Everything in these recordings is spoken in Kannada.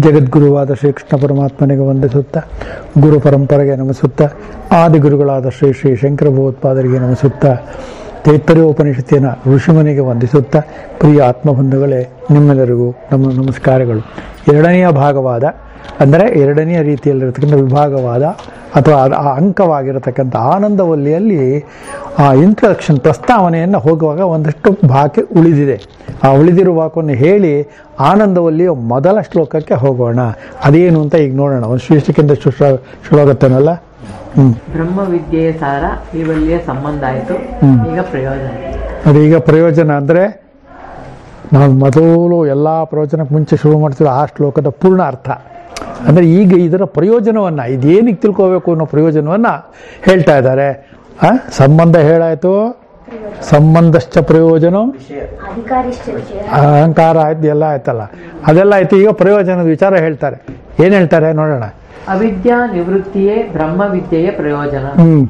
ಜಗದ್ಗುರುವಾದ ಶ್ರೀಕೃಷ್ಣ ಪರಮಾತ್ಮನಿಗೆ ವಂದಿಸುತ್ತಾ, ಗುರು ಪರಂಪರೆಗೆ ನಮಿಸುತ್ತಾ ಆದಿಗುರುಗಳಾದ ಶ್ರೀ ಶ್ರೀ ಶಂಕರ ಭಗವತ್ಪಾದರಿಗೆ ನಮಿಸುತ್ತಾ ಉಪನಿಷತ್ತಿನ ಋಷಿಮನಿಗೆ ವಂದಿಸುತ್ತಾ, ಪ್ರಿಯ ಆತ್ಮಬಂಧುಗಳೇ, ನಿಮ್ಮೆಲ್ಲರಿಗೂ ನಮ್ಮ ನಮಸ್ಕಾರಗಳು. ಎರಡನೆಯ ಭಾಗವಾದ ಅಂದರೆ ಎರಡನೆಯ ರೀತಿಯಲ್ಲಿರತಕ್ಕಂಥ ವಿಭಾಗವಾದ ಅಥವಾ ಆ ಅಂಕವಾಗಿರತಕ್ಕಂಥ ಆನಂದವಲ್ಲಿಯಲ್ಲಿ ಆ ಇಂಟ್ರಡಕ್ಷನ್ ಪ್ರಸ್ತಾವನೆಯನ್ನು ಹೋಗುವಾಗ ಒಂದಷ್ಟು ಬಾಕಿ ಉಳಿದಿದೆ. ಆ ಉಳಿದಿರುವ ವಾಕನ್ನು ಹೇಳಿ ಆನಂದವಲ್ಲಿಯ ಮೊದಲ ಶ್ಲೋಕಕ್ಕೆ ಹೋಗೋಣ. ಅದೇನು ಅಂತ ಈಗ ನೋಡೋಣ. ಒಂದು ಶೀರ್ಷಿಕೆಯಿಂದ ಶುರುವಾಗುತ್ತೇನಲ್ಲ ಬ್ರಹ್ಮ ವಿದ್ಯೆಯ ಸಾರ ಇವಲ್ಲಿಯ ಸಂಬಂಧ ಆಯಿತು. ಈಗ ಪ್ರಯೋಜನ ಅದೀಗ ಪ್ರಯೋಜನ ಅಂದರೆ ನಾವು ಮೊದಲು ಎಲ್ಲ ಪ್ರಯೋಜನಕ್ಕೆ ಮುಂಚೆ ಶುರು ಮಾಡ್ತೀವಿ ಆ ಶ್ಲೋಕದ ಪೂರ್ಣ ಅರ್ಥ ಅಂದರೆ ಈಗ ಇದರ ಪ್ರಯೋಜನವನ್ನು ಇದೇನಿಗೆ ತಿಳ್ಕೋಬೇಕು ಅನ್ನೋ ಪ್ರಯೋಜನವನ್ನು ಹೇಳ್ತಾ ಇದ್ದಾರೆ. ಆ? ಸಂಬಂಧ ಹೇಳಾಯಿತು. ಸಂಬಂಧಶ್ಚ ಪ್ರಯೋಜನ. ಅಹಂಕಾರ ಆಯ್ತು ಎಲ್ಲ ಆಯ್ತಲ್ಲ. ಅದೆಲ್ಲ ಆಯ್ತು ಈಗ ಪ್ರಯೋಜನದ ವಿಚಾರ ಹೇಳ್ತಾರೆ. ಏನು ಹೇಳ್ತಾರೆ ನೋಡೋಣ. ಅವಿದ್ಯಾ ನಿವೃತ್ತಿಯೇ ಬ್ರಹ್ಮವಿದ್ಯೆಯ ಪ್ರಯೋಜನ. ಹ್ಮ್.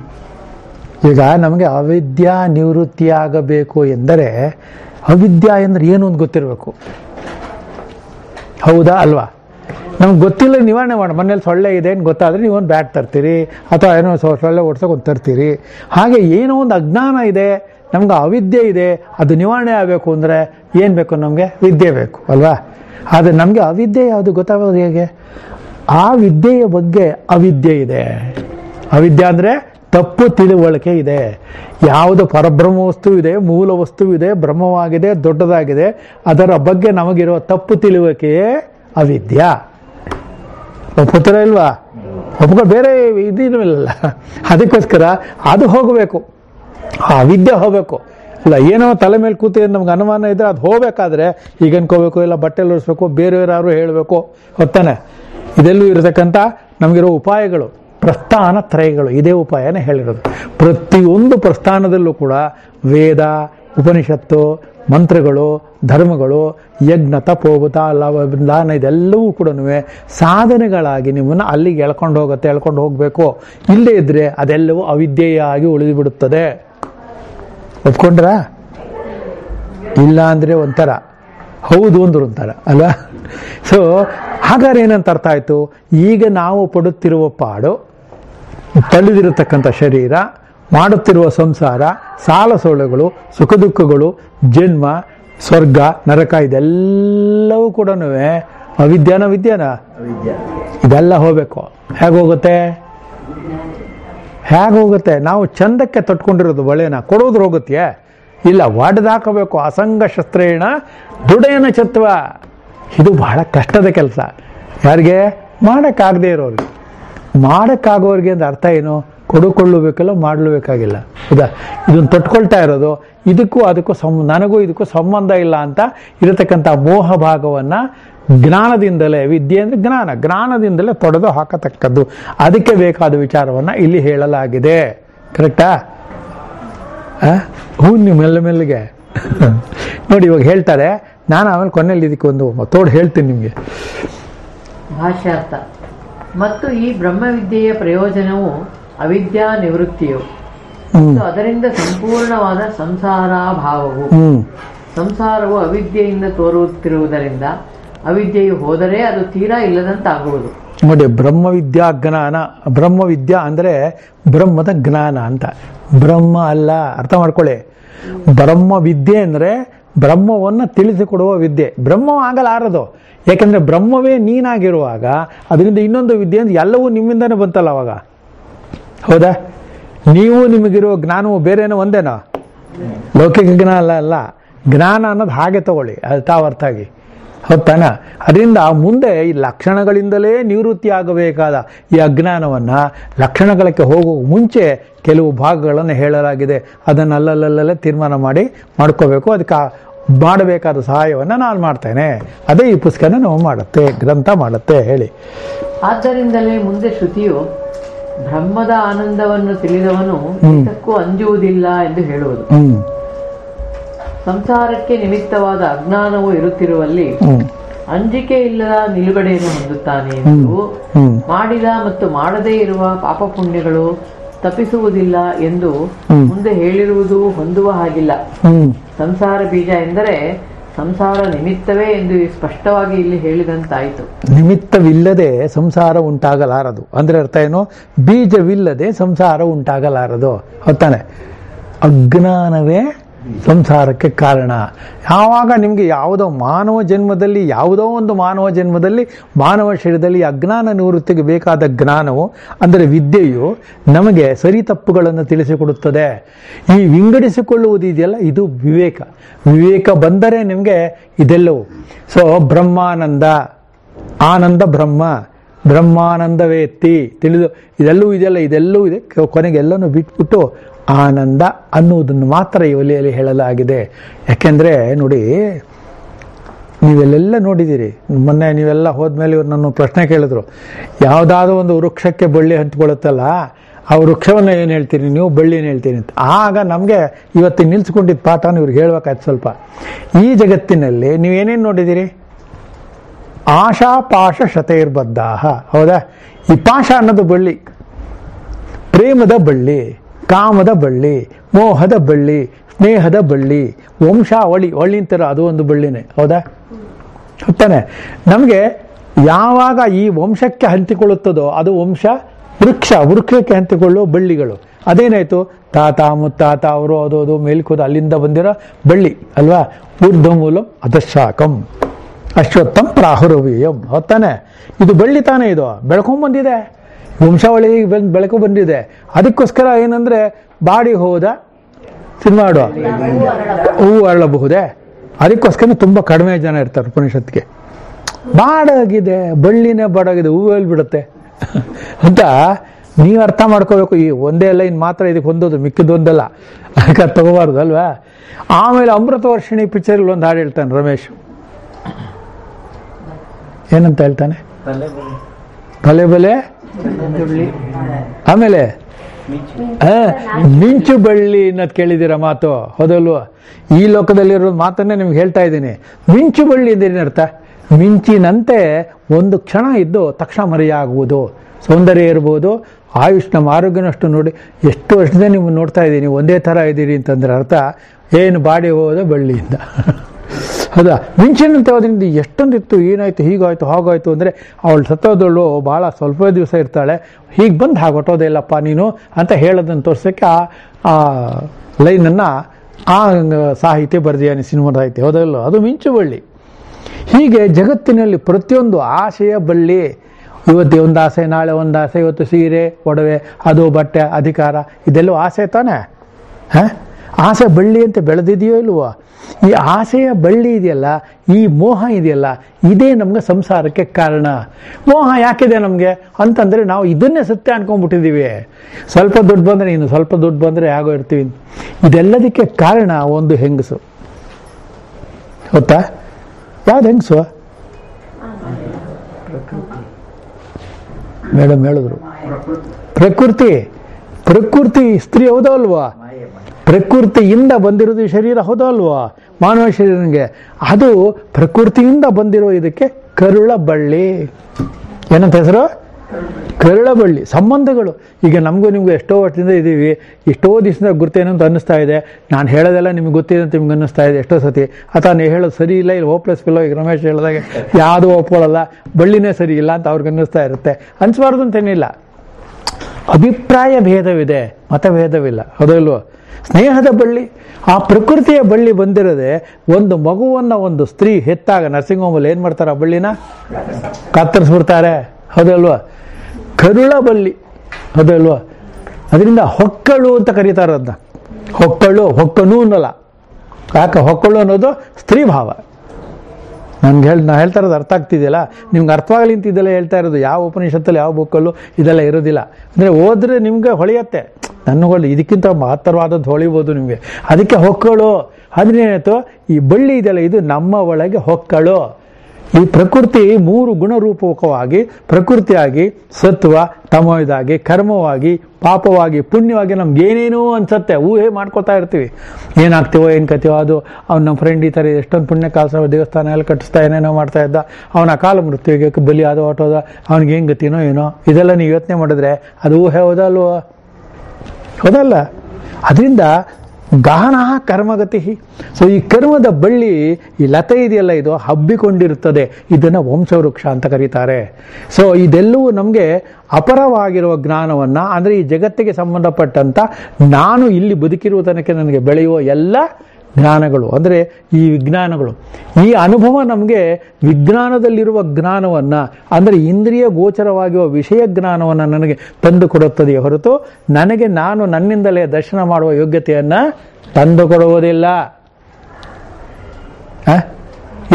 ಈಗ ನಮಗೆ ಅವಿದ್ಯಾ ನಿವೃತ್ತಿಯಾಗಬೇಕು ಎಂದರೆ ಅವಿದ್ಯಾ ಎಂದ್ರೆ ಏನು ಅಂತ ಗೊತ್ತಿರಬೇಕು. ಹೌದಾ ಅಲ್ವಾ? ನಮ್ಗೆ ಗೊತ್ತಿಲ್ಲ, ನಿವಾರಣೆ ಮಾಡಿ ಮನೇಲಿ ಸೊಳ್ಳೆ ಇದೆ ಏನು ಗೊತ್ತಾದರೆ ನೀವು ಒಂದು ಬ್ಯಾಟ್ ತರ್ತೀರಿ, ಅಥವಾ ಏನೋ ಸೊಳ್ಳೆ ಓಡಿಸೋಕೆ ಒಂದು ತರ್ತೀರಿ. ಹಾಗೆ ಏನೋ ಒಂದು ಅಜ್ಞಾನ ಇದೆ, ನಮ್ಗೆ ಅವಿದ್ಯೆ ಇದೆ, ಅದು ನಿವಾರಣೆ ಆಗಬೇಕು ಅಂದರೆ ಏನು ಬೇಕು ನಮಗೆ? ವಿದ್ಯೆ ಬೇಕು, ಅಲ್ವಾ? ಆದರೆ ನಮಗೆ ಅವಿದ್ಯೆ ಯಾವುದು ಗೊತ್ತಾಗೋದು ಹೇಗೆ? ಆ ವಿದ್ಯೆಯ ಬಗ್ಗೆ ಅವಿದ್ಯೆ ಇದೆ. ಅವಿದ್ಯೆ ಅಂದರೆ ತಪ್ಪು ತಿಳುವಳಿಕೆ ಇದೆ. ಯಾವುದು ಪರಬ್ರಹ್ಮ ವಸ್ತು ಇದೆ, ಮೂಲ ವಸ್ತು ಇದೆ, ಬ್ರಹ್ಮವಾಗಿದೆ, ದೊಡ್ಡದಾಗಿದೆ, ಅದರ ಬಗ್ಗೆ ನಮಗಿರುವ ತಪ್ಪು ತಿಳುವಳಿಕೆಯೇ ಅವಿದ್ಯಾ. ಒಪ್ಪುತ್ತರ ಇಲ್ವಾ? ಒಪ್ಕೊ ಬೇರೆ ಇಲ್ಲ ಅದಕ್ಕೋಸ್ಕರ ಅದು ಹೋಗಬೇಕು. ಆ ವಿದ್ಯೆ ಹೋಗಬೇಕು. ಇಲ್ಲ ಏನೋ ತಲೆ ಮೇಲೆ ಕೂತು ನಮ್ಗೆ ಅನುಮಾನ ಇದ್ರೆ ಅದು ಹೋಗ್ಬೇಕಾದ್ರೆ ಈಗ ಅನ್ಕೋಬೇಕು, ಇಲ್ಲ ಬಟ್ಟೆ ಒರೆಸ್ಬೇಕು ಬೇರೆಯವ್ರು ಹೇಳಬೇಕು. ಹೊತ್ತಾನೆ ಇದೆಲ್ಲೂ ಇರತಕ್ಕಂಥ ನಮಗಿರೋ ಉಪಾಯಗಳು, ಪ್ರಸ್ಥಾನ ತ್ರಯಗಳು, ಇದೇ ಉಪಾಯನೇ ಹೇಳಿರೋದು. ಪ್ರತಿಯೊಂದು ಪ್ರಸ್ಥಾನದಲ್ಲೂ ಕೂಡ ವೇದ, ಉಪನಿಷತ್ತು ಮಂತ್ರಗಳು, ಧರ್ಮಗಳು, ಯಜ್ಞ ತಪೋಭೂತ ಲವ ಇದೆಲ್ಲವೂ ಕೂಡ ಸಾಧನೆಗಳಾಗಿ ನಿಮ್ಮನ್ನು ಅಲ್ಲಿಗೆ ಎಳ್ಕೊಂಡು ಹೋಗುತ್ತೆ, ಎಳ್ಕೊಂಡು ಹೋಗಬೇಕು. ಇಲ್ಲೇ ಇದ್ದರೆ ಅದೆಲ್ಲವೂ ಅವಿದ್ಯೆಯಾಗಿ ಉಳಿದು ಬಿಡುತ್ತದೆ ಒಪ್ಕೊಂಡ್ರಾ? ಇಲ್ಲ ಅಂದರೆ ಒಂಥರ. ಹೌದು ಅಂದ್ರೆ ಒಂಥರ ಅಲ್ಲ ಸೊ ಹಾಗಾದ್ರೆ ಏನಂತ ಅರ್ಥ ಆಯ್ತು? ಈಗ ನಾವು ಪಡುತ್ತಿರುವ ಪಾಡು ತಳೆದಿರತಕ್ಕಂಥ ಶರೀರ ಮಾಡುತ್ತಿರುವ ಸಂಸಾರ ಸಾಲ ಸೋಳೆಗಳು ಸುಖ ದುಃಖಗಳು ಜನ್ಮ ಸ್ವರ್ಗ ನರಕ ಇದೆಲ್ಲವೂ ಕೂಡ ಅವಿದ್ಯಾನ ವಿದ್ಯಾನ? ಇದೆಲ್ಲ ಹೋಗ್ಬೇಕು. ಹೇಗೆ ಹೋಗುತ್ತೆ? ಹೇಗೆ ಹೋಗುತ್ತೆ? ನಾವು ಚಂದಕ್ಕೆ ತಟ್ಕೊಂಡಿರೋದು ಬಳೆನ ಕೊಡೋದ್ರ ಹೋಗುತ್ತೆ ಇಲ್ಲ ಒಡೆದಾಕಬೇಕು ಅಸಂಗ ಶಸ್ತ್ರೇಣ ದುಡೇನ ಚತ್ವ. ಇದು ಬಹಳ ಕಷ್ಟದ ಕೆಲಸ. ಯಾರಿಗೆ? ಮಾಡೋಕ್ಕಾಗದೇ ಇರೋರಿಗೆ. ಮಾಡೋಕ್ಕಾಗೋರಿಗೆ ಅಂತ ಅರ್ಥ ಏನು? ಕೊಡುಕೊಳ್ಳಬೇಕಲ್ಲ, ಮಾಡಲೇಬೇಕಾಗಿಲ್ಲ. ಹೌದಾ ಇದನ್ನು ತೊಟ್ಕೊಳ್ತಾ ಇರೋದು, ಇದಕ್ಕೂ ಅದಕ್ಕೂ ಸಂ, ನನಗೂ ಇದಕ್ಕೂ ಸಂಬಂಧ ಇಲ್ಲ ಅಂತ ಇರತಕ್ಕಂಥ ಮೋಹ ಭಾಗವನ್ನು ಜ್ಞಾನದಿಂದಲೇ, ವಿದ್ಯೆ ಅಂದರೆ ಜ್ಞಾನ, ಜ್ಞಾನದಿಂದಲೇ ತೊಡೆದು ಹಾಕತಕ್ಕದ್ದು. ಅದಕ್ಕೆ ಬೇಕಾದ ವಿಚಾರವನ್ನು ಇಲ್ಲಿ ಹೇಳಲಾಗಿದೆ. ಕರೆಕ್ಟಾ? ಹ್ಞೂ ನೀವು ಮೆಲ್ಲ ಮೆಲ್ಲಗೆ. ನೋಡಿ, ಇವಾಗ ಹೇಳ್ತಾರೆ, ನಾನು ಆಮೇಲೆ ಕೊನೆಯಲ್ಲಿ ಇದಕ್ಕೆ ಒಂದು ತೋಡು ಹೇಳ್ತೀನಿ ನಿಮಗೆ. ಭಾಷಾರ್ಥ ಮತ್ತು ಈ ಬ್ರಹ್ಮವಿದ್ಯೆಯ ಪ್ರಯೋಜನವು ಅವಿದ್ಯಾ ನಿವೃತ್ತಿಯು. ಅದರಿಂದ ಸಂಪೂರ್ಣವಾದ ಸಂಸಾರಾಭಾವವು ಭಾವವು. ಸಂಸಾರವು ಅವಿದ್ಯೆಯಿಂದ ತೋರುತ್ತಿರುವುದರಿಂದ ಅವಿದ್ಯೆಯು ಹೋದರೆ ಅದು ತೀರಾ ಇಲ್ಲದಂತಾಗುವುದು. ನೋಡಿ ಬ್ರಹ್ಮವಿದ್ಯಾ ಜ್ಞಾನ ಬ್ರಹ್ಮವಿದ್ಯಾ ಅಂದ್ರೆ ಬ್ರಹ್ಮದ ಜ್ಞಾನ ಅಂತ. ಬ್ರಹ್ಮ ಅಲ್ಲ ಅರ್ಥ ಮಾಡ್ಕೊಳ್ಳಿ. ಬ್ರಹ್ಮ ವಿದ್ಯೆ ಅಂದ್ರೆ ಬ್ರಹ್ಮವನ್ನು ತಿಳಿಸಿಕೊಡುವ ವಿದ್ಯೆ. ಬ್ರಹ್ಮ ಆಗಲಾರದು ಯಾಕಂದ್ರೆ ಬ್ರಹ್ಮವೇ ನೀನಾಗಿರುವಾಗ ಅದರಿಂದ ಇನ್ನೊಂದು ವಿದ್ಯೆ ಅಂದ್ರೆ ಎಲ್ಲವೂ ನಿಮ್ಮಿಂದನೇ ಬಂತಲ್ಲ ಅವಾಗ. ಹೌದಾ? ನೀವು ನಿಮಗಿರೋ ಜ್ಞಾನವು ಬೇರೆನೋ ಒಂದೇನೋ? ಲೌಕಿಕ ಜ್ಞಾನ ಅಲ್ಲ ಅಲ್ಲ. ಜ್ಞಾನ ಅನ್ನೋದು ಹಾಗೆ ತಗೊಳ್ಳಿ ಅದು ತಾವು ಅರ್ಥ ಆಗಿ ಹೌದಾನ ಅದರಿಂದ ಮುಂದೆ ಈ ಲಕ್ಷಣಗಳಿಂದಲೇ ನಿವೃತ್ತಿ ಆಗಬೇಕಾದ ಈ ಅಜ್ಞಾನವನ್ನು ಲಕ್ಷಣಗಳಕ್ಕೆ ಹೋಗುವ ಮುಂಚೆ ಕೆಲವು ಭಾಗಗಳನ್ನು ಹೇಳಲಾಗಿದೆ. ಅದನ್ನು ಅಲ್ಲಲ್ಲಲ್ಲೇ ತೀರ್ಮಾನ ಮಾಡಿ ಮಾಡ್ಕೋಬೇಕು. ಅದಕ್ಕೆ ಮಾಡಬೇಕಾದ ಸಹಾಯವನ್ನು ನಾನು ಮಾಡ್ತೇನೆ. ಅದೇ ಈ ಪುಸ್ತಕನ ನಾವು ಮಾಡುತ್ತೆ, ಗ್ರಂಥ ಮಾಡುತ್ತೆ, ಹೇಳಿ. ಆದ್ದರಿಂದಲೇ ಮುಂದೆ ಶ್ರುತಿಯು ಬ್ರಹ್ಮದ ಆನಂದವನ್ನು ತಿಳಿದವನು. ಇದಕ್ಕೂ ಅಂಜುವುದಿಲ್ಲ ಎಂದು ಹೇಳುವುದು. ಸಂಸಾರಕ್ಕೆ ನಿಮಿತ್ತವಾದ ಅಜ್ಞಾನವು ಇರುತ್ತಿರುವಲ್ಲಿ ಅಂಜಿಕೆ ಇಲ್ಲದ ನಿಲುಗಡೆಯನ್ನು ಹೊಂದುತ್ತಾನೆ ಎಂದು ಮಾಡಿದ ಮತ್ತು ಮಾಡದೇ ಇರುವ ಪಾಪ ಪುಣ್ಯಗಳು ತಪ್ಪಿಸುವುದಿಲ್ಲ ಎಂದು ಮುಂದೆ ಹೇಳಿರುವುದು ಹೊಂದುವ ಹಾಗಿಲ್ಲ. ಸಂಸಾರ ಬೀಜ ಎಂದರೆ ಸಂಸಾರ ನಿಮಿತ್ತವೇ ಎಂದು ಸ್ಪಷ್ಟವಾಗಿ ಇಲ್ಲಿ ಹೇಳಿದಂತಾಯಿತು. ನಿಮಿತ್ತವಿಲ್ಲದೆ ಸಂಸಾರ ಉಂಟಾಗಲಾರದು. ಅಂದ್ರೆ ಅರ್ಥ ಏನು? ಬೀಜವಿಲ್ಲದೆ ಸಂಸಾರ ಉಂಟಾಗಲಾರದು. ಹೊತ್ತಾನೆ ಅಜ್ಞಾನವೇ ಸಂಸಾರಕ್ಕೆ ಕಾರಣ. ಯಾವಾಗ ನಿಮಗೆ ಯಾವುದೋ ಮಾನವ ಜನ್ಮದಲ್ಲಿ, ಯಾವುದೋ ಒಂದು ಮಾನವ ಜನ್ಮದಲ್ಲಿ, ಮಾನವ ಶರೀರದಲ್ಲಿ ಅಜ್ಞಾನ ನಿವೃತ್ತಿಗೆ ಬೇಕಾದ ಜ್ಞಾನವು, ಅಂದರೆ ವಿದ್ಯೆಯು ನಮಗೆ ಸರಿ ತಪ್ಪುಗಳನ್ನು ತಿಳಿಸಿಕೊಡುತ್ತದೆ. ಈ ವಿಂಗಡಿಸಿಕೊಳ್ಳುವುದು ಇದೆಯಲ್ಲ, ಇದು ವಿವೇಕ. ವಿವೇಕ ಬಂದರೆ ನಿಮಗೆ ಇದೆಲ್ಲವೂ. ಸೊ, ಬ್ರಹ್ಮಾನಂದ, ಆನಂದ ಬ್ರಹ್ಮ. ಬ್ರಹ್ಮಾನಂದವೇ ಎತ್ತಿ ತಿಳಿದು ಇದೆಲ್ಲೂ ಇದೆಯಲ್ಲ ಇದೆಲ್ಲೂ ಇದೆ. ಕೊನೆಗೆಲ್ಲನೂ ಬಿಟ್ಬಿಟ್ಟು ಆನಂದ ಅನ್ನುವುದನ್ನು ಮಾತ್ರ ಈ ಒಲೆಯಲ್ಲಿ ಹೇಳಲಾಗಿದೆ. ಯಾಕೆಂದರೆ, ನೋಡಿ, ನೀವೆಲ್ಲೆಲ್ಲ ನೋಡಿದ್ದೀರಿ. ಮೊನ್ನೆ ನೀವೆಲ್ಲ ಹೋದ್ಮೇಲೆ ಇವ್ರು ನನ್ನ ಪ್ರಶ್ನೆ ಕೇಳಿದ್ರು. ಯಾವುದಾದ್ರೂ ಒಂದು ವೃಕ್ಷಕ್ಕೆ ಬಳ್ಳಿ ಹಂಚ್ಕೊಳ್ಳುತ್ತಲ್ಲ, ಆ ವೃಕ್ಷವನ್ನು ಏನು ಹೇಳ್ತೀರಿ ನೀವು? ಬಳ್ಳಿನ ಹೇಳ್ತೀರಿ ಅಂತ. ಆಗ ನಮಗೆ ಇವತ್ತು ನಿಲ್ಸ್ಕೊಂಡಿದ್ದ ಪಾಠನ ಇವ್ರಿಗೆ ಹೇಳ್ಬೇಕಾಯ್ತು ಸ್ವಲ್ಪ. ಈ ಜಗತ್ತಿನಲ್ಲಿ ನೀವೇನೇನು ನೋಡಿದ್ದೀರಿ? ಆಶಾ ಪಾಶ ಶತೈರ್ಬದ್ಧ ಹೌದಾ? ಈ ಪಾಶ ಅನ್ನೋದು ಬಳ್ಳಿ, ಪ್ರೇಮದ ಬಳ್ಳಿ, ಕಾಮದ ಬಳ್ಳಿ, ಮೋಹದ ಬಳ್ಳಿ, ಸ್ನೇಹದ ಬಳ್ಳಿ, ವಂಶಾವಳಿ ಒಳ್ಳಿ ಅಂತಾರ, ಅದು ಒಂದು ಬಳ್ಳಿನೇ, ಹೌದಾ? ತಾನೆ ನಮಗೆ ಯಾವಾಗ ಈ ವಂಶಕ್ಕೆ ಹಂಚಿಕೊಳ್ಳುತ್ತದೋ ಅದು ವಂಶ ವೃಕ್ಷ, ವೃಕ್ಷಕ್ಕೆ ಹಂಚಿಕೊಳ್ಳುವ ಬಳ್ಳಿಗಳು. ಅದೇನಾಯ್ತು? ತಾತ, ಮುತ್ತಾತ, ಅವರು, ಅದು ಅದು, ಮೇಲ್ಕೋದು, ಅಲ್ಲಿಂದ ಬಂದಿರೋ ಬಳ್ಳಿ, ಅಲ್ವಾ? ಊರ್ಧ್ವಮೂಲಂ ಅಧಶಾಕಂ. ಅಶ್ವತ್ಥಂ ಪ್ರಾಹುರವೀಯಂ ಹೊತ್ತಾನೆ ಇದು ಬಳ್ಳಿ ತಾನೇ ಇದು. ಬೆಳ್ಕೊಂಡ್ ಬಂದಿದೆ. ವಂಶಾವಳಿ ಬೆಳಕು ಬಂದಿದೆ. ಅದಕ್ಕೋಸ್ಕರ ಏನಂದ್ರೆ, ಬಾಡಿ ಹೋದ ಸಿನಿಮಾಡು ಹೂವು ಅರಳಬಹುದೇ? ಅದಕ್ಕೋಸ್ಕರ ತುಂಬಾ ಕಡಿಮೆ ಜನ ಇರ್ತಾರೆ ಉಪನಿಷತ್ಗೆ. ಬಾಡಾಗಿದೆ, ಬಳ್ಳಿನೇ ಬಾಡಾಗಿದೆ, ಹೂವು ಬಿಡುತ್ತೆ ಅಂತ ನೀವು ಅರ್ಥ ಮಾಡ್ಕೋಬೇಕು. ಈ ಒಂದೇ ಲೈನ್ ಮಾತ್ರ ಇದಕ್ಕೆ ಹೊಂದೋದು ಮಿಕ್ಕಿದೊಂದಲ್ಲ ಅದಕ್ಕೆ ಅದು ತಗೋಬಾರ್ದು ಅಲ್ವಾ? ಆಮೇಲೆ ಅಮೃತ ವರ್ಷಿಣಿ ಪಿಕ್ಚರ್ ಒಂದು ಹಾಡು ಹೇಳ್ತಾನೆ ರಮೇಶ್. ಏನಂತ ಹೇಳ್ತಾನೆ? ಬಲೆ. ಬಲೆ? ಆಮೇಲೆ? ಮಿಂಚು. ಬಳ್ಳಿ ಅನ್ನೋದು ಕೇಳಿದ್ದೀರ ಮಾತು? ಹೌದಲ್ವ? ಈ ಲೋಕದಲ್ಲಿರೋ ಮಾತನ್ನೇ ನಿಮ್ಗೆ ಹೇಳ್ತಾ ಇದ್ದೀನಿ. ಮಿಂಚು ಬಳ್ಳಿ ಅರ್ಥ? ಮಿಂಚಿನಂತೆ ಒಂದು ಕ್ಷಣ ಇದ್ದು ತಕ್ಷಣ ಮರೆಯಾಗುವುದು ಸೌಂದರ್ಯ ಇರ್ಬೋದು ಆಯುಷ್ ನಮ್ಮ ಆರೋಗ್ಯನಷ್ಟು ನೋಡಿ ಎಷ್ಟು ವರ್ಷದಿಂದ ನೀವು ನೋಡ್ತಾ ಇದ್ದೀನಿ ಒಂದೇ ಥರ ಇದ್ದೀರಿ ಅಂತಂದ್ರೆ ಅರ್ಥ ಏನು ಬಾಡಿ ಹೋದ ಬಳ್ಳಿಯಿಂದ. ಹೌದಾ? ಮಿಂಚಿನಂತೆ ಹೋದ್ರಿಂದ ಎಷ್ಟೊಂದಿತ್ತು, ಏನಾಯ್ತು, ಹೀಗಾಯ್ತು, ಹಾಗಾಯ್ತು ಅಂದರೆ ಅವಳು ಸತ್ತೋದಳು ಭಾಳ ಸ್ವಲ್ಪ ದಿವಸ ಇರ್ತಾಳೆ, ಹೀಗೆ ಬಂದು ಹೊಟ್ಟೋದೇ ಇಲ್ಲಪ್ಪ ನೀನು ಅಂತ ಹೇಳೋದನ್ನು ತೋರ್ಸೋಕ್ಕೆ ಆ ಆ ಲೈನನ್ನು ಆ ಸಾಹಿತ್ಯ ಬರೆದಿಯಾನೆ ಸಿನಿಮಾ ಸಾಹಿತ್ಯ. ಹೌದಲ್ಲ ಅದು ಮಿಂಚು ಬಳ್ಳಿ ಹೀಗೆ ಜಗತ್ತಿನಲ್ಲಿ ಪ್ರತಿಯೊಂದು ಆಶಯ ಬಳ್ಳಿ, ಇವತ್ತು ಒಂದು ಆಸೆ, ನಾಳೆ ಒಂದು ಆಸೆ, ಇವತ್ತು ಸೀರೆ, ಒಡವೆ, ಅದು ಬಟ್ಟೆ, ಅಧಿಕಾರ ಇದೆಲ್ಲ ಆಸೆ ತಾನೆ? ಹ? ಆಸೆ ಬಳ್ಳಿ ಅಂತ ಬೆಳೆದಿದೆಯೋ ಇಲ್ವೋ? ಈ ಆಸೆಯ ಬಳ್ಳಿ ಇದೆಯಲ್ಲ, ಈ ಮೋಹ ಇದೆಯಲ್ಲ, ಇದೇ ನಮ್ಗೆ ಸಂಸಾರಕ್ಕೆ ಕಾರಣ. ಮೋಹ ಯಾಕಿದೆ ನಮಗೆ? ಅಂತಂದರೆ ನಾವು ಇದನ್ನೇ ಸತ್ಯ ಅನ್ಕೊಂಡ್ಬಿಟ್ಟಿದ್ದೀವಿ. ಸ್ವಲ್ಪ ದುಡ್ಡು ಬಂದರೆ ಇನ್ನು ಸ್ವಲ್ಪ ದುಡ್ಡು ಬಂದರೆ ಆಗೋ ಇರ್ತೀವಿ. ಇದೆಲ್ಲದಕ್ಕೆ ಕಾರಣ ಒಂದು ಹೆಂಗಸು. ಗೊತ್ತಾ? ಯಾವ್ದು ಹೆಂಗಸು? ಮೇಡಮ್ ಹೇಳಿದ್ರು. ಪ್ರಕೃತಿ. ಪ್ರಕೃತಿ ಸ್ತ್ರೀ ಹೌದಲ್ವಾ ಪ್ರಕೃತಿಯಿಂದ ಬಂದಿರೋದು ಶರೀರ ಹೌದೋ ಅಲ್ವಾ ಮಾನವ ಶರೀರನಿಗೆ. ಅದು ಪ್ರಕೃತಿಯಿಂದ ಬಂದಿರೋ ಇದಕ್ಕೆ ಕರುಳ ಬಳ್ಳಿ. ಏನಂತ ಹೆಸರು? ಕರುಳ ಬಳ್ಳಿ. ಸಂಬಂಧಗಳು. ಈಗ ನಮಗೂ ನಿಮ್ಗೂ ಎಷ್ಟೋ ವರ್ಷದಿಂದ ಇದ್ದೀವಿ. ಎಷ್ಟೋ ದಿವಸದಿಂದ ಗುರ್ತೇನು ಅಂತ ಅನ್ನಿಸ್ತಾ ಇದೆ. ನಾನು ಹೇಳೋದೆಲ್ಲ ನಿಮ್ಗೆ ಗೊತ್ತಿದೆ ಅಂತ ನಿಮ್ಗೆ ಅನ್ನಿಸ್ತಾ ಇದೆ ಎಷ್ಟೋ ಸತಿ. ಅಥವಾ ನೀವು ಹೇಳೋದು ಸರಿ ಇಲ್ಲ, ಇಲ್ಲಿ ಓಪ್ಲಸ್ ಫಿಲೋ ಈಗ ರಮೇಶ್ ಹೇಳಿದಾಗ, ಯಾವುದು ಒಪ್ಕೊಳ್ಳಲ್ಲ ಬಳ್ಳಿನೇ ಸರಿ ಇಲ್ಲ ಅಂತ ಅವ್ರಿಗೆ ಅನ್ನಿಸ್ತಾ ಇರುತ್ತೆ. ಅನಿಸ್ಬಾರ್ದು ಅಂತೇನಿಲ್ಲ. ಅಭಿಪ್ರಾಯ ಭೇದವಿದೆ, ಮತಭೇದವಿಲ್ಲ. ಹೌದಲ್ವೋ ಸ್ನೇಹದ ಬಳ್ಳಿ, ಆ ಪ್ರಕೃತಿಯ ಬಳ್ಳಿ ಬಂದಿರದೆ ಒಂದು ಮಗುವನ್ನು ಒಂದು ಸ್ತ್ರೀ ಹೆತ್ತಾಗ ನರ್ಸಿಂಗ್ ಹೋಮಲ್ಲಿ ಏನು ಮಾಡ್ತಾರೆ ಆ ಬಳ್ಳಿನ? ಕತ್ತರಿಸ್ಬಿಡ್ತಾರೆ ಹೌದಲ್ವಾ ಕರುಳ ಬಳ್ಳಿ. ಹೌದಲ್ವಾ ಅದರಿಂದ ಹೊಕ್ಕಳು ಅಂತ ಕರೀತಾರೆ ಅದನ್ನ ಹೊಕ್ಕಳು, ಹೊಕ್ಕನು ಅನ್ನಲ್ಲ. ಯಾಕೆ ಹೊಕ್ಕಳು ಅನ್ನೋದು ಸ್ತ್ರೀ ಭಾವ. ನನ್ಗೆ ಹೇಳಿ ನಾ ಹೇಳ್ತಾ ಇರೋದು ಅರ್ಥ ಆಗ್ತಿದೆಯಲ್ಲ? ನಿಮ್ಗೆ ಅರ್ಥವಾಗಲಿ ಅಂತ ಇದೆಲ್ಲ ಹೇಳ್ತಾ ಇರೋದು ಯಾವ ಉಪನಿಷತ್ತಲ್ಲಿ ಯಾವ ಬುಕ್ಕಲ್ಲೂ ಇದೆಲ್ಲ ಇರೋದಿಲ್ಲ. ಅಂದರೆ ಓದ್ರೆ ನಿಮಗೆ ಹೊಳೆಯತ್ತೆ. ನನ್ನಗಳು ಇದಕ್ಕಿಂತ ಮಹತ್ತರವಾದದ್ದು ಹೊಳಿಬೋದು ನಿಮಗೆ. ಅದಕ್ಕೆ ಹೊಕ್ಕಳು. ಅದನ್ನೇನಾಯ್ತು ಈ ಬಳ್ಳಿ ಇದೆಯಲ್ಲ, ಇದು ನಮ್ಮ ಒಳಗೆ ಹೊಕ್ಕಳು. ಈ ಪ್ರಕೃತಿ ಮೂರು ಗುಣರೂಪಕವಾಗಿ, ಪ್ರಕೃತಿಯಾಗಿ, ಸತ್ವ ತಮೋದಾಗಿ ಕರ್ಮವಾಗಿ, ಪಾಪವಾಗಿ, ಪುಣ್ಯವಾಗಿ ನಮ್ಗೆ ಏನೇನೋ ಅನ್ಸತ್ತೆ, ಊಹೆ ಮಾಡ್ಕೊತಾ ಇರ್ತೀವಿ. ಏನಾಗ್ತೀವೋ, ಏನು ಕತೀವೋ ಅದು ಅವ್ನು ನಮ್ಮ ಫ್ರೆಂಡ್ ಈ ಥರ ಎಷ್ಟೊಂದು ಪುಣ್ಯ ಕಾಲ ದೇವಸ್ಥಾನ ಎಲ್ಲ ಕಟ್ಟಿಸ್ತಾ ಏನೇನೋ ಮಾಡ್ತಾ ಇದ್ದ, ಅವನ ಕಾಲ ಮೃತ್ಯುಗೆ ಬಲಿ ಆದ ಹೊಟ್ಟೋದ ಅವ್ನಿಗೆ ಹೆಂಗೆ ಗತಿನೋ ಏನೋ, ಇದೆಲ್ಲ ನೀವು ಯೋಚನೆ ಮಾಡಿದ್ರೆ ಅದು ಊಹೆ ಹೌದಲ್ವೋ? ಹೌದಲ್ಲ. ಅದರಿಂದ ಗಹನ ಕರ್ಮಗತಿ ಸೊ ಈ ಕರ್ಮದ ಬಳ್ಳಿ, ಈ ಲತೆ ಇದೆಯಲ್ಲ ಇದು ಹಬ್ಬಿಕೊಂಡಿರುತ್ತದೆ ಇದನ್ನು ವಂಶವೃಕ್ಷ ಅಂತ ಕರೀತಾರೆ. ಸೊ ಇದೆಲ್ಲವೂ ನಮಗೆ ಅಪರವಾಗಿರುವ ಜ್ಞಾನವನ್ನ, ಅಂದ್ರೆ ಈ ಜಗತ್ತಿಗೆ ಸಂಬಂಧಪಟ್ಟಂತ ನಾನು ಇಲ್ಲಿ ಬದುಕಿರುವ ತನಕ ನನಗೆ ಬೆಳೆಯುವ ಎಲ್ಲ ಜ್ಞಾನಗಳು, ಅಂದರೆ ಈ ವಿಜ್ಞಾನಗಳು. ಈ ಅನುಭವ ನಮಗೆ ವಿಜ್ಞಾನದಲ್ಲಿರುವ ಜ್ಞಾನವನ್ನು, ಅಂದರೆ ಇಂದ್ರಿಯ ಗೋಚರವಾಗಿರುವ ವಿಷಯ ಜ್ಞಾನವನ್ನು ನನಗೆ ತಂದು ಕೊಡುತ್ತದೆಯೇ ಹೊರತು, ನನಗೆ ನಾನು ನನ್ನಿಂದಲೇ ದರ್ಶನ ಮಾಡುವ ಯೋಗ್ಯತೆಯನ್ನು ತಂದು ಕೊಡುವುದಿಲ್ಲ. ಆ?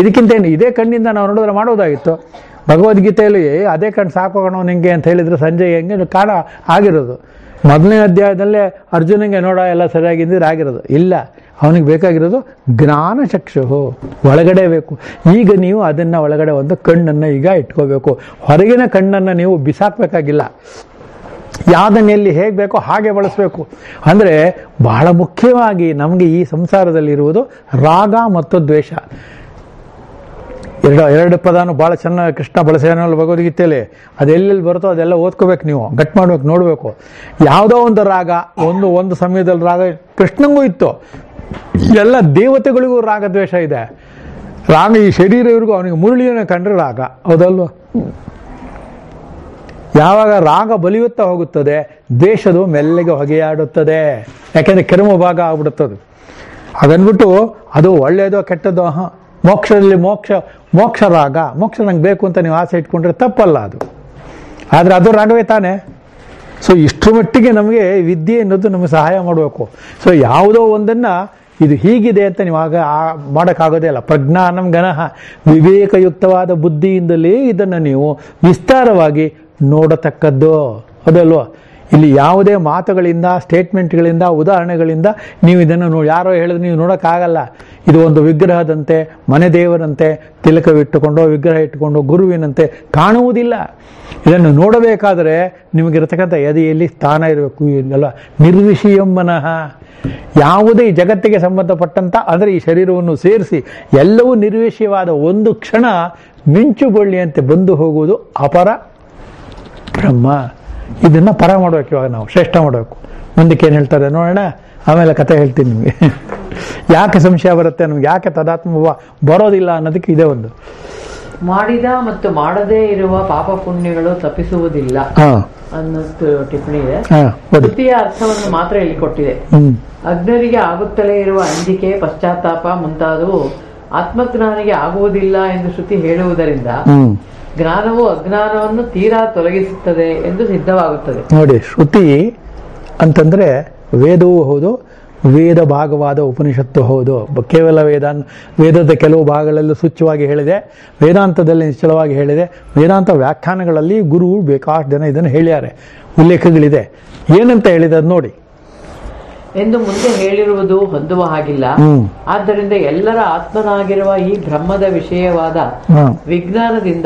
ಇದಕ್ಕಿಂತ ಏನು? ಇದೇ ಕಣ್ಣಿಂದ ನಾವು ನೋಡಿದ್ರೆ ಮಾಡೋದಾಗಿತ್ತು ಭಗವದ್ಗೀತೆಯಲ್ಲಿ ಅದೇ ಕಣ್ಣು ಸಾಕೋಣ ನಿಂಗೆ ಅಂತ ಹೇಳಿದ್ರೆ ಸಂಜೆ ಹೆಂಗೆ ಕಾಣ, ಆಗಿರೋದು. ಮೊದಲನೇ ಅಧ್ಯಾಯದಲ್ಲೇ ಅರ್ಜುನಿಗೆ ನೋಡ ಎಲ್ಲ ಸರಿಯಾಗಿದ್ದರೆ ಆಗಿರೋದು. ಇಲ್ಲ, ಅವನಿಗೆ ಬೇಕಾಗಿರೋದು ಜ್ಞಾನ ಚಕ್ಷು. ಒಳಗಡೆ ಬೇಕು. ಈಗ ನೀವು ಅದನ್ನು ಒಳಗಡೆ ಒಂದು ಕಣ್ಣನ್ನು ಈಗ ಇಟ್ಕೋಬೇಕು. ಹೊರಗಿನ ಕಣ್ಣನ್ನು ನೀವು ಬಿಸಾಕಬೇಕಾಗಿಲ್ಲ. ಎಲ್ಲಿ ಹೇಗೆ ಬೇಕೋ ಹಾಗೆ ಬಳಸಬೇಕು. ಅಂದರೆ ಬಹಳ ಮುಖ್ಯವಾಗಿ ನಮಗೆ ಈ ಸಂಸಾರದಲ್ಲಿರುವುದು ರಾಗ ಮತ್ತು ದ್ವೇಷ. ಎರಡು ಎರಡು ಪದಾನು ಭಾಳ ಚೆನ್ನಾಗಿ ಕೃಷ್ಣ ಬಳಸ್ಯಾನಲ್ಲ ಭಗವದ್ಗೀತೆಯಲ್ಲಿ ಅದೆಲ್ಲೆಲ್ಲಿ ಬರುತ್ತೋ ಅದೆಲ್ಲ ಓದ್ಕೋಬೇಕು ನೀವು. ಗಟ್ ಮಾಡ್ಬೇಕು, ನೋಡಬೇಕು. ಯಾವುದೋ ಒಂದು ರಾಗ, ಒಂದು ಒಂದು ಸಮಯದಲ್ಲಿ ರಾಗ, ಕೃಷ್ಣಂಗೂ ಇತ್ತು. ಎಲ್ಲ ದೇವತೆಗಳಿಗೂ ರಾಗ ದ್ವೇಷ ಇದೆ. ರಾಗ, ಈ ಶರೀರ ಇವ್ರಿಗೂ ಅವನಿಗೆ ಮುರುಳಿಯನ್ನು ಕಂಡ್ರೆ ರಾಗ. ಹೌದಲ್ವ? ಯಾವಾಗ ರಾಗ ಬಲಿಯುತ್ತಾ ಹೋಗುತ್ತದೆ, ದ್ವೇಷದು ಮೆಲ್ಲಗೆ ಹೊಗೆಯಾಡುತ್ತದೆ. ಯಾಕೆಂದ್ರೆ ಕೆರಮ ಭಾಗ ಆಗ್ಬಿಡುತ್ತದೆ. ಅದನ್ಬಿಟ್ಟು ಅದು ಒಳ್ಳೆಯದೋ ಕೆಟ್ಟದೋ ಮೋಕ್ಷದಲ್ಲಿ ಮೋಕ್ಷ ಮೋಕ್ಷ ರಾಗ ಮೋಕ್ಷ ನಂಗೆ ಬೇಕು ಅಂತ ನೀವು ಆಸೆ ಇಟ್ಕೊಂಡ್ರೆ ತಪ್ಪಲ್ಲ ಅದು. ಆದರೆ ಅದು ರಾಗವೇ ತಾನೆ. ಸೊ ಇಷ್ಟರ ಮಟ್ಟಿಗೆ ನಮಗೆ ವಿದ್ಯೆ ಅನ್ನೋದು ನಮಗೆ ಸಹಾಯ ಮಾಡಬೇಕು. ಸೊ ಯಾವುದೋ ಒಂದನ್ನು ಇದು ಹೀಗಿದೆ ಅಂತ ನೀವು ಆಗ ಮಾಡೋಕ್ಕಾಗೋದೇ ಇಲ್ಲ. ಪ್ರಜ್ಞಾನಂ ಗಣಃ ವಿವೇಕಯುಕ್ತವಾದ ಬುದ್ಧಿಯಿಂದಲೇ ಇದನ್ನು ನೀವು ವಿಸ್ತಾರವಾಗಿ ನೋಡತಕ್ಕದ್ದು. ಅದಲ್ವ? ಇಲ್ಲಿ ಯಾವುದೇ ಮಾತುಗಳಿಂದ ಸ್ಟೇಟ್ಮೆಂಟ್ಗಳಿಂದ ಉದಾಹರಣೆಗಳಿಂದ ನೀವು ಇದನ್ನು ನೋಡಿ ಯಾರೋ ಹೇಳಿದ್ರೆ ನೀವು ನೋಡೋಕ್ಕಾಗಲ್ಲ. ಇದು ಒಂದು ವಿಗ್ರಹದಂತೆ, ಮನೆ ದೇವರಂತೆ ತಿಲಕವಿಟ್ಟುಕೊಂಡು ವಿಗ್ರಹ ಇಟ್ಟುಕೊಂಡು, ಗುರುವಿನಂತೆ ಕಾಣುವುದಿಲ್ಲ. ಇದನ್ನು ನೋಡಬೇಕಾದರೆ ನಿಮಗಿರತಕ್ಕಂಥ ಎದೆಯಲ್ಲಿ ಸ್ಥಾನ ಇರಬೇಕು. ಇಲ್ಲ ನಿರ್ವಿಷಯಂಬನಃ. ಯಾವುದೇ ಜಗತ್ತಿಗೆ ಸಂಬಂಧಪಟ್ಟಂಥ, ಅಂದರೆ ಈ ಶರೀರವನ್ನು ಸೇರಿಸಿ ಎಲ್ಲವೂ ನಿರ್ವಿಷಯವಾದ ಒಂದು ಕ್ಷಣ ಮಿಂಚುಗೊಳ್ಳಿಯಂತೆ ಬಂದು ಹೋಗುವುದು ಅಪರ ಬ್ರಹ್ಮ. ಇದನ್ನ ಪರ ಮಾಡಬೇಕು ಇವಾಗ ನಾವು ಶ್ರೇಷ್ಠ ಮಾಡಬೇಕು. ಮುಂದಕ್ಕೆ ಏನು ಹೇಳ್ತಾರೆ ನೋಡೋಣ ಆಮೇಲೆ ಕತೆ ಹೇಳ್ತೀನಿ ನಿಮಗೆ. ಯಾಕೆ ಸಂಶಯ ಬರುತ್ತೆ ನಮ್ಗೆ ಯಾಕೆ ತದಾತ್ಮ ಬರೋದಿಲ್ಲ ಅನ್ನೋದಕ್ಕೆ ಇದೇ ಒಂದು. ಮಾಡಿದ ಮತ್ತು ಮಾಡದೇ ಇರುವ ಪಾಪ ಪುಣ್ಯಗಳು ತಪ್ಪಿಸುವುದಿಲ್ಲ ಅನ್ನೋದು ಟಿಪ್ಪಣಿ ಇದೆ. ತೃತೀಯ ಅರ್ಥವನ್ನು ಮಾತ್ರ ಇಲ್ಲಿ ಕೊಟ್ಟಿದೆ ಅಗ್ನರಿಗೆ ಆಗುತ್ತಲೇ ಇರುವ ಅಂಜಿಕೆ ಪಶ್ಚಾತ್ತಾಪ ಮುಂತಾದವು ಆತ್ಮಜ್ಞಾನಿಗೆ ಆಗುವುದಿಲ್ಲ ಎಂದು ಶ್ರುತಿ ಹೇಳುವುದರಿಂದ ಜ್ಞಾನವು ಅಜ್ಞಾನವನ್ನು ತೀರಾ ತೊಲಗಿಸುತ್ತದೆ ಎಂದು ಸಿದ್ಧವಾಗುತ್ತದೆ. ನೋಡಿ, ಶ್ರುತಿ ಅಂತಂದ್ರೆ ವೇದವೂ ಹೌದು, ವೇದ ಭಾಗವಾದ ಉಪನಿಷತ್ತು ಹೌದು. ಕೇವಲ ವೇದ ವೇದದ ಕೆಲವು ಭಾಗಗಳಲ್ಲೂ ಸೂಚ್ಯವಾಗಿ ಹೇಳಿದೆ, ವೇದಾಂತದಲ್ಲಿ ನಿಶ್ಚಲವಾಗಿ ಹೇಳಿದೆ, ವೇದಾಂತ ವ್ಯಾಖ್ಯಾನಗಳಲ್ಲಿ ಗುರು ಬೇಕಾಷ್ಟು ಜನ ಇದನ್ನು ಹೇಳ್ಯಾರೆ. ಉಲ್ಲೇಖಗಳಿದೆ. ಏನಂತ ಹೇಳಿದ ನೋಡಿ. ಎಂದು ಮುಂದೆ ಹೇಳಿರುವುದು ಹೊಂದುವ ಹಾಗಿಲ್ಲ. ಆದ್ದರಿಂದ ಎಲ್ಲರ ಆತ್ಮನಾಗಿರುವ ಈ ಬ್ರಹ್ಮದ ವಿಷಯವಾದ ವಿಜ್ಞಾನದಿಂದ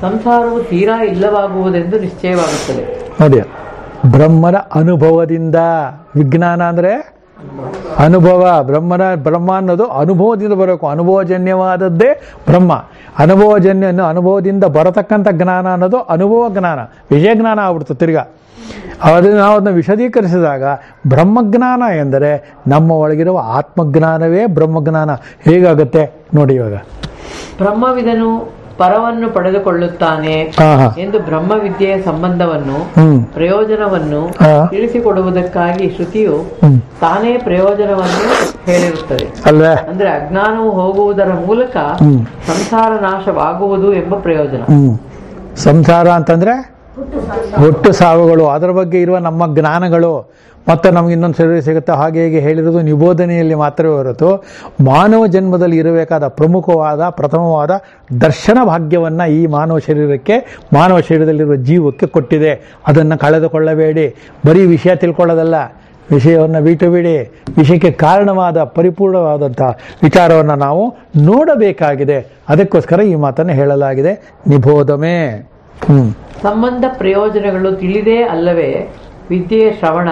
ಸಂಸಾರವು ತೀರಾ ಇಲ್ಲವಾಗುವುದೆಂದು ನಿಶ್ಚಯವಾಗುತ್ತದೆ. ಅದೇ. ಬ್ರಹ್ಮನ ಅನುಭವದಿಂದ ವಿಜ್ಞಾನ ಅಂದ್ರೆ ಅನುಭವ, ಬ್ರಹ್ಮನ, ಬ್ರಹ್ಮ ಅನ್ನೋದು ಅನುಭವದಿಂದ ಬರಬೇಕು. ಅನುಭವಜನ್ಯವಾದದ್ದೇ ಬ್ರಹ್ಮ. ಅನುಭವಜನ್ಯ ಅನುಭವದಿಂದ ಬರತಕ್ಕಂಥ ಜ್ಞಾನ ಅನ್ನೋದು ಅನುಭವ ಜ್ಞಾನ. ವಿಜಯ ಜ್ಞಾನ ಆಗ್ಬಿಡ್ತು ತಿರ್ಗಾ. ಅದನ್ನು ನಾವು ಅದನ್ನು ವಿಶದೀಕರಿಸಿದಾಗ ಬ್ರಹ್ಮಜ್ಞಾನ ಎಂದರೆ ನಮ್ಮ ಒಳಗಿರುವ ಆತ್ಮಜ್ಞಾನವೇ ಬ್ರಹ್ಮಜ್ಞಾನ. ಹೇಗಾಗುತ್ತೆ? ನೋಡಿ ಇವಾಗ. ಬ್ರಹ್ಮವಿದನು ಪರವನ್ನು ಪಡೆದುಕೊಳ್ಳುತ್ತಾನೆ ಎಂದು ಬ್ರಹ್ಮವಿದ್ಯೆಯ ಸಂಬಂಧವನ್ನು ಪ್ರಯೋಜನವನ್ನು ತಿಳಿಸಿಕೊಡುವುದಕ್ಕಾಗಿ ಶ್ರುತಿಯು ತಾನೇ ಪ್ರಯೋಜನವನ್ನು ಹೇಳಿರುತ್ತದೆ. ಅಲ್ವೇ? ಅಂದ್ರೆ ಅಜ್ಞಾನವು ಹೋಗುವುದರ ಮೂಲಕ ಸಂಸಾರ ನಾಶವಾಗುವುದು ಎಂಬ ಪ್ರಯೋಜನ. ಸಂಸಾರ ಅಂತಂದ್ರೆ ಹುಟ್ಟು ಸಾವುಗಳು. ಅದರ ಬಗ್ಗೆ ಇರುವ ನಮ್ಮ ಜ್ಞಾನಗಳು. ಮತ್ತೆ ನಮ್ಗೆ ಇನ್ನೊಂದು ಶರೀರ ಸಿಗುತ್ತೆ. ಹಾಗೆ ಹೇಗೆ ಹೇಳಿರೋದು ನಿಬೋಧನೆಯಲ್ಲಿ ಮಾತ್ರವೇ ಹೊರತು ಮಾನವ ಜನ್ಮದಲ್ಲಿ ಇರಬೇಕಾದ ಪ್ರಮುಖವಾದ, ಪ್ರಥಮವಾದ ದರ್ಶನ ಭಾಗ್ಯವನ್ನ ಈ ಮಾನವ ಶರೀರಕ್ಕೆ, ಮಾನವ ಶರೀರದಲ್ಲಿರುವ ಜೀವಕ್ಕೆ ಕೊಟ್ಟಿದೆ. ಅದನ್ನು ಕಳೆದುಕೊಳ್ಳಬೇಡಿ. ಬರೀ ವಿಷಯ ತಿಳ್ಕೊಳ್ಳೋದಲ್ಲ. ವಿಷಯವನ್ನು ಬಿಟ್ಟು ಬಿಡಿ. ವಿಷಯಕ್ಕೆ ಕಾರಣವಾದ ಪರಿಪೂರ್ಣವಾದಂಥ ವಿಚಾರವನ್ನು ನಾವು ನೋಡಬೇಕಾಗಿದೆ. ಅದಕ್ಕೋಸ್ಕರ ಈ ಮಾತನ್ನು ಹೇಳಲಾಗಿದೆ. ನಿಬೋಧಮೆ. ಸಂಬಂಧ ಪ್ರಯೋಜನಗಳು ತಿಳಿದೇ ಅಲ್ಲವೇ ವಿದ್ಯೆಯ ಶ್ರವಣ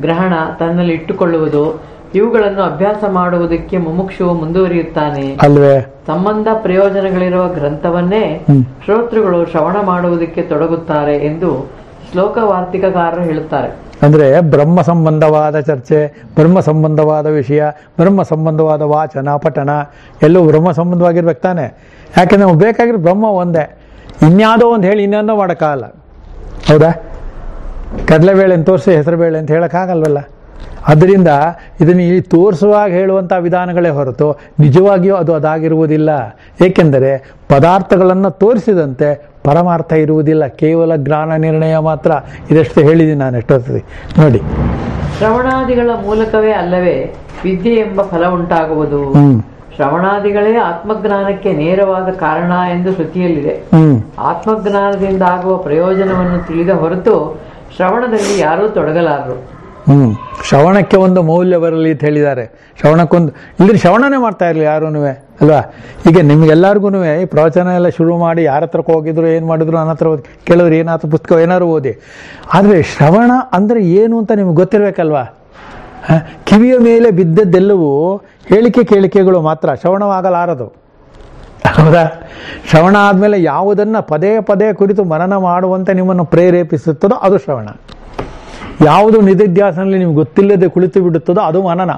ಗ್ರಹಣ ತನ್ನಲ್ಲಿ ಇಟ್ಟುಕೊಳ್ಳುವುದು ಇವುಗಳನ್ನು ಅಭ್ಯಾಸ ಮಾಡುವುದಕ್ಕೆ ಮುಮುಕ್ಷುವು ಮುಂದುವರಿಯುತ್ತಾನೆ. ಅಲ್ವೇ? ಸಂಬಂಧ ಪ್ರಯೋಜನಗಳಿರುವ ಗ್ರಂಥವನ್ನೇ. ಶ್ರೋತೃಗಳು ಶ್ರವಣ ಮಾಡುವುದಕ್ಕೆ ತೊಡಗುತ್ತಾರೆ ಎಂದು ಶ್ಲೋಕ ವಾರ್ತಿಕಕಾರರು ಹೇಳುತ್ತಾರೆ. ಅಂದ್ರೆ ಬ್ರಹ್ಮ ಸಂಬಂಧವಾದ ಚರ್ಚೆ ಬ್ರಹ್ಮ ಸಂಬಂಧವಾದ ವಿಷಯ ಬ್ರಹ್ಮ ಸಂಬಂಧವಾದ ವಾಚನ ಪಠಣ ಎಲ್ಲವೂ ಬ್ರಹ್ಮ ಸಂಬಂಧವಾಗಿರ್ಬೇಕು ತಾನೆ. ಯಾಕೆಂದ್ರೆ ನಮ್ಗೆ ಬೇಕಾಗಿರೋ ಬ್ರಹ್ಮ ಒಂದೇ. ಇನ್ಯಾವುದೋ ಒಂದು ಹೇಳಿ ಇನ್ನೊಂದೋ ಮಾಡೋಕ್ಕಾಗಲ್ಲ. ಹೌದಾ? ಕಡಲೆಬೇಳೆ ಅಂತ ತೋರಿಸಿ ಹೆಸರುಬೇಳೆ ಅಂತ ಹೇಳೋಕ್ಕಾಗಲ್ವಲ್ಲ ಅದರಿಂದ ಇದನ್ನು ಇಲ್ಲಿ ತೋರಿಸುವಾಗ ಹೇಳುವಂಥ ವಿಧಾನಗಳೇ ಹೊರತು ನಿಜವಾಗಿಯೂ ಅದು ಅದಾಗಿರುವುದಿಲ್ಲ. ಏಕೆಂದರೆ ಪದಾರ್ಥಗಳನ್ನು ತೋರಿಸಿದಂತೆ ಪರಮಾರ್ಥ ಇರುವುದಿಲ್ಲ. ಕೇವಲ ಜ್ಞಾನ ನಿರ್ಣಯ ಮಾತ್ರ. ಇದಷ್ಟು ಹೇಳಿದ್ದೀನಿ ನಾನು ಎಷ್ಟೊತ್ತಿ ನೋಡಿ. ಶ್ರವಣಾದಿಗಳ ಮೂಲಕವೇ ಅಲ್ಲವೇ ವಿದ್ಯೆ ಎಂಬ ಫಲ ಉಂಟಾಗುವುದು. ಶ್ರವಣಾದಿಗಳೇ ಆತ್ಮಜ್ಞಾನಕ್ಕೆ ನೇರವಾದ ಕಾರಣ ಎಂದು ಶ್ರುತಿಯಲ್ಲಿದೆ ಆತ್ಮಜ್ಞಾನದಿಂದ ಆಗುವ ಪ್ರಯೋಜನವನ್ನು ತಿಳಿದ ಹೊರತು ಶ್ರವಣದಲ್ಲಿ ಯಾರೂ ತೊಡಗಲಾರರು. ಹ್ಮ್. ಶ್ರವಣಕ್ಕೆ ಒಂದು ಮೌಲ್ಯ ಬರಲಿ ಅಂತ ಹೇಳಿದ್ದಾರೆ. ಶ್ರವಣಕ್ಕೊಂದು ಇಲ್ಲಿ ಶ್ರವಣನೇ ಮಾಡ್ತಾ ಇರಲಿ ಯಾರೂ ಅಲ್ವಾ? ಈಗ ನಿಮ್ಗೆಲ್ಲರಿಗೂ ಈ ಪ್ರವಚನ ಎಲ್ಲ ಶುರು ಮಾಡಿ ಯಾರ ಹತ್ರಕ್ಕೆ ಹೋಗಿದ್ರು, ಏನು ಮಾಡಿದ್ರು, ನನ್ನ ಹತ್ರ ಕೇಳಿದ್ರು, ಏನಾದ್ರು ಪುಸ್ತಕ ಏನಾದ್ರು ಓದಿ. ಆದರೆ ಶ್ರವಣ ಅಂದರೆ ಏನು ಅಂತ ನಿಮ್ಗೆ ಗೊತ್ತಿರಬೇಕಲ್ವಾ? ಕಿವಿಯ ಮೇಲೆ ಬಿದ್ದದ್ದೆಲ್ಲವೂ ಹೇಳಿಕೆ ಕೇಳಿಕೆಗಳು ಮಾತ್ರ, ಶ್ರವಣವಾಗಲಾರದು. ಹೌದಾ? ಶ್ರವಣ ಆದಮೇಲೆ ಯಾವುದನ್ನು ಪದೇ ಪದೇ ಕುರಿತು ಮನನ ಮಾಡುವಂತೆ ನಿಮ್ಮನ್ನು ಪ್ರೇರೇಪಿಸುತ್ತದೋ ಅದು ಶ್ರವಣ. ಯಾವುದು ನಿಧಿಧ್ಯಾಸನಲ್ಲಿ ನಿಮ್ಗೆ ಗೊತ್ತಿಲ್ಲದೆ ಕುಳಿತು ಬಿಡುತ್ತದೋ ಅದು ಮನನ.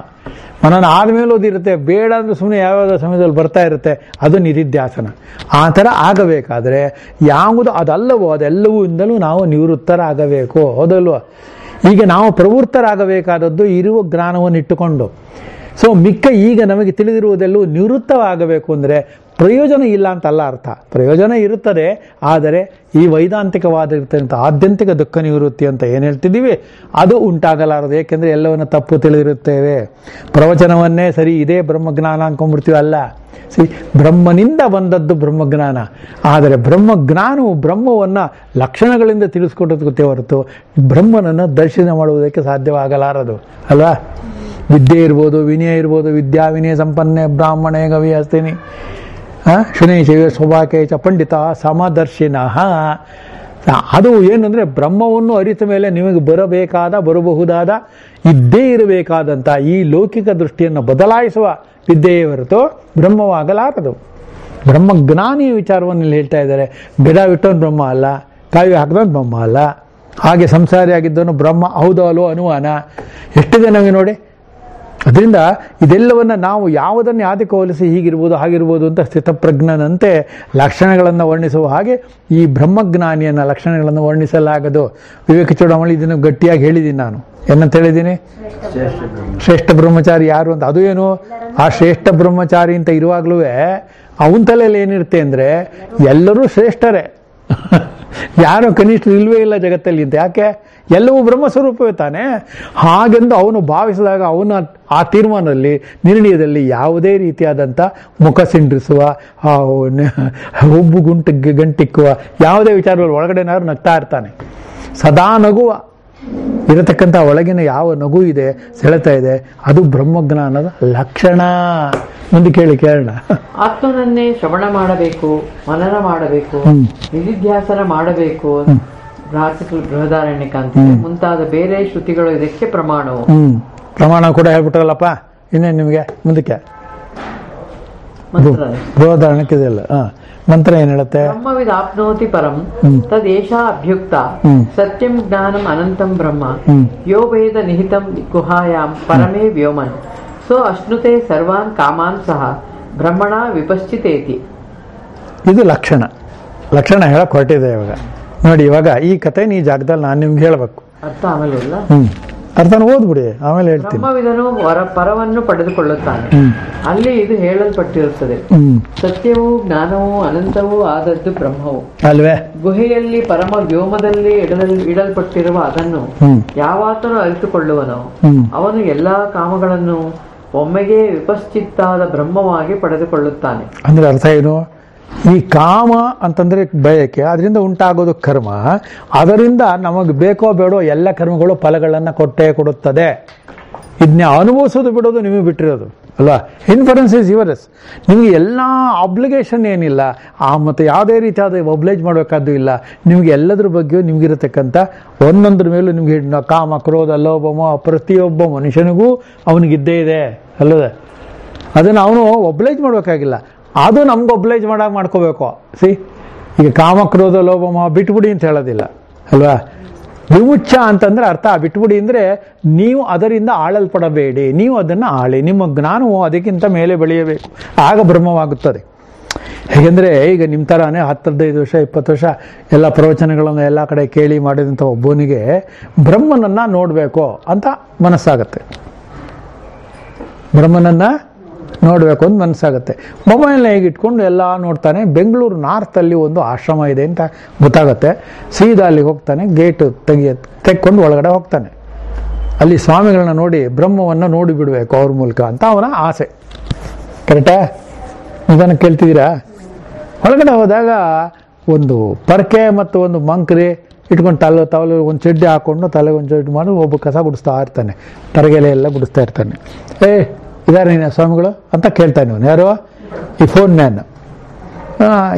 ಮನನ ಆದಮೇಲೂ ಅದಿರುತ್ತೆ ಬೇಡ ಅಂದ್ರೆ ಸುಮ್ಮನೆ ಯಾವ್ಯಾವ ಸಮಯದಲ್ಲಿ ಬರ್ತಾ ಇರುತ್ತೆ. ಅದು ನಿಧಿಧ್ಯಾಸನ. ಆ ಥರ ಆಗಬೇಕಾದ್ರೆ ಯಾವುದು ಅದಲ್ಲವೋ ಅದೆಲ್ಲವೂ ಇಂದಲೂ ನಾವು ನಿವೃತ್ತರಾಗಬೇಕು. ಹೌದಲ್ವ? ಈಗ ನಾವು ಪ್ರವೃತ್ತರಾಗಬೇಕಾದದ್ದು ಇರುವ ಜ್ಞಾನವನ್ನು ಇಟ್ಟುಕೊಂಡು ಸೊ ಮಿಕ್ಕ ಈಗ ನಮಗೆ ತಿಳಿದಿರುವುದೆಲ್ಲವೂ ನಿವೃತ್ತವಾಗಬೇಕು ಅಂದರೆ ಪ್ರಯೋಜನ ಇಲ್ಲ ಅಂತಲ್ಲ ಅರ್ಥ. ಪ್ರಯೋಜನ ಇರುತ್ತದೆ, ಆದರೆ ಈ ವೈದಾಂತಿಕವಾಗಿರ್ತಕ್ಕಂಥ ಆದ್ಯಂತಿಕ ದುಃಖ ನಿವೃತ್ತಿ ಅಂತ ಏನು ಹೇಳ್ತಿದ್ದೀವಿ? ಅದು ಉಂಟಾಗಲಾರದು, ಏಕೆಂದರೆ ಎಲ್ಲವನ್ನು ತಪ್ಪು ತಿಳಿದಿರುತ್ತೇವೆ. ಪ್ರವಚನವನ್ನೇ ಸರಿ ಇದೇ ಬ್ರಹ್ಮಜ್ಞಾನ ಅನ್ಕೊಂಡ್ಬಿಡ್ತೀವಿ ಅಲ್ಲ? ಸಿ, ಬ್ರಹ್ಮನಿಂದ ಬಂದದ್ದು ಬ್ರಹ್ಮಜ್ಞಾನ. ಆದರೆ ಬ್ರಹ್ಮಜ್ಞಾನವು ಬ್ರಹ್ಮವನ್ನು ಲಕ್ಷಣಗಳಿಂದ ತಿಳಿಸ್ಕೊಟ್ಟೇ ಹೊರತು ಬ್ರಹ್ಮನನ್ನು ದರ್ಶನ ಮಾಡುವುದಕ್ಕೆ ಸಾಧ್ಯವಾಗಲಾರದು, ಅಲ್ವಾ? ವಿದ್ಯೆ ಇರ್ಬೋದು, ವಿನಯ ಇರ್ಬೋದು ವಿದ್ಯಾ ವಿನಯ ಸಂಪನ್ನೆ, ಬ್ರಾಹ್ಮಣೇ ಗವಿ ಹಸ್ತಿನಿ ಶುನೇ ಶಿವ ಸ್ವಭಾಕೆ ಚ ಪಂಡಿತ ಸಮದರ್ಶಿನ. ಅದು ಏನಂದ್ರೆ ಬ್ರಹ್ಮವನ್ನು ಅರಿತ ಮೇಲೆ ನಿಮಗೆ ಬರಬೇಕಾದ, ಬರಬಹುದಾದ, ಇದ್ದೇ ಇರಬೇಕಾದಂಥ ಈ ಲೌಕಿಕ ದೃಷ್ಟಿಯನ್ನು ಬದಲಾಯಿಸುವ ವಿದ್ಯೆಯೇ ಹೊರತು ಬ್ರಹ್ಮವಾಗಲಾರದು. ಬ್ರಹ್ಮಜ್ಞಾನಿಯ ವಿಚಾರವನ್ನು ಇಲ್ಲಿ ಹೇಳ್ತಾ ಇದ್ದಾರೆ. ಗಿಡ ಬಿಟ್ಟವನು ಬ್ರಹ್ಮ ಅಲ್ಲ ಕಾವ್ಯ ಹಾಕಿದವನು ಬ್ರಹ್ಮ ಅಲ್ಲ. ಹಾಗೆ ಸಂಸಾರಿಯಾಗಿದ್ದವನು ಬ್ರಹ್ಮ, ಹೌದೋ ಅನುಮಾನ. ಎಷ್ಟು ಜನಗೆ ನೋಡಿ ಅದರಿಂದ ಇದೆಲ್ಲವನ್ನ ನಾವು ಯಾವುದನ್ನೇ ಆದಿಕ ಹೋಲಿಸಿ ಹೀಗಿರ್ಬೋದು, ಹಾಗಿರ್ಬೋದು ಅಂತ ಸ್ಥಿತಪ್ರಜ್ಞನಂತೆ ಲಕ್ಷಣಗಳನ್ನು ವರ್ಣಿಸುವ ಹಾಗೆ ಈ ಬ್ರಹ್ಮಜ್ಞಾನಿಯನ್ನ ಲಕ್ಷಣಗಳನ್ನು ವರ್ಣಿಸಲಾಗದು. ವಿವೇಕ ಚೂಡಾಮಣಿ ಇದನ್ನು ಗಟ್ಟಿಯಾಗಿ ಹೇಳಿದ್ದೀನಿ ನಾನು. ಏನಂತ ಹೇಳಿದ್ದೀನಿ ಶ್ರೇಷ್ಠ ಬ್ರಹ್ಮಚಾರಿ ಯಾರು ಅಂತ. ಅದು ಏನು? ಆ ಶ್ರೇಷ್ಠ ಬ್ರಹ್ಮಚಾರಿ ಅಂತ ಇರುವಾಗಲೂ ಅವನ ತಲೆಯಲ್ಲಿ ಏನಿರುತ್ತೆ ಅಂದರೆ ಎಲ್ಲರೂ ಶ್ರೇಷ್ಠರೇ. ಯಾರು ಕನಿಷ್ಠ ಇಲ್ವೇ ಇಲ್ಲ ಜಗತ್ತಲ್ಲಿ ಅಂತ. ಯಾಕೆ? ಎಲ್ಲವೂ ಬ್ರಹ್ಮಸ್ವರೂಪವೇ ತಾನೆ? ಹಾಗೆಂದು ಅವನು ಭಾವಿಸಿದಾಗ ಅವನ ಆ ತೀರ್ಮಾನದಲ್ಲಿ ನಿರ್ಣಯದಲ್ಲಿ ಯಾವುದೇ ರೀತಿಯಾದಂಥ ಮುಖ ಸಿಂಡ್ರಿಸುವ ಹುಬ್ಬು ಗುಂಟು ಗಂಟಿಕ್ಕುವ ಯಾವುದೇ ವಿಚಾರದಲ್ಲಿ ಒಳಗಡೆನಾದ್ರು ನಗ್ತಾ ಇರ್ತಾನೆ. ಸದಾ ನಗುವ. ಇರತಕ್ಕಂಥ ಒಳಗಿನ ಯಾವ ನಗು ಇದೆ ಸೆಳೆತಾ ಇದೆ ಅದು ಬ್ರಹ್ಮಜ್ಞಾನದ ಲಕ್ಷಣ. ಮುಂದೆ ಕೇಳಿ ಕೇಳೋಣ. ಆತ್ಮನನ್ನೇ ಶ್ರವಣ ಮಾಡಬೇಕು ಮನನ ಮಾಡಬೇಕು. ನಿಧಿಧ್ಯಾಸನ ಮಾಡಬೇಕು ಭ್ರಾತೃ ಬೃಹದಾರಣ್ಯಕ ಅಂತ ಮುಂತಾದ ಬೇರೆ ಶ್ರುತಿಗಳು ಇದಕ್ಕೆ ಪ್ರಮಾಣವು. ಪ್ರಮಾಣ ಕೂಡ ಹೇಳ್ಬಿಟ್ರಲ್ಲಪ್ಪ? ಇನ್ನೇನು ನಿಮಗೆ? ಮುಂದಕ್ಕೆ. ಹಾ. ಮಂತ್ರ ಏನ್ ಹೇಳುತ್ತೆ? ಬ್ರಹ್ಮವಿದ ಆಪ್ನೋತಿ ಪರಂ ತದೇಶ ಅಭ್ಯುಕ್ತ ಸತ್ಯಂ ಜ್ಞಾನಂ ಅನಂತಂ ಬ್ರಹ್ಮ ಹ್ಮ್. ಯೋ ಭೇದ ನಿಹಿತಂ ಗುಹಾಯಾಂ ಪರಮೇ ವ್ಯೋಮನ್. ಸೊ ಅಶ್ನುತೆ ಸರ್ವಾನ್ ಕಾಮಾನ್ ಸಹ ಬ್ರಹ್ಮಣ ವಿಪಶ್ಚಿತೇತಿ. ಇದು ಲಕ್ಷಣ. ಲಕ್ಷಣ ಹೇಳಕ್ ಹೊರಟಿದೆ ಇವಾಗ. ನೋಡಿ ಇವಾಗ ಈ ಕತೆ ನೀ ಜಾಗದಲ್ಲಿ ನಾನು ನಿಮ್ಗೆ ಹೇಳ್ಬೇಕು. ಅರ್ಥ ಆಮೇಲೆ ಹ್ಮ್. ಅರ್ಥನ ಓದ್ಬಿಡಿ ಆಮೇಲೆ ಹೇಳ್ತೀನಿ. ವರ ಪರವನ್ನು ಪಡೆದುಕೊಳ್ಳುತ್ತಾನೆ. ಅಲ್ಲಿ ಇದು ಹೇಳಲ್ಪಟ್ಟಿರುತ್ತದೆ. ಸತ್ಯವೂ ಜ್ಞಾನವೂ ಅನಂತವೂ ಆದದ್ದು ಬ್ರಹ್ಮವು. ಅಲ್ವೇ? ಗುಹೆಯಲ್ಲಿ ಪರಮ ವ್ಯೋಮದಲ್ಲಿ ಇಡಲ್ ಇಡಲ್ಪಟ್ಟಿರುವ ಅದನ್ನು ಯಾವಾತನು ಅರಿತುಕೊಳ್ಳುವನೋ ಅವನು ಎಲ್ಲಾ ಕಾಮಗಳನ್ನು ಒಮ್ಮೆಗೆ ವಿಪಶ್ಚಿತ್ತಾದ ಬ್ರಹ್ಮವಾಗಿ ಪಡೆದುಕೊಳ್ಳುತ್ತಾನೆ. ಅಂದ್ರೆ ಅರ್ಥ ಏನು? ಈ ಕಾಮ ಅಂತಂದ್ರೆ ಬಯಕೆ, ಅದರಿಂದ ಉಂಟಾಗೋದು ಕರ್ಮ. ಅದರಿಂದ ನಮಗೆ ಬೇಕೋ ಬೇಡೋ ಎಲ್ಲ ಕರ್ಮಗಳು ಫಲಗಳನ್ನು ಕೊಟ್ಟೇ ಕೊಡುತ್ತದೆ. ಇದನ್ನ ಅನುಭವಿಸೋದು ಬಿಡೋದು ನಿಮಗೆ ಬಿಟ್ಟಿರೋದು, ಅಲ್ವಾ? ಇನ್ಫರೆನ್ಸ್ ಇಸ್ ಯುವರ್ಸ್ ನಿಮಗೆ ಎಲ್ಲ ಅಬ್ಲಿಗೇಷನ್ ಏನಿಲ್ಲ, ಆ ಮತ್ತು ಯಾವುದೇ ರೀತಿಯಾದ ಒಬ್ಲೈಜ್ ಮಾಡಬೇಕಾದ್ದು ಇಲ್ಲ. ನಿಮಗೆ ಎಲ್ಲದ್ರ ಬಗ್ಗೆಯೂ ನಿಮಗಿರತಕ್ಕಂಥ ಒಂದೊಂದ್ರ ಮೇಲೂ ನಿಮಗೆ ಕಾಮ, ಕ್ರೋಧ ಲೋಭ ಮೋಹ ಪ್ರತಿಯೊಬ್ಬ ಮನುಷ್ಯನಿಗೂ ಅವನಿಗಿದ್ದೇ ಇದೆ, ಅಲ್ಲದೆ. ಅದನ್ನು ಅವನು ಒಬ್ಲೈಜ್ ಮಾಡಬೇಕಾಗಿಲ್ಲ. ಅದು ನಮ್ಗೆ ಒಬ್ಲೈಜ್ ಮಾಡಾಗ ಮಾಡ್ಕೋಬೇಕು. ಸಿ ಈಗ ಕಾಮಕ್ರೋಧ ಲೋಭಮ ಬಿಟ್ಬಿಡಿ ಅಂತ ಹೇಳೋದಿಲ್ಲ. ಅಲ್ವಾ? ವಿಮುಚ್ಚ ಅಂತಂದ್ರೆ ಅರ್ಥ. ಬಿಟ್ಬಿಡಿ ಅಂದರೆ ನೀವು ಅದರಿಂದ ಆಳಲ್ಪಡಬೇಡಿ. ನೀವು ಅದನ್ನು ಆಳಿ. ನಿಮ್ಮ ಜ್ಞಾನವು ಅದಕ್ಕಿಂತ ಮೇಲೆ ಬೆಳೆಯಬೇಕು. ಆಗ ಬ್ರಹ್ಮವಾಗುತ್ತದೆ ಹೇಗೆಂದರೆ ಈಗ ನಿಮ್ಮ ಥರನೇ ಹತ್ತದೈದು ವರ್ಷ, ಇಪ್ಪತ್ತು ವರ್ಷ ಎಲ್ಲ ಪ್ರವಚನಗಳನ್ನು ಎಲ್ಲ ಕಡೆ ಕೇಳಿ ಮಾಡಿದಂಥ ಒಬ್ಬನಿಗೆ ಬ್ರಹ್ಮನನ್ನು ನೋಡಬೇಕು ಅಂತ ಮನಸ್ಸಾಗತ್ತೆ. ಬ್ರಹ್ಮನನ್ನ ನೋಡಬೇಕು ಅಂತ ಮನಸ್ಸಾಗುತ್ತೆ ಮೊಬೈಲ್ನ ಹೇಗೆ ಇಟ್ಕೊಂಡು ಎಲ್ಲ ನೋಡ್ತಾನೆ, ಬೆಂಗಳೂರು ನಾರ್ತಲ್ಲಿ ಒಂದು ಆಶ್ರಮ ಇದೆ ಅಂತ ಗೊತ್ತಾಗುತ್ತೆ. ಸೀದಾ ಅಲ್ಲಿಗೆ ಹೋಗ್ತಾನೆ, ಗೇಟ್ ತೆಗಿಯ ತೆಕ್ಕೊಂಡು ಒಳಗಡೆ ಹೋಗ್ತಾನೆ. ಅಲ್ಲಿ ಸ್ವಾಮಿಗಳನ್ನ ನೋಡಿ, ಬ್ರಹ್ಮವನ್ನು ನೋಡಿ ಬಿಡಬೇಕು ಅವ್ರ ಮೂಲಕ ಅಂತ ಅವನ ಆಸೆ. ಕರೆಕ್ಟಾ ನಿಧಾನ ಕೇಳ್ತಿದ್ದೀರಾ? ಒಳಗಡೆ ಹೋದಾಗ ಒಂದು ಪರ್ಕೆ ಮತ್ತು ಒಂದು ಮಂಕ್ರಿ ಇಟ್ಕೊಂಡು ತಲೆ ತಲೆ ಒಂದು ಚಡ್ಡಿ ಹಾಕೊಂಡು ತಲೆಗೆ ಒಂದು ಚಡ್ಡಿ ಮಾಡಿ ಒಬ್ಬ ಕಸ ಗುಡಿಸ್ತಾ ಇರ್ತಾನೆ. ತರಗೆಲೆ ಎಲ್ಲ ಗುಡಿಸ್ತಾ ಇರ್ತಾನೆ. ಏ ಇದಾರೆ ನೀನು ಸ್ವಾಮಿಗಳು ಅಂತ ಕೇಳ್ತಾನೆ ಇವನು ಯಾರು? ಈ ಫೋನ್ ಮ್ಯಾನ್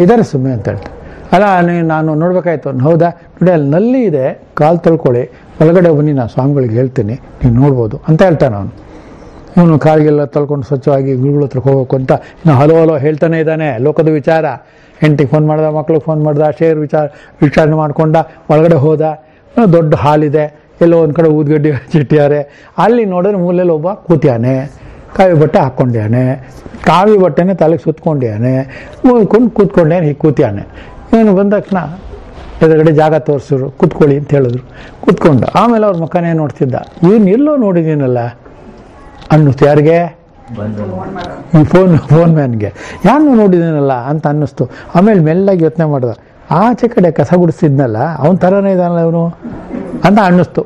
ಇದಾರೆ ಸುಮ್ಮನೆ ಅಂತ ಹೇಳ್ತಾರೆ ಅಲ್ಲ ನಾನು ನೋಡ್ಬೇಕಾಯ್ತು ಹೌದಾ? ನೋಡಿ, ಅಲ್ಲಿ ನಲ್ಲಿ ಇದೆ, ಕಾಲು ತೊಳ್ಕೊಳ್ಳಿ, ಒಳಗಡೆ ಬನ್ನಿ ನಾನು ಸ್ವಾಮಿಗಳಿಗೆ ಹೇಳ್ತೀನಿ ನೀವು ನೋಡ್ಬೋದು ಅಂತ ಹೇಳ್ತಾನೆ ಅವನು. ಇವನು ಕಾಲಿಗೆಲ್ಲ ತೊಳ್ಕೊಂಡು ಸ್ವಚ್ಛವಾಗಿ ಗುರುಗಳ ಹತ್ರ ಹೋಗ್ಬೇಕು ಅಂತ ಇನ್ನು ಹಲೋ ಹಲೋ ಹೇಳ್ತಾನೆ ಇದ್ದಾನೆ, ಲೋಕದ ವಿಚಾರ. ಹೆಂಡತಿಗೆ ಫೋನ್ ಮಾಡ್ದ, ಮಕ್ಳಿಗೆ ಫೋನ್ ಮಾಡ್ದ ಶೇರ್ ವಿಚಾರ, ವಿಚಾರಣೆ ಮಾಡ್ಕೊಂಡ, ಒಳಗಡೆ ಹೋದ ದೊಡ್ಡ ಹಾಲಿದೆ ಎಲ್ಲೋ ಒಂದು ಕಡೆ ಊದ್ಗಡ್ಡಿ ಚಿಟ್ಟಿಯಾರೆ. ಅಲ್ಲಿ ನೋಡಿದ್ರೆ ಮೂಲೆಯಲ್ಲಿ ಒಬ್ಬ ಕೂತ್ಯಾನೆ ಕಾವಿ ಬಟ್ಟೆ ಹಾಕ್ಕೊಂಡ್ಯಾನೆ. ಕಾವಿ ಬಟ್ಟೆನೇ ತಲೆಗೆ ಸುತ್ಕೊಂಡ್ಯಾನೆ. ಮೂಳ್ಕೊಂಡು ಕೂತ್ಕೊಂಡ್ಯಾನೆ, ಹೀಗೆ ಕೂತ್ಯಾನೆ. ಇವನು ಬಂದ ತಕ್ಷಣ ಎದುರುಗಡೆ ಜಾಗ ತೋರಿಸಿದ್ರು. ಕೂತ್ಕೊಳ್ಳಿ ಅಂತ ಹೇಳಿದ್ರು. ಕೂತ್ಕೊಂಡು. ಆಮೇಲೆ ಅವ್ರ ಮುಖನೇ ನೋಡ್ತಿದ್ದ? ಇವನು ಎಲ್ಲೋ ನೋಡಿದ್ದೀನಲ್ಲ ಅನ್ನಿಸ್ತು. ಯಾರಿಗೆ? ಈ ಫೋನ್ ಫೋನ್ ಮ್ಯಾನ್ಗೆ. ಯಾರನ್ನು ನೋಡಿದ್ದೀನಲ್ಲ ಅಂತ ಅನ್ನಿಸ್ತು. ಆಮೇಲೆ ಮೆಲ್ಲಾಗಿ ಯೋಚನೆ ಮಾಡ್ದ. ಆಚೆ ಕಡೆ ಕಸ ಗುಡಿಸ್ತಿದ್ನಲ್ಲ ಅವನ ಥರನೇ ಇದ್ದಾನಲ್ಲ ಅವನು ಅಂತ ಅನ್ನಿಸ್ತು.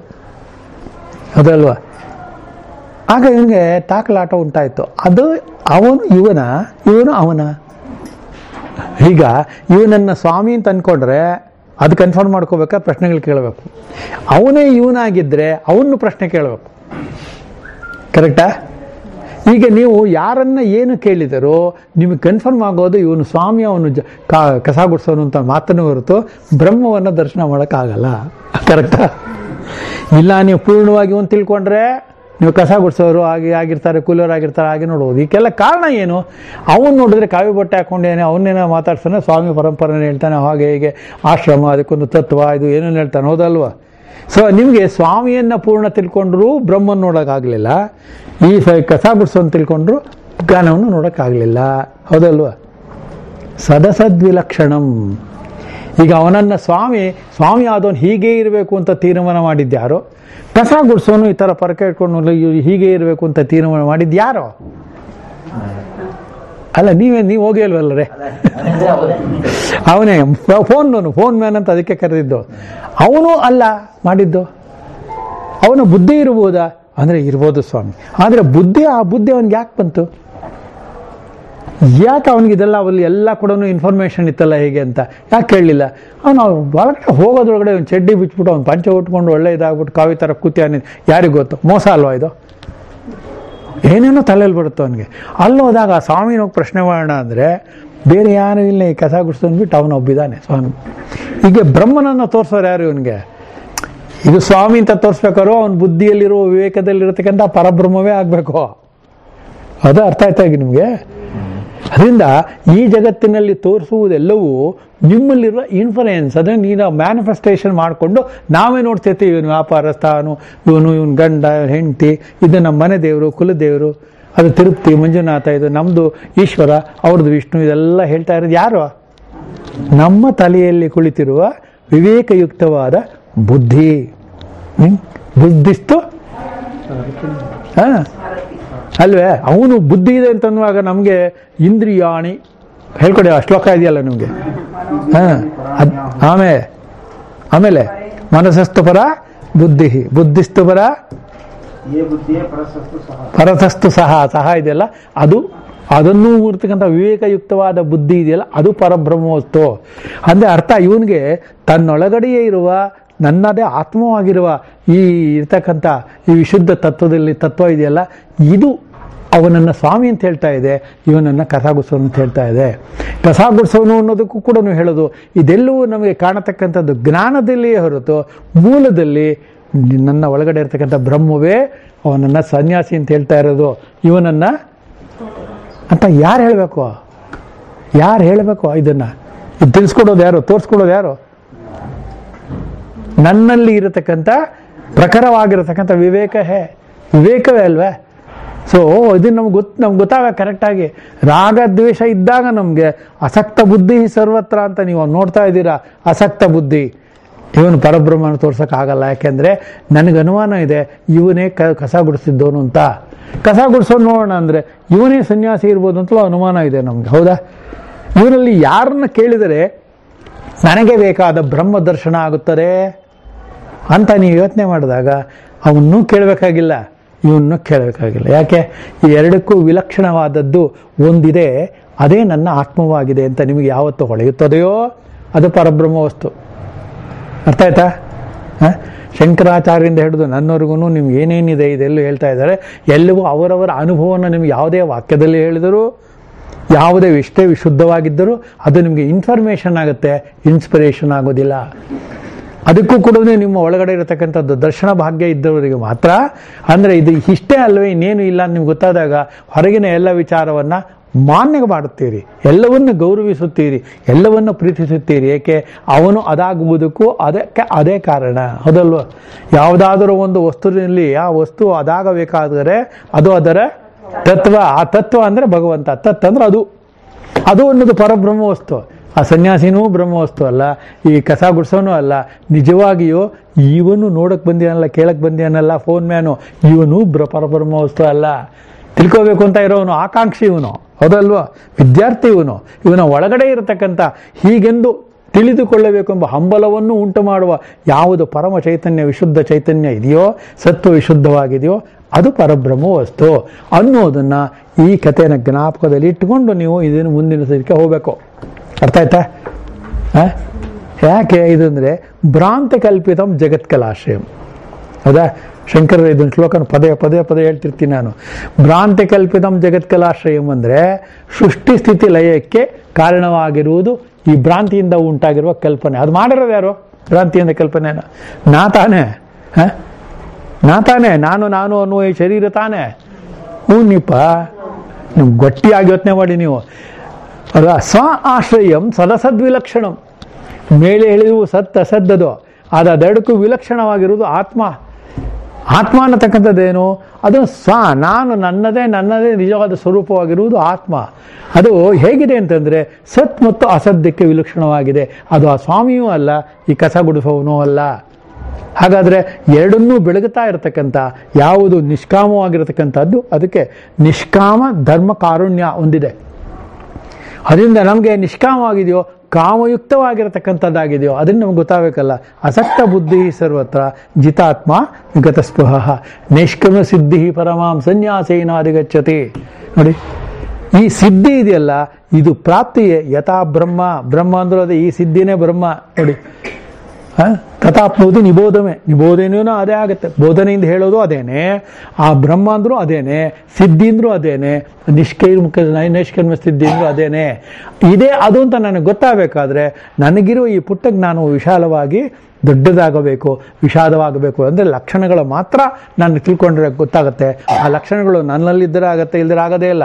ಅದಲ್ವಾ? ಆಗ ಇವನಿಗೆ ತಾಕಲಾಟ ಉಂಟಾಯಿತು. ಅದು ಅವನು, ಇವನ, ಇವನು ಅವನ. ಈಗ ಇವನನ್ನ ಸ್ವಾಮಿ ಅಂತ ಅನ್ಕೊಂಡ್ರೆ ಅದು ಕನ್ಫರ್ಮ್ ಮಾಡ್ಕೋಬೇಕಾ? ಪ್ರಶ್ನೆಗಳು ಕೇಳಬೇಕು. ಅವನೇ ಇವನಾಗಿದ್ದರೆ ಅವನು ಪ್ರಶ್ನೆ ಕೇಳಬೇಕು. ಕರೆಕ್ಟಾ ಈಗ ನೀವು ಯಾರನ್ನ ಏನು ಕೇಳಿದರೋ ನಿಮಗೆ ಕನ್ಫರ್ಮ್ ಆಗೋದು ಇವನು ಸ್ವಾಮಿ, ಅವನು ಜ ಕಸ ಗುಡಿಸೋನು ಅಂತ ಮಾತನ್ನು ಹೊರತು ಬ್ರಹ್ಮವನ್ನು ದರ್ಶನ ಮಾಡೋಕ್ಕಾಗಲ್ಲ. ಕರೆಕ್ಟಾ ಇಲ್ಲ, ನೀವು ಪೂರ್ಣವಾಗಿ ಒಂದು ತಿಳ್ಕೊಂಡ್ರೆ ನೀವು ಕಸ ಗುಡಿಸೋರು ಆಗಿ ಆಗಿರ್ತಾರೆ, ಕೂಲರ್ ಆಗಿರ್ತಾರೆ, ಹಾಗೆ ನೋಡ್ಬೋದು. ಈಕೆಲ್ಲ ಕಾರಣ ಏನು? ಅವನು ನೋಡಿದ್ರೆ ಕಾವಿ ಬಟ್ಟೆ ಹಾಕೊಂಡೇನೆ, ಅವನ್ನೇನೋ ಮಾತಾಡ್ತಾನೆ ಸ್ವಾಮಿ ಪರಂಪರೆನೇ ಹೇಳ್ತಾನೆ, ಹಾಗೆ ಹೀಗೆ, ಆಶ್ರಮ, ಅದಕ್ಕೊಂದು ತತ್ವ, ಇದು ಏನೇನು ಹೇಳ್ತಾನೆ, ಹೌದಲ್ವಾ? ಸೊ ನಿಮಗೆ ಸ್ವಾಮಿಯನ್ನು ಪೂರ್ಣ ತಿಳ್ಕೊಂಡ್ರು, ಬ್ರಹ್ಮನ ನೋಡೋಕ್ಕಾಗಲಿಲ್ಲ. ಈ ಸ ಕಸ ಗುಡ್ಸೋನ್ ತಿಳ್ಕೊಂಡ್ರು, ಜ್ಞಾನವನ್ನು ನೋಡೋಕ್ಕಾಗಲಿಲ್ಲ. ಹೌದಲ್ವಾ? ಸದಸದ್ವಿಲಕ್ಷಣಂ. ಈಗ ಅವನನ್ನ ಸ್ವಾಮಿ ಸ್ವಾಮಿ ಆದವನು ಹೀಗೆ ಇರಬೇಕು ಅಂತ ತೀರ್ಮಾನ ಮಾಡಿದ್ಯಾರೋ ಕಸ ಗುಡಿಸೋನು ಈ ಥರ ಪರಕೆ ಇಟ್ಕೊಂಡು ಹೀಗೆ ಇರಬೇಕು ಅಂತ ತೀರ್ಮಾನ ಮಾಡಿದ್ಯಾರೋ ಅಲ್ಲ, ನೀವೇ, ನೀವು ಹೋಗಿ ಅಲ್ವಲ್ಲರೇ ಅವನೇ ಫೋನ್ ಫೋನ್ ಮ್ಯಾನ್ ಅಂತ ಅದಕ್ಕೆ ಕರೆದಿದ್ದು. ಅವನು ಅಲ್ಲ ಮಾಡಿದ್ದು. ಅವನ ಬುದ್ಧಿ ಇರ್ಬೋದಾ? ಅಂದ್ರೆ ಇರ್ಬೋದು ಸ್ವಾಮಿ. ಆದರೆ ಬುದ್ಧಿ, ಆ ಬುದ್ಧಿ ಅವನಿಗೆ ಯಾಕೆ ಬಂತು? ಯಾಕೆ ಅವನಿಗೆ ಇದೆಲ್ಲ ಅವಲ್ಲಿ ಎಲ್ಲ ಕೂಡ ಇನ್ಫಾರ್ಮೇಷನ್ ಇತ್ತಲ್ಲ ಹೇಗೆ ಅಂತ? ಯಾಕೆ ಕೇಳಲಿಲ್ಲ? ಅವನು ಒಳಗಡೆ ಹೋಗೋದ್ರೊಳಗಡೆ ಒಂದು ಚಡ್ಡಿ ಬಿಚ್ಬಿಟ್ಟು ಅವ್ನು ಪಂಚ ಉಟ್ಕೊಂಡು ಒಳ್ಳೆ ಇದಾಗ್ಬಿಟ್ಟು ಕಾವಿ ಥರ ಕೂತ್ಯಾನೆ ಯಾರಿಗೆ ಗೊತ್ತು? ಮೋಸ ಅಲ್ವಾ ಇದು? ಏನೇನೋ ತಲೆಯಲ್ಲಿ ಬರುತ್ತೆ ಅವನಿಗೆ. ಅಲ್ಲಿ ಹೋದಾಗ ಆ ಸ್ವಾಮಿನ ಹೋಗಿ ಪ್ರಶ್ನೆ ಮಾಡೋಣ ಅಂದರೆ ಬೇರೆ ಯಾರು ಇಲ್ಲ ಈ ಕಸ ಗುಡಿಸ್ಕೊಂಡ್ಬಿಟ್ಟು ಅವನು ಒಬ್ಬಿದ್ದಾನೆ ಸ್ವಾಮಿ. ಹೀಗೆ ಬ್ರಹ್ಮನನ್ನು ತೋರಿಸೋರು ಯಾರು ಇವನಿಗೆ? ಇದು ಸ್ವಾಮಿ ಅಂತ ತೋರಿಸ್ಬೇಕಾದ್ರೂ ಅವನ ಬುದ್ಧಿಯಲ್ಲಿರೋ ವಿವೇಕದಲ್ಲಿರತಕ್ಕಂಥ ಪರಬ್ರಹ್ಮವೇ ಆಗಬೇಕು. ಅದು ಅರ್ಥ ಆಯ್ತಾ ಈಗ ನಿಮಗೆ? ಅದರಿಂದ ಈ ಜಗತ್ತಿನಲ್ಲಿ ತೋರಿಸುವುದೆಲ್ಲವೂ ನಿಮ್ಮಲ್ಲಿರುವ ಇನ್ಫ್ಲುಯೆನ್ಸ್ ಅದನ್ನು ನೀನು ಮ್ಯಾನಿಫೆಸ್ಟೇಷನ್ ಮಾಡಿಕೊಂಡು ನಾವೇ ನೋಡ್ತಿರ್ತೀವಿ, ಇವನು ವ್ಯಾಪಾರಸ್ಥ, ಅವನು, ಇವನು ಇವನು ಗಂಡ ಹೆಂಡತಿ, ಇದು ನಮ್ಮ ಮನೆ ದೇವರು, ಕುಲದೇವರು, ಅದು ತಿರುಪ್ತಿ, ಮಂಜುನಾಥ, ಇದು ನಮ್ಮದು ಈಶ್ವರ, ಅವ್ರದ್ದು ವಿಷ್ಣು, ಇದೆಲ್ಲ ಹೇಳ್ತಾ ಇರೋದು ಯಾರು? ನಮ್ಮ ತಲೆಯಲ್ಲಿ ಕುಳಿತಿರುವ ವಿವೇಕಯುಕ್ತವಾದ ಬುದ್ಧಿ? ಬುದ್ಧಿಸ್ತು? ಹಾ. ಅಲ್ವೇ? ಅವನು ಬುದ್ಧಿ ಇದೆ ಅಂತ ಅನ್ನುವಾಗ ನಮಗೆ ಇಂದ್ರಿಯಾಣಿ. ಹೇಳ್ಕೊಡಿ ಆ ಶ್ಲೋಕ ಇದೆಯಲ್ಲ ನಿಮಗೆ? ಆಮೇ ಆಮೇಲೆ ಮನಸ್ಸಸ್ತು ಪರ ಬುದ್ಧಿ. ಬುದ್ಧಿಸ್ತು ಪರ ಪರಸಸ್ತು ಸಹ. ಸಹ ಇದೆಯಲ್ಲ? ಅದು ಅದನ್ನು ಇರ್ತಕ್ಕಂಥ ವಿವೇಕಯುಕ್ತವಾದ ಬುದ್ಧಿ ಇದೆಯಲ್ಲ? ಅದು ಪರಬ್ರಹ್ಮವಸ್ತು ಅಂದರೆ ಅರ್ಥ ಇವನಿಗೆ ತನ್ನೊಳಗಡೆಯೇ ಇರುವ ನನ್ನದೇ ಆತ್ಮವಾಗಿರುವ ಈ ಇರ್ತಕ್ಕಂಥ ಈ ವಿಶುದ್ಧ ತತ್ವದಲ್ಲಿ ತತ್ವ ಇದೆಯಲ್ಲ, ಇದು ಅವನನ್ನು ಸ್ವಾಮಿ ಅಂತ ಹೇಳ್ತಾ ಇದೆ, ಇವನನ್ನು ಕಸ ಗುಡಿಸೋನು ಅಂತ ಹೇಳ್ತಾ ಇದೆ. ಕಸ ಗುಡಿಸೋನು ಅನ್ನೋದಕ್ಕೂ ಕೂಡ ಹೇಳೋದು, ಇದೆಲ್ಲವೂ ನಮಗೆ ಕಾಣತಕ್ಕಂಥದ್ದು ಜ್ಞಾನದಲ್ಲಿಯೇ ಹೊರತು ಮೂಲದಲ್ಲಿ ನನ್ನ ಒಳಗಡೆ ಇರ್ತಕ್ಕಂಥ ಬ್ರಹ್ಮವೇ ಅವನನ್ನು ಸನ್ಯಾಸಿ ಅಂತ ಹೇಳ್ತಾ ಇರೋದು, ಇವನನ್ನು ಅಂತ ಯಾರು ಹೇಳಬೇಕು? ಯಾರು ಹೇಳಬೇಕು ಇದನ್ನು? ಇದು ತಿಳಿಸ್ಕೊಡೋದು ಯಾರು? ತೋರಿಸ್ಕೊಡೋದು ಯಾರು? ನನ್ನಲ್ಲಿ ಇರತಕ್ಕಂಥ ಪ್ರಖರವಾಗಿರತಕ್ಕಂಥ ವಿವೇಕ ಹೇ, ವಿವೇಕವೇ ಅಲ್ವೇ? ಸೊ ಇದು ನಮ್ಗೆ ಗೊತ್ತು ನಮ್ಗೆ ಗೊತ್ತಾಗ ಕರೆಕ್ಟಾಗಿ ರಾಗ ದ್ವೇಷ ಇದ್ದಾಗ ನಮಗೆ ಅಸಕ್ತ ಬುದ್ಧಿ ಸರ್ವತ್ರ ಅಂತ ನೀವು ನೋಡ್ತಾ ಇದ್ದೀರಾ? ಅಸಕ್ತ ಬುದ್ಧಿ. ಇವನು ಪರಬ್ರಹ್ಮನ ತೋರ್ಸೋಕ್ಕಾಗಲ್ಲ ಯಾಕೆಂದರೆ ನನಗೆ ಅನುಮಾನ ಇದೆ, ಇವನೇ ಕ, ಕಸ ಗುಡಿಸಿದ್ದವನು ಅಂತ. ಕಸ ಗುಡಿಸೋನು ನೋಡೋಣ ಅಂದರೆ ಇವನೇ ಸನ್ಯಾಸಿ ಇರ್ಬೋದು ಅಂತಲೂ ಅನುಮಾನ ಇದೆ ನಮಗೆ, ಹೌದಾ? ಇವರಲ್ಲಿ ಯಾರನ್ನ ಕೇಳಿದರೆ ನನಗೆ ಬೇಕಾದ ಬ್ರಹ್ಮ ದರ್ಶನ ಆಗುತ್ತದೆ. ಅಂತ ನೀವು ಯೋಚನೆ ಮಾಡಿದಾಗ ಅವನ್ನೂ ಕೇಳಬೇಕಾಗಿಲ್ಲ, ಇವನ್ನೂ ಕೇಳಬೇಕಾಗಿಲ್ಲ. ಯಾಕೆ? ಈ ಎರಡಕ್ಕೂ ವಿಲಕ್ಷಣವಾದದ್ದು ಒಂದಿದೆ, ಅದೇ ನನ್ನ ಆತ್ಮವಾಗಿದೆ ಅಂತ ನಿಮಗೆ ಯಾವತ್ತು ಹೊಳೆಯುತ್ತದೆಯೋ ಅದು ಪರಬ್ರಹ್ಮ ವಸ್ತು. ಅರ್ಥ ಆಯ್ತಾ? ಶಂಕರಾಚಾರ್ಯಿಂದ ಹಿಡಿದು ನನ್ನವರೆಗೂ ನಿಮ್ಗೆ ಏನೇನಿದೆ ಇದೆಲ್ಲ ಹೇಳ್ತಾ ಇದ್ದಾರೆ. ಎಲ್ಲವೂ ಅವರವರ ಅನುಭವವನ್ನು ನಿಮ್ಗೆ ಯಾವುದೇ ವಾಕ್ಯದಲ್ಲಿ ಹೇಳಿದರೂ, ಯಾವುದೇ ಇಷ್ಟೇ ವಿಶುದ್ಧವಾಗಿದ್ದರೂ ಅದು ನಿಮಗೆ ಇನ್ಫಾರ್ಮೇಷನ್ ಆಗುತ್ತೆ ಇನ್ಸ್ಪಿರೇಷನ್ ಆಗೋದಿಲ್ಲ. ಅದಕ್ಕೂ ಕೂಡ ನಿಮ್ಮ ಒಳಗಡೆ ಇರತಕ್ಕಂಥದ್ದು ದರ್ಶನ ಭಾಗ್ಯ ಇದ್ದವರಿಗೆ ಮಾತ್ರ. ಅಂದರೆ ಇದು ಇಷ್ಟೇ ಅಲ್ಲವೇ ಇನ್ನೇನು ಇಲ್ಲ ಅಂತ ನಿಮ್ಗೆ ಗೊತ್ತಾದಾಗ ಹೊರಗಿನ ಎಲ್ಲ ವಿಚಾರವನ್ನು ಮಾನ್ಯ ಮಾಡುತ್ತೀರಿ. ಎಲ್ಲವನ್ನು ಗೌರವಿಸುತ್ತೀರಿ, ಎಲ್ಲವನ್ನು ಪ್ರೀತಿಸುತ್ತೀರಿ. ಏಕೆ? ಅವನು ಅದಾಗುವುದಕ್ಕೂ ಅದಕ್ಕೆ ಅದೇ ಕಾರಣ. ಹೌದಲ್ವ? ಯಾವುದಾದರೂ ಒಂದು ವಸ್ತುವಿನಲ್ಲಿ ಆ ವಸ್ತು ಅದಾಗಬೇಕಾದರೆ ಅದು ಅದರ ತತ್ವ. ಆ ತತ್ವ ಅಂದರೆ ಭಗವಂತ. ತತ್ ಅಂದ್ರೆ ಅದು. ಅದು ಅನ್ನೋದು ಪರಬ್ರಹ್ಮ ವಸ್ತು. ಆ ಸನ್ಯಾಸಿನೂ ಬ್ರಹ್ಮವಸ್ತು ಅಲ್ಲ, ಈ ಕಸ ಗುಡ್ಸೋನು ಅಲ್ಲ, ನಿಜವಾಗಿಯೂ ಇವನು ನೋಡಕ್ ಬಂದಿಯಾನಲ್ಲ, ಕೇಳಕ್ ಫೋನ್ ಮ್ಯಾನು ಇವನು ಬ್ರ ಪರಬ್ರಹ್ಮ ವಸ್ತು ಅಲ್ಲ. ತಿಳ್ಕೋಬೇಕು ಅಂತ ಇರೋವನು ಆಕಾಂಕ್ಷಿ ಇವನು, ಹೌದಲ್ವಾ? ವಿದ್ಯಾರ್ಥಿ ಇವನು, ಇವನ ಒಳಗಡೆ ಇರತಕ್ಕಂಥ ಹೀಗೆಂದು ತಿಳಿದುಕೊಳ್ಳಬೇಕೆಂಬ ಹಂಬಲವನ್ನು ಉಂಟು ಮಾಡುವ ಯಾವುದು ಪರಮ ಚೈತನ್ಯ, ವಿಶುದ್ಧ ಚೈತನ್ಯ ಇದೆಯೋ, ಸತ್ವ ವಿಶುದ್ಧವಾಗಿದೆಯೋ, ಅದು ಪರಬ್ರಹ್ಮ ವಸ್ತು ಅನ್ನೋದನ್ನು ಈ ಕಥೆನ ಜ್ಞಾಪಕದಲ್ಲಿ ಇಟ್ಟುಕೊಂಡು ನೀವು ಇದನ್ನು ಮುಂದಿನ ಸದಕ್ಕೆ ಹೋಗಬೇಕು. ಅರ್ಥ ಆಯ್ತಾ? ಯಾಕೆ ಯಾಕೆ ಅಂದರೆ ಭ್ರಾಂತ ಕಲ್ಪಿತಂ ಜಗತ್ಕಲಾಶ್ರಯಂ. ಹೌದಾ? ಶಂಕರ ಇದೊಂದು ಶ್ಲೋಕನ ಪದೇ ಪದೇ ಪದೇ ಹೇಳ್ತಿರ್ತೀನಿ ನಾನು. ಭ್ರಾಂತಿ ಕಲ್ಪಿತಂ ಜಗತ್ಕಲಾಶ್ರಯಂ ಅಂದರೆ ಸೃಷ್ಟಿ ಸ್ಥಿತಿ ಲಯಕ್ಕೆ ಕಾರಣವಾಗಿರುವುದು ಈ ಭ್ರಾಂತಿಯಿಂದ ಉಂಟಾಗಿರುವ ಕಲ್ಪನೆ. ಅದು ಮಾಡಿರೋದು ಯಾರು? ಭ್ರಾಂತಿಯಿಂದ ಕಲ್ಪನೆನ? ನಾ ತಾನೇ? ನಾ ತಾನೇ? ನಾನು ನಾನು ಅನ್ನುವ ಈ ಶರೀರ ತಾನೇ? ಹ್ಞೂನಿಪ್ಪ ನೀವು ಗಟ್ಟಿಯಾಗಿ ಯೋಚನೆ ಮಾಡಿ ನೀವು. ಸ್ವ ಆಶ್ರಯಂ ಸದಸದ್ವಿಲಕ್ಷಣಂ ಮೇಲೆ ಹೇಳಿದವು ಸತ್ ಅಸದ್ದದು. ಅದೆರಡಕ್ಕೂ ವಿಲಕ್ಷಣವಾಗಿರುವುದು ಆತ್ಮ. ಆತ್ಮ ಅನ್ನತಕ್ಕಂಥದ್ದೇನು? ಅದು ಸ್ವ ನಾನು ನನ್ನದೇ ನನ್ನದೇ ನಿಜವಾದ ಸ್ವರೂಪವಾಗಿರುವುದು ಆತ್ಮ. ಅದು ಹೇಗಿದೆ ಅಂತಂದರೆ ಸತ್ ಮತ್ತು ಅಸದ್ಯಕ್ಕೆ ವಿಲಕ್ಷಣವಾಗಿದೆ. ಅದು ಆ ಸ್ವಾಮಿಯೂ ಅಲ್ಲ, ಈ ಕಸ ಗುಡಿಸೋವನೂ ಅಲ್ಲ. ಹಾಗಾದರೆ ಎರಡನ್ನೂ ಬೆಳಗುತ್ತಾ ಇರತಕ್ಕಂಥ, ಯಾವುದು ನಿಷ್ಕಾಮವಾಗಿರತಕ್ಕಂಥದ್ದು, ಅದಕ್ಕೆ ನಿಷ್ಕಾಮ ಧರ್ಮ ಕಾರುಣ್ಯ ಹೊಂದಿದೆ ಅದರಿಂದ ನಮಗೆ ನಿಷ್ಕಾಮವಾಗಿದೆಯೋ, ಕಾಮಯುಕ್ತವಾಗಿರತಕ್ಕಂಥದ್ದಾಗಿದೆಯೋ, ಅದನ್ನು ನಮ್ಗೆ ಗೊತ್ತಾಗಬೇಕಲ್ಲ. ಅಸಕ್ತ ಬುದ್ಧಿ ಸರ್ವತ್ರ, ಜಿತಾತ್ಮ ವಿಗತಸ್ಪೃಹ. ನಿಷ್ಕಮ ಸಿದ್ಧಿ ಪರಮಾಂ ಸನ್ಯಾಸೇನಾಧಿಗಚ್ಚತಿ ನೋಡಿ, ಈ ಸಿದ್ಧಿ ಇದೆಯಲ್ಲ, ಇದು ಪ್ರಾಪ್ತಿಯೇ ಯಥಾ ಬ್ರಹ್ಮ. ಬ್ರಹ್ಮ ಅಂದ್ರೆ ಅದೇ, ಈ ಸಿದ್ಧಿನೇ ಬ್ರಹ್ಮ. ನೋಡಿ? ತಥಾಪ್ನೋದು ನಿಬೋಧಮೆ. ನಿಬೋಧನೆಯೂ ಅದೇ ಆಗುತ್ತೆ. ಬೋಧನೆಯಿಂದ ಹೇಳೋದು ಅದೇನೆ. ಆ ಬ್ರಹ್ಮ ಅಂದ್ರೂ ಅದೇನೆ. ಸಿದ್ಧಿ ಅಂದ್ರೂ ಅದೇನೆ ನಿಷ್ಕೈರ್ಮುಖ ನೈಷ್ಕರ್ಮ ಸಿದ್ಧಿ ಅಂದ್ರೂ ಅದೇನೆ. ಇದೇ ಅದು ಅಂತ ನನಗೆ ಗೊತ್ತಾಗಬೇಕಾದ್ರೆ ನನಗಿರೋ ಈ ಪುಟ್ಟ ಜ್ಞಾನವು ವಿಶಾಲವಾಗಿ ದೊಡ್ಡದಾಗಬೇಕು ವಿಷಾದವಾಗಬೇಕು ಅಂದರೆ ಲಕ್ಷಣಗಳು ಮಾತ್ರ ನಾನು ತಿಳ್ಕೊಂಡ್ರೆ ಗೊತ್ತಾಗುತ್ತೆ. ಆ ಲಕ್ಷಣಗಳು ನನ್ನಲ್ಲಿದ್ದರೆ ಆಗತ್ತೆ ಇಲ್ದರೆ ಆಗದೇ ಇಲ್ಲ.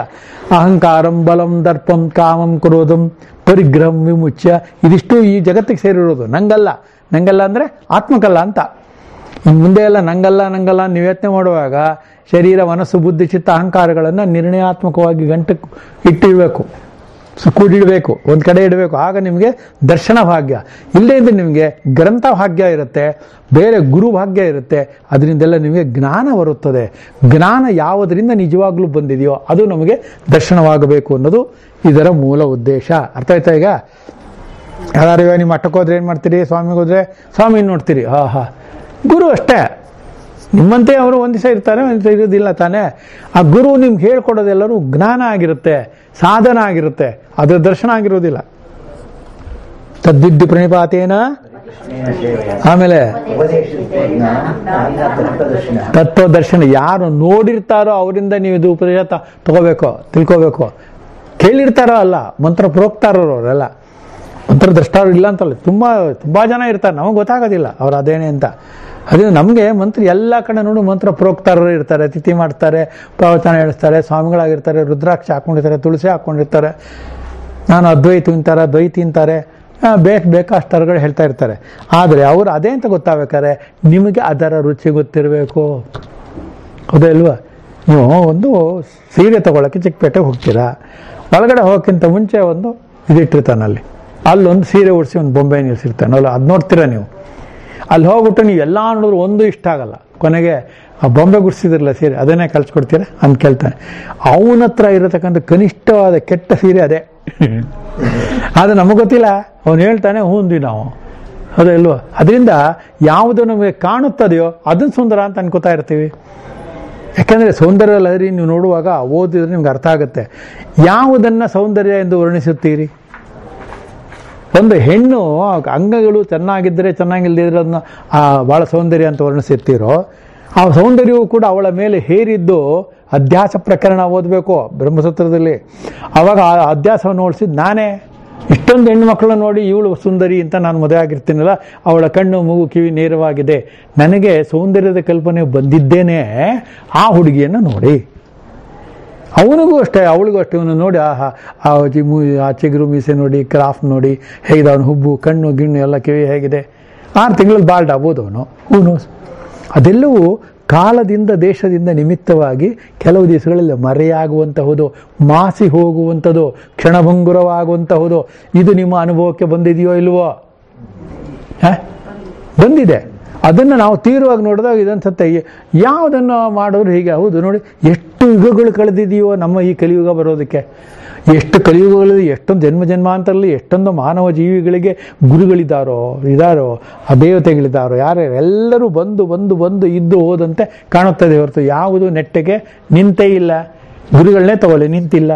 ಅಹಂಕಾರಂ ಬಲಂ ದರ್ಪಂ ಕಾಮಂ ಕ್ರೋಧಂ ಪರಿಗ್ರಹಂ ವಿಮುಚ್ಯ. ಇದಿಷ್ಟು ಈ ಜಗತ್ತಿಗೆ ಸೇರಿರೋದು. ನಂಗಲ್ಲ. ನಂಗಲ್ಲ ಅಂದರೆ ಆತ್ಮಕಲ್ಲ ಅಂತ. ಮುಂದೆ ಎಲ್ಲ ನಂಗಲ್ಲ ನಂಗಲ್ಲ ನೀವು ಯೋಚನೆ ಮಾಡುವಾಗ ಶರೀರ, ಮನಸ್ಸು, ಬುದ್ಧಿ, ಚಿತ್ತ, ಅಹಂಕಾರಗಳನ್ನು ನಿರ್ಣಯಾತ್ಮಕವಾಗಿ ಗಂಟಕ್ಕೆ ಇಟ್ಟಿಡಬೇಕು. ಕೂಡಿಡಬೇಕು, ಒಂದು ಕಡೆ ಇಡಬೇಕು. ಆಗ ನಿಮಗೆ ದರ್ಶನ ಭಾಗ್ಯ. ಇಲ್ಲೇ ನಿಮಗೆ ಗ್ರಂಥ ಭಾಗ್ಯ ಇರುತ್ತೆ, ಬೇರೆ ಗುರು ಭಾಗ್ಯ ಇರುತ್ತೆ, ಅದರಿಂದೆಲ್ಲ ನಿಮಗೆ ಜ್ಞಾನ ಬರುತ್ತದೆ. ಜ್ಞಾನ ಯಾವುದರಿಂದ ನಿಜವಾಗ್ಲೂ ಬಂದಿದೆಯೋ ಅದು ನಮಗೆ ದರ್ಶನವಾಗಬೇಕು ಅನ್ನೋದು ಇದರ ಮೂಲ ಉದ್ದೇಶ. ಅರ್ಥ ಆಯ್ತಾ ಈಗ? ಯಾರು ನೀವು ಮಠಕ್ಕೆ ಹೋದ್ರೆ ಏನು ಮಾಡ್ತೀರಿ? ಸ್ವಾಮಿಗೆ ಹೋದ್ರೆ ಸ್ವಾಮಿ ನೋಡ್ತೀರಿ. ಹಾ ಹಾ. ಗುರು ಅಷ್ಟೇ. ನಿಮ್ಮಂತೆ ಅವರು ಒಂದು ದಿವಸ ಇರ್ತಾರೆ, ಒಂದು ದಿವಸ ಇರೋದಿಲ್ಲ ತಾನೇ. ಆ ಗುರು ನಿಮ್ಗೆ ಹೇಳ್ಕೊಡೋದೆಲ್ಲರೂ ಜ್ಞಾನ ಆಗಿರುತ್ತೆ, ಸಾಧನ ಆಗಿರುತ್ತೆ. ಅದರ ದರ್ಶನ ಆಗಿರೋದಿಲ್ಲ. ತದ್ದಿದ್ದು ಪ್ರಣಿಪಾತೇನ? ಆಮೇಲೆ ತತ್ವ ದರ್ಶನ ಯಾರು ನೋಡಿರ್ತಾರೋ ಅವರಿಂದ ನೀವು ಇದು ಉಪದೇಶ ತಗೋಬೇಕು, ತಿಳ್ಕೋಬೇಕು. ಕೇಳಿರ್ತಾರೋ ಅಲ್ಲ ಮಂತ್ರ ಪ್ರೋಕ್ತಾರೋ ಅವರೆಲ್ಲ ಮಂತ್ರ ದ್ರಷ್ಟಾರು ಇಲ್ಲ ಅಂತಲ್ಲ. ತುಂಬ ತುಂಬ ಜನ ಇರ್ತಾರೆ. ನಮಗೆ ಗೊತ್ತಾಗೋದಿಲ್ಲ ಅವ್ರು ಅದೇನೆ ಅಂತ. ಅದೇ ನಮಗೆ ಮಂತ್ರ ಎಲ್ಲ ಕಡೆ ನೋಡು ಮಂತ್ರ ಪ್ರೋಕ್ತಾರರು ಇರ್ತಾರೆ, ತಿಥಿ ಮಾಡ್ತಾರೆ, ಪ್ರವಚನ ಹೇಳಿಸ್ತಾರೆ, ಸ್ವಾಮಿಗಳಾಗಿರ್ತಾರೆ, ರುದ್ರಾಕ್ಷ ಹಾಕೊಂಡಿರ್ತಾರೆ, ತುಳಸಿ ಹಾಕೊಂಡಿರ್ತಾರೆ. ನಾನು ಅದ್ವೈತ ಅಂತಾರೆ ದ್ವೈತಿ ಅಂತಾರೆ ಬೇಕು ಬೇಕಾಷ್ಟು ಥರಗಳು ಹೇಳ್ತಾ ಇರ್ತಾರೆ. ಆದರೆ ಅವರು ಅದೇ ಅಂತ ಗೊತ್ತಾಗಬೇಕಾದ್ರೆ ನಿಮಗೆ ಅದರ ರುಚಿ ಗೊತ್ತಿರಬೇಕು. ಅದೇ ಇಲ್ವಾ? ನೀವು ಒಂದು ಸೀರೆ ತಗೊಳ್ಳೋಕ್ಕೆ ಚಿಕ್ಕಪೇಟೆಗೆ ಹೋಗ್ತೀರಾ. ಒಳಗಡೆ ಹೋಗೋಕ್ಕಿಂತ ಮುಂಚೆ ಒಂದು ಇದಿಟ್ಟಿರ್ತಾನೆ ಅಲ್ಲಿ. ಅಲ್ಲೊಂದು ಸೀರೆ ಉಡಿಸಿ ಒಂದು ಬೊಂಬೆ ನಿಲ್ಸಿರ್ತಾನಲ್ಲ ಅದು ನೋಡ್ತೀರಾ ನೀವು? ಅಲ್ಲಿ ಹೋಗ್ಬಿಟ್ಟು ನೀವು ಎಲ್ಲ ನೋಡಿದ್ರು ಒಂದು ಇಷ್ಟ ಆಗಲ್ಲ. ಕೊನೆಗೆ ಆ ಬೊಂಬೆ ಗುಡಿಸಿದ್ರಲ್ಲ ಸೀರೆ, ಅದನ್ನೇ ಕಲ್ಸ್ಕೊಡ್ತೀರ ಅಂತ ಕೇಳ್ತಾನೆ. ಅವನ ಹತ್ರ ಇರತಕ್ಕಂಥ ಕನಿಷ್ಠವಾದ ಕೆಟ್ಟ ಸೀರೆ ಅದೇ. ಅದು ನಮಗೆ ಗೊತ್ತಿಲ್ಲ. ಅವನು ಹೇಳ್ತಾನೆ ಹೂಂದ್ವಿ ನಾವು. ಅದೇ ಇಲ್ವೋ ಅದರಿಂದ ಯಾವುದು ನಮಗೆ ಕಾಣುತ್ತದೆಯೋ ಅದನ್ನು ಸುಂದರ ಅಂತ ಅನ್ಕೋತಾ ಇರ್ತೀವಿ. ಯಾಕಂದರೆ ಸೌಂದರ್ಯ ಲಹರಿ ನೀವು ನೋಡುವಾಗ ಓದಿದ್ರೆ ನಿಮ್ಗೆ ಅರ್ಥ ಆಗುತ್ತೆ. ಯಾವುದನ್ನು ಸೌಂದರ್ಯ ಎಂದು ವರ್ಣಿಸುತ್ತೀರಿ? ಒಂದು ಹೆಣ್ಣು ಅಂಗಗಳು ಚೆನ್ನಾಗಿದ್ದರೆ ಚೆನ್ನಾಗಿಲ್ಲದಿದ್ರೆ ಅದನ್ನ ಭಾಳ ಸೌಂದರ್ಯ ಅಂತ ವರ್ಣಿಸುತ್ತೀರೋ ಆ ಸೌಂದರ್ಯವು ಕೂಡ ಅವಳ ಮೇಲೆ ಹೇರಿದ್ದು ಅಧ್ಯಾಸ ಪ್ರಕರಣ ಓದಬೇಕು ಬ್ರಹ್ಮಸೂತ್ರದಲ್ಲಿ. ಅವಾಗ ಆ ಅಧ್ಯಾಸವನ್ನು ಓಡಿಸಿದ್ ನಾನೇ. ಇಷ್ಟೊಂದು ಹೆಣ್ಣು ಮಕ್ಕಳನ್ನ ನೋಡಿ ಇವಳು ಸುಂದರಿ ಅಂತ ನಾನು ಮದುವೆ ಆಗಿರ್ತೀನಲ್ಲ, ಅವಳ ಕಣ್ಣು, ಮೂಗು, ಕಿವಿ ನೇರವಾಗಿದೆ. ನನಗೆ ಸೌಂದರ್ಯದ ಕಲ್ಪನೆ ಬಂದಿದ್ದೇನೆ, ಆ ಹುಡುಗಿಯನ್ನು ನೋಡಿ. ಅವನಿಗೂ ಅಷ್ಟೇ, ಅವಳಿಗೂ ಅಷ್ಟೇ. ಇವನು ನೋಡಿ, ಆಹಾ, ಆ ಆ ಚಿಗುರು ಮೀಸೆ ನೋಡಿ, ಕ್ರಾಫ್ಟ್ ನೋಡಿ, ಹೇಗಿದೆ ಅವನು, ಹುಬ್ಬು, ಕಣ್ಣು, ಗಿಣ್ಣು, ಎಲ್ಲ ಕಿವಿ ಹೇಗಿದೆ. ಆರು ತಿಂಗಳಲ್ಲಿ ಬಾಲ್ಡ್ ಆಗ್ಬೋದು ಅವನು. ಹೂನು ಅದೆಲ್ಲವೂ ಕಾಲದಿಂದ, ದೇಶದಿಂದ ನಿಮಿತ್ತವಾಗಿ ಕೆಲವು ದಿವಸಗಳಲ್ಲಿ ಮರೆಯಾಗುವಂತಹುದು, ಮಾಸಿ ಹೋಗುವಂಥದ್ದು ಕ್ಷಣಭಂಗುರವಾಗುವಂತಹುದು. ಇದು ನಿಮ್ಮ ಅನುಭವಕ್ಕೆ ಬಂದಿದೆಯೋ ಇಲ್ವೋ? ಬಂದಿದೆ. ಅದನ್ನು ನಾವು ತೀವ್ರವಾಗಿ ನೋಡಿದಾಗ ಇದನ್ಸತ್ತೆ, ಯಾವುದನ್ನು ಮಾಡೋರು ಹೀಗೆ, ಹೌದು ನೋಡಿ, ಎಷ್ಟು ಯುಗಗಳು ಕಳೆದಿದೆಯೋ ನಮ್ಮ ಈ ಕಲಿಯುಗ ಬರೋದಕ್ಕೆ? ಎಷ್ಟು ಕಲಿಯುಗಗಳಲ್ಲಿ ಎಷ್ಟೊಂದು ಜನ್ಮ ಜನ್ಮಾಂತರಲ್ಲಿ ಎಷ್ಟೊಂದು ಮಾನವ ಜೀವಿಗಳಿಗೆ ಗುರುಗಳಿದ್ದಾರೋ ಇದ್ದಾರೋ ಆ ದೇವತೆಗಳಿದ್ದಾರೋ ಎಲ್ಲರೂ ಬಂದು ಬಂದು ಬಂದು ಇದ್ದು ಹೋದಂತೆ ಕಾಣುತ್ತದೆ ಹೊರತು ಯಾವುದು ನೆಟ್ಟಗೆ ನಿಂತೇ ಇಲ್ಲ. ಗುರುಗಳನ್ನೇ ತಗೊಳ್ಳಿ, ನಿಂತಿಲ್ಲ.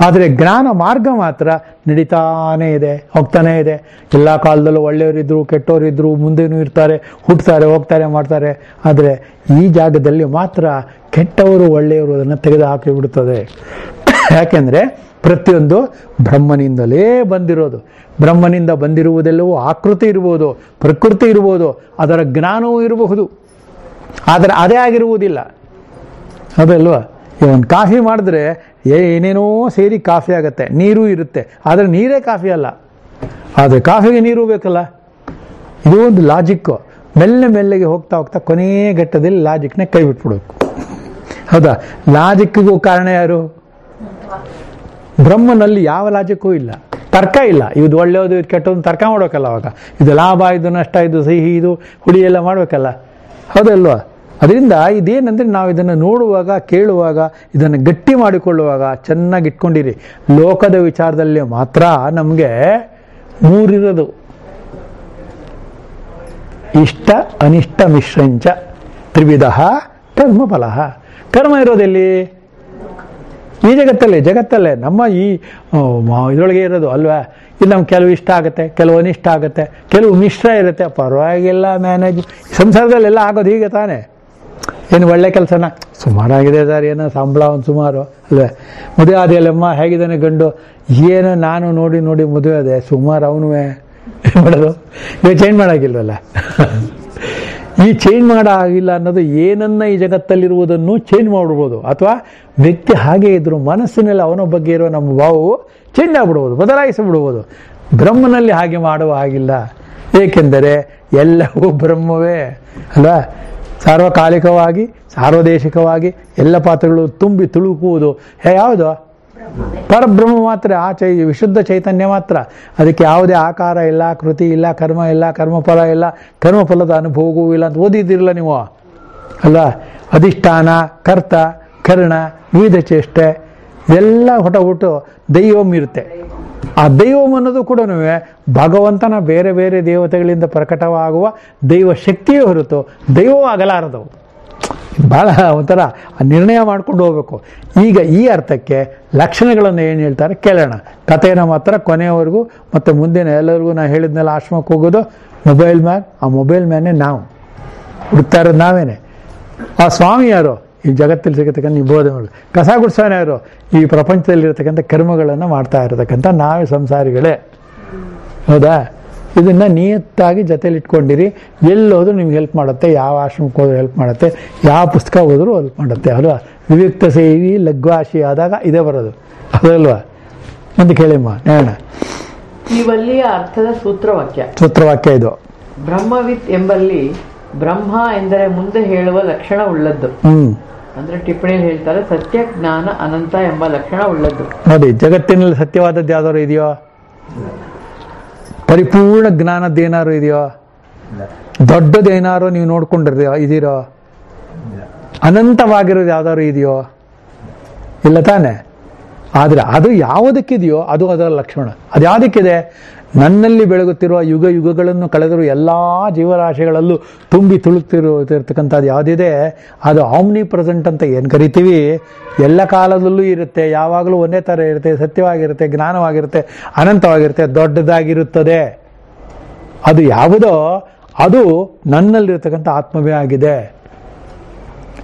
ಆದರೆ ಜ್ಞಾನ ಮಾರ್ಗ ಮಾತ್ರ ನಡೀತಾನೇ ಇದೆ, ಹೋಗ್ತಾನೇ ಇದೆ. ಎಲ್ಲ ಕಾಲದಲ್ಲೂ ಒಳ್ಳೆಯವರಿದ್ರು, ಕೆಟ್ಟವರಿದ್ರು, ಮುಂದೆನೂ ಇರ್ತಾರೆ ಹುಟ್ಟುತ್ತಾರೆ ಹೋಗ್ತಾರೆ, ಮಾಡ್ತಾರೆ. ಆದರೆ ಈ ಜಾಗದಲ್ಲಿ ಮಾತ್ರ ಕೆಟ್ಟವರು, ಒಳ್ಳೆಯವರು ಅದನ್ನು ತೆಗೆದು ಹಾಕಿಬಿಡುತ್ತದೆ ಯಾಕೆಂದರೆ ಪ್ರತಿಯೊಂದು ಬ್ರಹ್ಮನಿಂದಲೇ ಬಂದಿರೋದು. ಬ್ರಹ್ಮನಿಂದ ಬಂದಿರುವುದೆಲ್ಲವೂ ಆಕೃತಿ ಇರ್ಬೋದು, ಪ್ರಕೃತಿ ಇರ್ಬೋದು, ಅದರ ಜ್ಞಾನವೂ ಇರಬಹುದು. ಆದರೆ ಅದೇ ಆಗಿರುವುದಿಲ್ಲ. ಅದಲ್ವಾ ಒಂದು ಕಾಫಿ ಮಾಡಿದ್ರೆ ಏನೇನೋ ಸೇರಿ ಕಾಫಿ ಆಗುತ್ತೆ. ನೀರು ಇರುತ್ತೆ. ಆದರೆ ನೀರೇ ಕಾಫಿ ಅಲ್ಲ. ಆದರೆ ಕಾಫಿಗೆ ನೀರು ಬೇಕಲ್ಲ? ಇದು ಒಂದು ಲಾಜಿಕ್ಕು ಮೆಲ್ಲೆ ಮೆಲ್ಲೆಗೆ ಹೋಗ್ತಾ ಹೋಗ್ತಾ ಕೊನೆಯ ಘಟ್ಟದಲ್ಲಿ ಲಾಜಿಕ್ನ ಕೈ ಬಿಟ್ಬಿಡ್ಬೇಕು. ಹೌದಾ? ಲಾಜಿಕ್ಗೂ ಕಾರಣ ಯಾರು? ಬ್ರಹ್ಮನಲ್ಲಿ ಯಾವ ಲಾಜಿಕ್ಕೂ ಇಲ್ಲ. ತರ್ಕ ಇಲ್ಲ. ಇದು ಒಳ್ಳೆಯದು ಇದು ಕೆಟ್ಟದ್ದು ತರ್ಕ ಮಾಡ್ಬೇಕಲ್ಲ ಅವಾಗ. ಇದು ಲಾಭ, ಇದು ನಷ್ಟ, ಇದು ಸಿಹಿ, ಇದು ಹುಳಿ ಎಲ್ಲ ಮಾಡ್ಬೇಕಲ್ಲ. ಹೌದಲ್ವಾ? ಅದರಿಂದ ಇದೇನೆಂದರೆ ನಾವು ಇದನ್ನು ನೋಡುವಾಗ, ಕೇಳುವಾಗ, ಇದನ್ನು ಗಟ್ಟಿ ಮಾಡಿಕೊಳ್ಳುವಾಗ ಚೆನ್ನಾಗಿ ಇಟ್ಕೊಂಡಿರಿ ಲೋಕದ ವಿಚಾರದಲ್ಲಿ ಮಾತ್ರ ನಮಗೆ ಮೂರಿರೋದು. ಇಷ್ಟ, ಅನಿಷ್ಟ, ಮಿಶ್ರಂಚ, ತ್ರಿವಿಧ, ಕರ್ಮಫಲ. ಕರ್ಮ ಇರೋದೆಲ್ಲಿ ಈ ಜಗತ್ತಲ್ಲೇ ಜಗತ್ತಲ್ಲೇ. ನಮ್ಮ ಈ ಇದರೊಳಗೆ ಇರೋದು ಅಲ್ವಾ? ಇದು ನಮ್ಗೆ ಕೆಲವು ಇಷ್ಟ ಆಗುತ್ತೆ, ಕೆಲವು ಅನಿಷ್ಟ ಆಗುತ್ತೆ, ಕೆಲವು ಮಿಶ್ರ ಇರುತ್ತೆ. ಪರವಾಗಿಲ್ಲ, ಮ್ಯಾನೇಜ್ ಸಂಸಾರದಲ್ಲೆಲ್ಲ ಆಗೋದು ಹೀಗೆ ತಾನೇ. ಏನು ಒಳ್ಳೆ ಕೆಲಸನ? ಸುಮಾರಾಗಿದೆ ಸರ್, ಏನೋ ಸಂಬಳ ಒಂದು ಸುಮಾರು, ಅಲ್ವೇ? ಮದುವೆ ಆದೆಯಲ್ಲಮ್ಮ ಹೇಗಿದ್ದಾನೆ ಗಂಡು? ಏನೋ ನಾನು ನೋಡಿ ನೋಡಿ ಮದುವೆ ಅದೇ ಸುಮಾರು ಅವನು ಮಾಡೋದು? ಇವಾಗ ಚೇಂಜ್ ಮಾಡೋಕ್ಕಿಲ್ವಲ್ಲ ಈ ಚೇಂಜ್ ಆಗಿಲ್ಲ ಅನ್ನೋದು ಏನನ್ನ ಈ ಜಗತ್ತಲ್ಲಿರುವುದನ್ನು ಚೇಂಜ್ ಮಾಡ್ಬೋದು. ಅಥವಾ ವ್ಯಕ್ತಿ ಹಾಗೆ ಇದ್ರು ಮನಸ್ಸಿನಲ್ಲಿ ಅವನ ಬಗ್ಗೆ ಇರೋ ನಮ್ಮ ಭಾವವು ಚೇಂಜ್ ಆಗ್ಬಿಡ್ಬೋದು, ಬದಲಾಯಿಸಿಬಿಡ್ಬೋದು. ಬ್ರಹ್ಮನಲ್ಲಿ ಹಾಗೆ ಮಾಡುವ ಹಾಗಿಲ್ಲ. ಏಕೆಂದರೆ ಎಲ್ಲವೂ ಬ್ರಹ್ಮವೇ, ಅಲ್ವಾ? ಸಾರ್ವಕಾಲಿಕವಾಗಿ, ಸಾರ್ವದೇಶಿಕವಾಗಿ ಎಲ್ಲ ಪಾತ್ರಗಳು ತುಂಬಿ ತುಳುಕುವುದು ಹೇ ಯಾವುದು? ಪರಬ್ರಹ್ಮ ಮಾತ್ರ, ಆ ಚೈ, ವಿಶುದ್ಧ ಚೈತನ್ಯ ಮಾತ್ರ. ಅದಕ್ಕೆ ಯಾವುದೇ ಆಕಾರ ಇಲ್ಲ, ಕೃತಿ ಇಲ್ಲ, ಕರ್ಮ ಇಲ್ಲ, ಕರ್ಮಫಲ ಇಲ್ಲ, ಕರ್ಮಫಲದ ಅನುಭವವೂ ಇಲ್ಲ ಅಂತ ಓದಿದ್ದಿರಲ್ಲ ನೀವು? ಅಲ್ಲ, ಅಧಿಷ್ಠಾನ, ಕರ್ತ, ಕರ್ಣ ವಿವಿಧ ಚೇಷ್ಟೆ ಇದೆಲ್ಲ ಹೊಟ ದೈವಂ ಇರುತ್ತೆ. ಆ ದೈವಂ ಅನ್ನೋದು ಕೂಡ ಭಗವಂತನ ಬೇರೆ ಬೇರೆ ದೇವತೆಗಳಿಂದ ಪ್ರಕಟವಾಗುವ ದೈವ ಶಕ್ತಿಯೇ ಹೊರತು ದೈವವೂ ಆಗಲಾರದು ಭಾಳ ಒಂಥರ ನಿರ್ಣಯ ಮಾಡ್ಕೊಂಡು ಹೋಗ್ಬೇಕು. ಈಗ ಈ ಅರ್ಥಕ್ಕೆ ಲಕ್ಷಣಗಳನ್ನು ಏನು ಹೇಳ್ತಾರೆ ಕೇಳೋಣ. ಕಥೆನ ಮಾತ್ರ ಕೊನೆಯವರೆಗೂ ಮತ್ತು ಮುಂದಿನ ಎಲ್ಲರಿಗೂ ನಾನು ಹೇಳಿದ್ನೆಲ್ಲ ಆಶ್ರಮಕ್ಕೆ ಹೋಗೋದು ಮೊಬೈಲ್ ಮ್ಯಾನ್ ಆ ಮೊಬೈಲ್ ಮ್ಯಾನೇ ನಾವು. ಹುಡುಕ್ತಾ ಇರೋದು ನಾವೇನೆ. ಆ ಸ್ವಾಮಿ ಯಾರು? ಈ ಜಗತ್ತಲ್ಲಿ ಸಿಗತಕ್ಕಂಥ ಮಾಡಿ ಕಸ ಗುಡ್ಸೋನು ಅವರು ಈ ಪ್ರಪಂಚದಲ್ಲಿರ್ತಕ್ಕಂಥ ಕರ್ಮಗಳನ್ನು ಮಾಡ್ತಾ ಇರತಕ್ಕಂಥ ನಾವೇ ಸಂಸಾರಿಗಳೇ. ಹೌದಾ? ಇದನ್ನು ನಿಯತ್ತಾಗಿ ಜೊತೆಲಿ ಇಟ್ಕೊಂಡಿರಿ. ಎಲ್ಲೋದ್ರೂ ನಿಮ್ಗೆ ಹೆಲ್ಪ್ ಮಾಡುತ್ತೆ ಯಾವ ಆಶ್ರಮಕ್ಕೆ ಹೋದ್ರೂ ಹೆಲ್ಪ್ ಮಾಡುತ್ತೆ ಯಾವ ಪುಸ್ತಕ ಓದಿದ್ರು ಹೆಲ್ಪ್ ಮಾಡುತ್ತೆ ಅಲ್ವಾ? ವಿವಿಕ್ತ ಸೇವಿ ಲಘ್ವಾಶಿ ಆದಾಗ ಇದೇ ಬರೋದು. ಅದಲ್ವಾ ಅಂತ ಕೇಳಿಮ್ಮ ಹೇಳೋಣ. ಈ ಅರ್ಥದ ಸೂತ್ರವಾಕ್ಯ. ಸೂತ್ರವಾಕ್ಯ ಇದು. ಬ್ರಹ್ಮವಿತ್ ಎಂಬಲ್ಲಿ ಬ್ರಹ್ಮ ಎಂದರೆ ಮುಂದೆ ಹೇಳುವ ಲಕ್ಷಣ ಉಳ್ಳದ್ದು. ಅಂದ್ರೆ ಟಿಪ್ಪಣಿಯಲ್ಲಿ ಹೇಳ್ತಾರೆ ಸತ್ಯ ಜ್ಞಾನ ಅನಂತ ಎಂಬ ಲಕ್ಷಣ ಉಳ್ಳದ್ದು. ನೋಡಿ ಜಗತ್ತಿನಲ್ಲಿ ಸತ್ಯವಾದದ್ದು ಯಾವ್ದಾದ್ರು ಇದೆಯೋ? ಪರಿಪೂರ್ಣ ಜ್ಞಾನದ್ದೇನಾದ್ರು ಇದೆಯೋ? ದೊಡ್ಡದೇನಾರು ನೀವು ನೋಡ್ಕೊಂಡಿರೋ ಇದೀರೋ? ಅನಂತವಾಗಿರೋದು ಯಾವ್ದಾದ್ರು ಇದೆಯೋ? ಇಲ್ಲ ತಾನೆ? ಆದರೆ ಅದು ಯಾವುದಕ್ಕಿದೆಯೋ ಅದು ಅದರ ಲಕ್ಷಣ. ಅದು ಯಾವುದಕ್ಕಿದೆ? ನನ್ನಲ್ಲಿ ಬೆಳಗುತ್ತಿರುವ ಯುಗ ಯುಗಗಳನ್ನು ಕಳೆದರೂ ಎಲ್ಲ ಜೀವರಾಶಿಗಳಲ್ಲೂ ತುಂಬಿ ತುಳುಕ್ತಿರುತ್ತಿರ್ತಕ್ಕಂಥದ್ದು ಯಾವುದಿದೆ? ಅದು ಆಮ್ನಿ ಪ್ರೆಸೆಂಟ್ ಅಂತ ಏನು ಕರಿತೀವಿ? ಎಲ್ಲ ಕಾಲದಲ್ಲೂ ಇರುತ್ತೆ, ಯಾವಾಗಲೂ ಒಂದೇ ಥರ ಇರುತ್ತೆ, ಸತ್ಯವಾಗಿರುತ್ತೆ, ಜ್ಞಾನವಾಗಿರುತ್ತೆ, ಅನಂತವಾಗಿರುತ್ತೆ, ದೊಡ್ಡದಾಗಿರುತ್ತದೆ. ಅದು ಯಾವುದೋ? ಅದು ನನ್ನಲ್ಲಿರ್ತಕ್ಕಂಥ ಆತ್ಮವೇ ಆಗಿದೆ.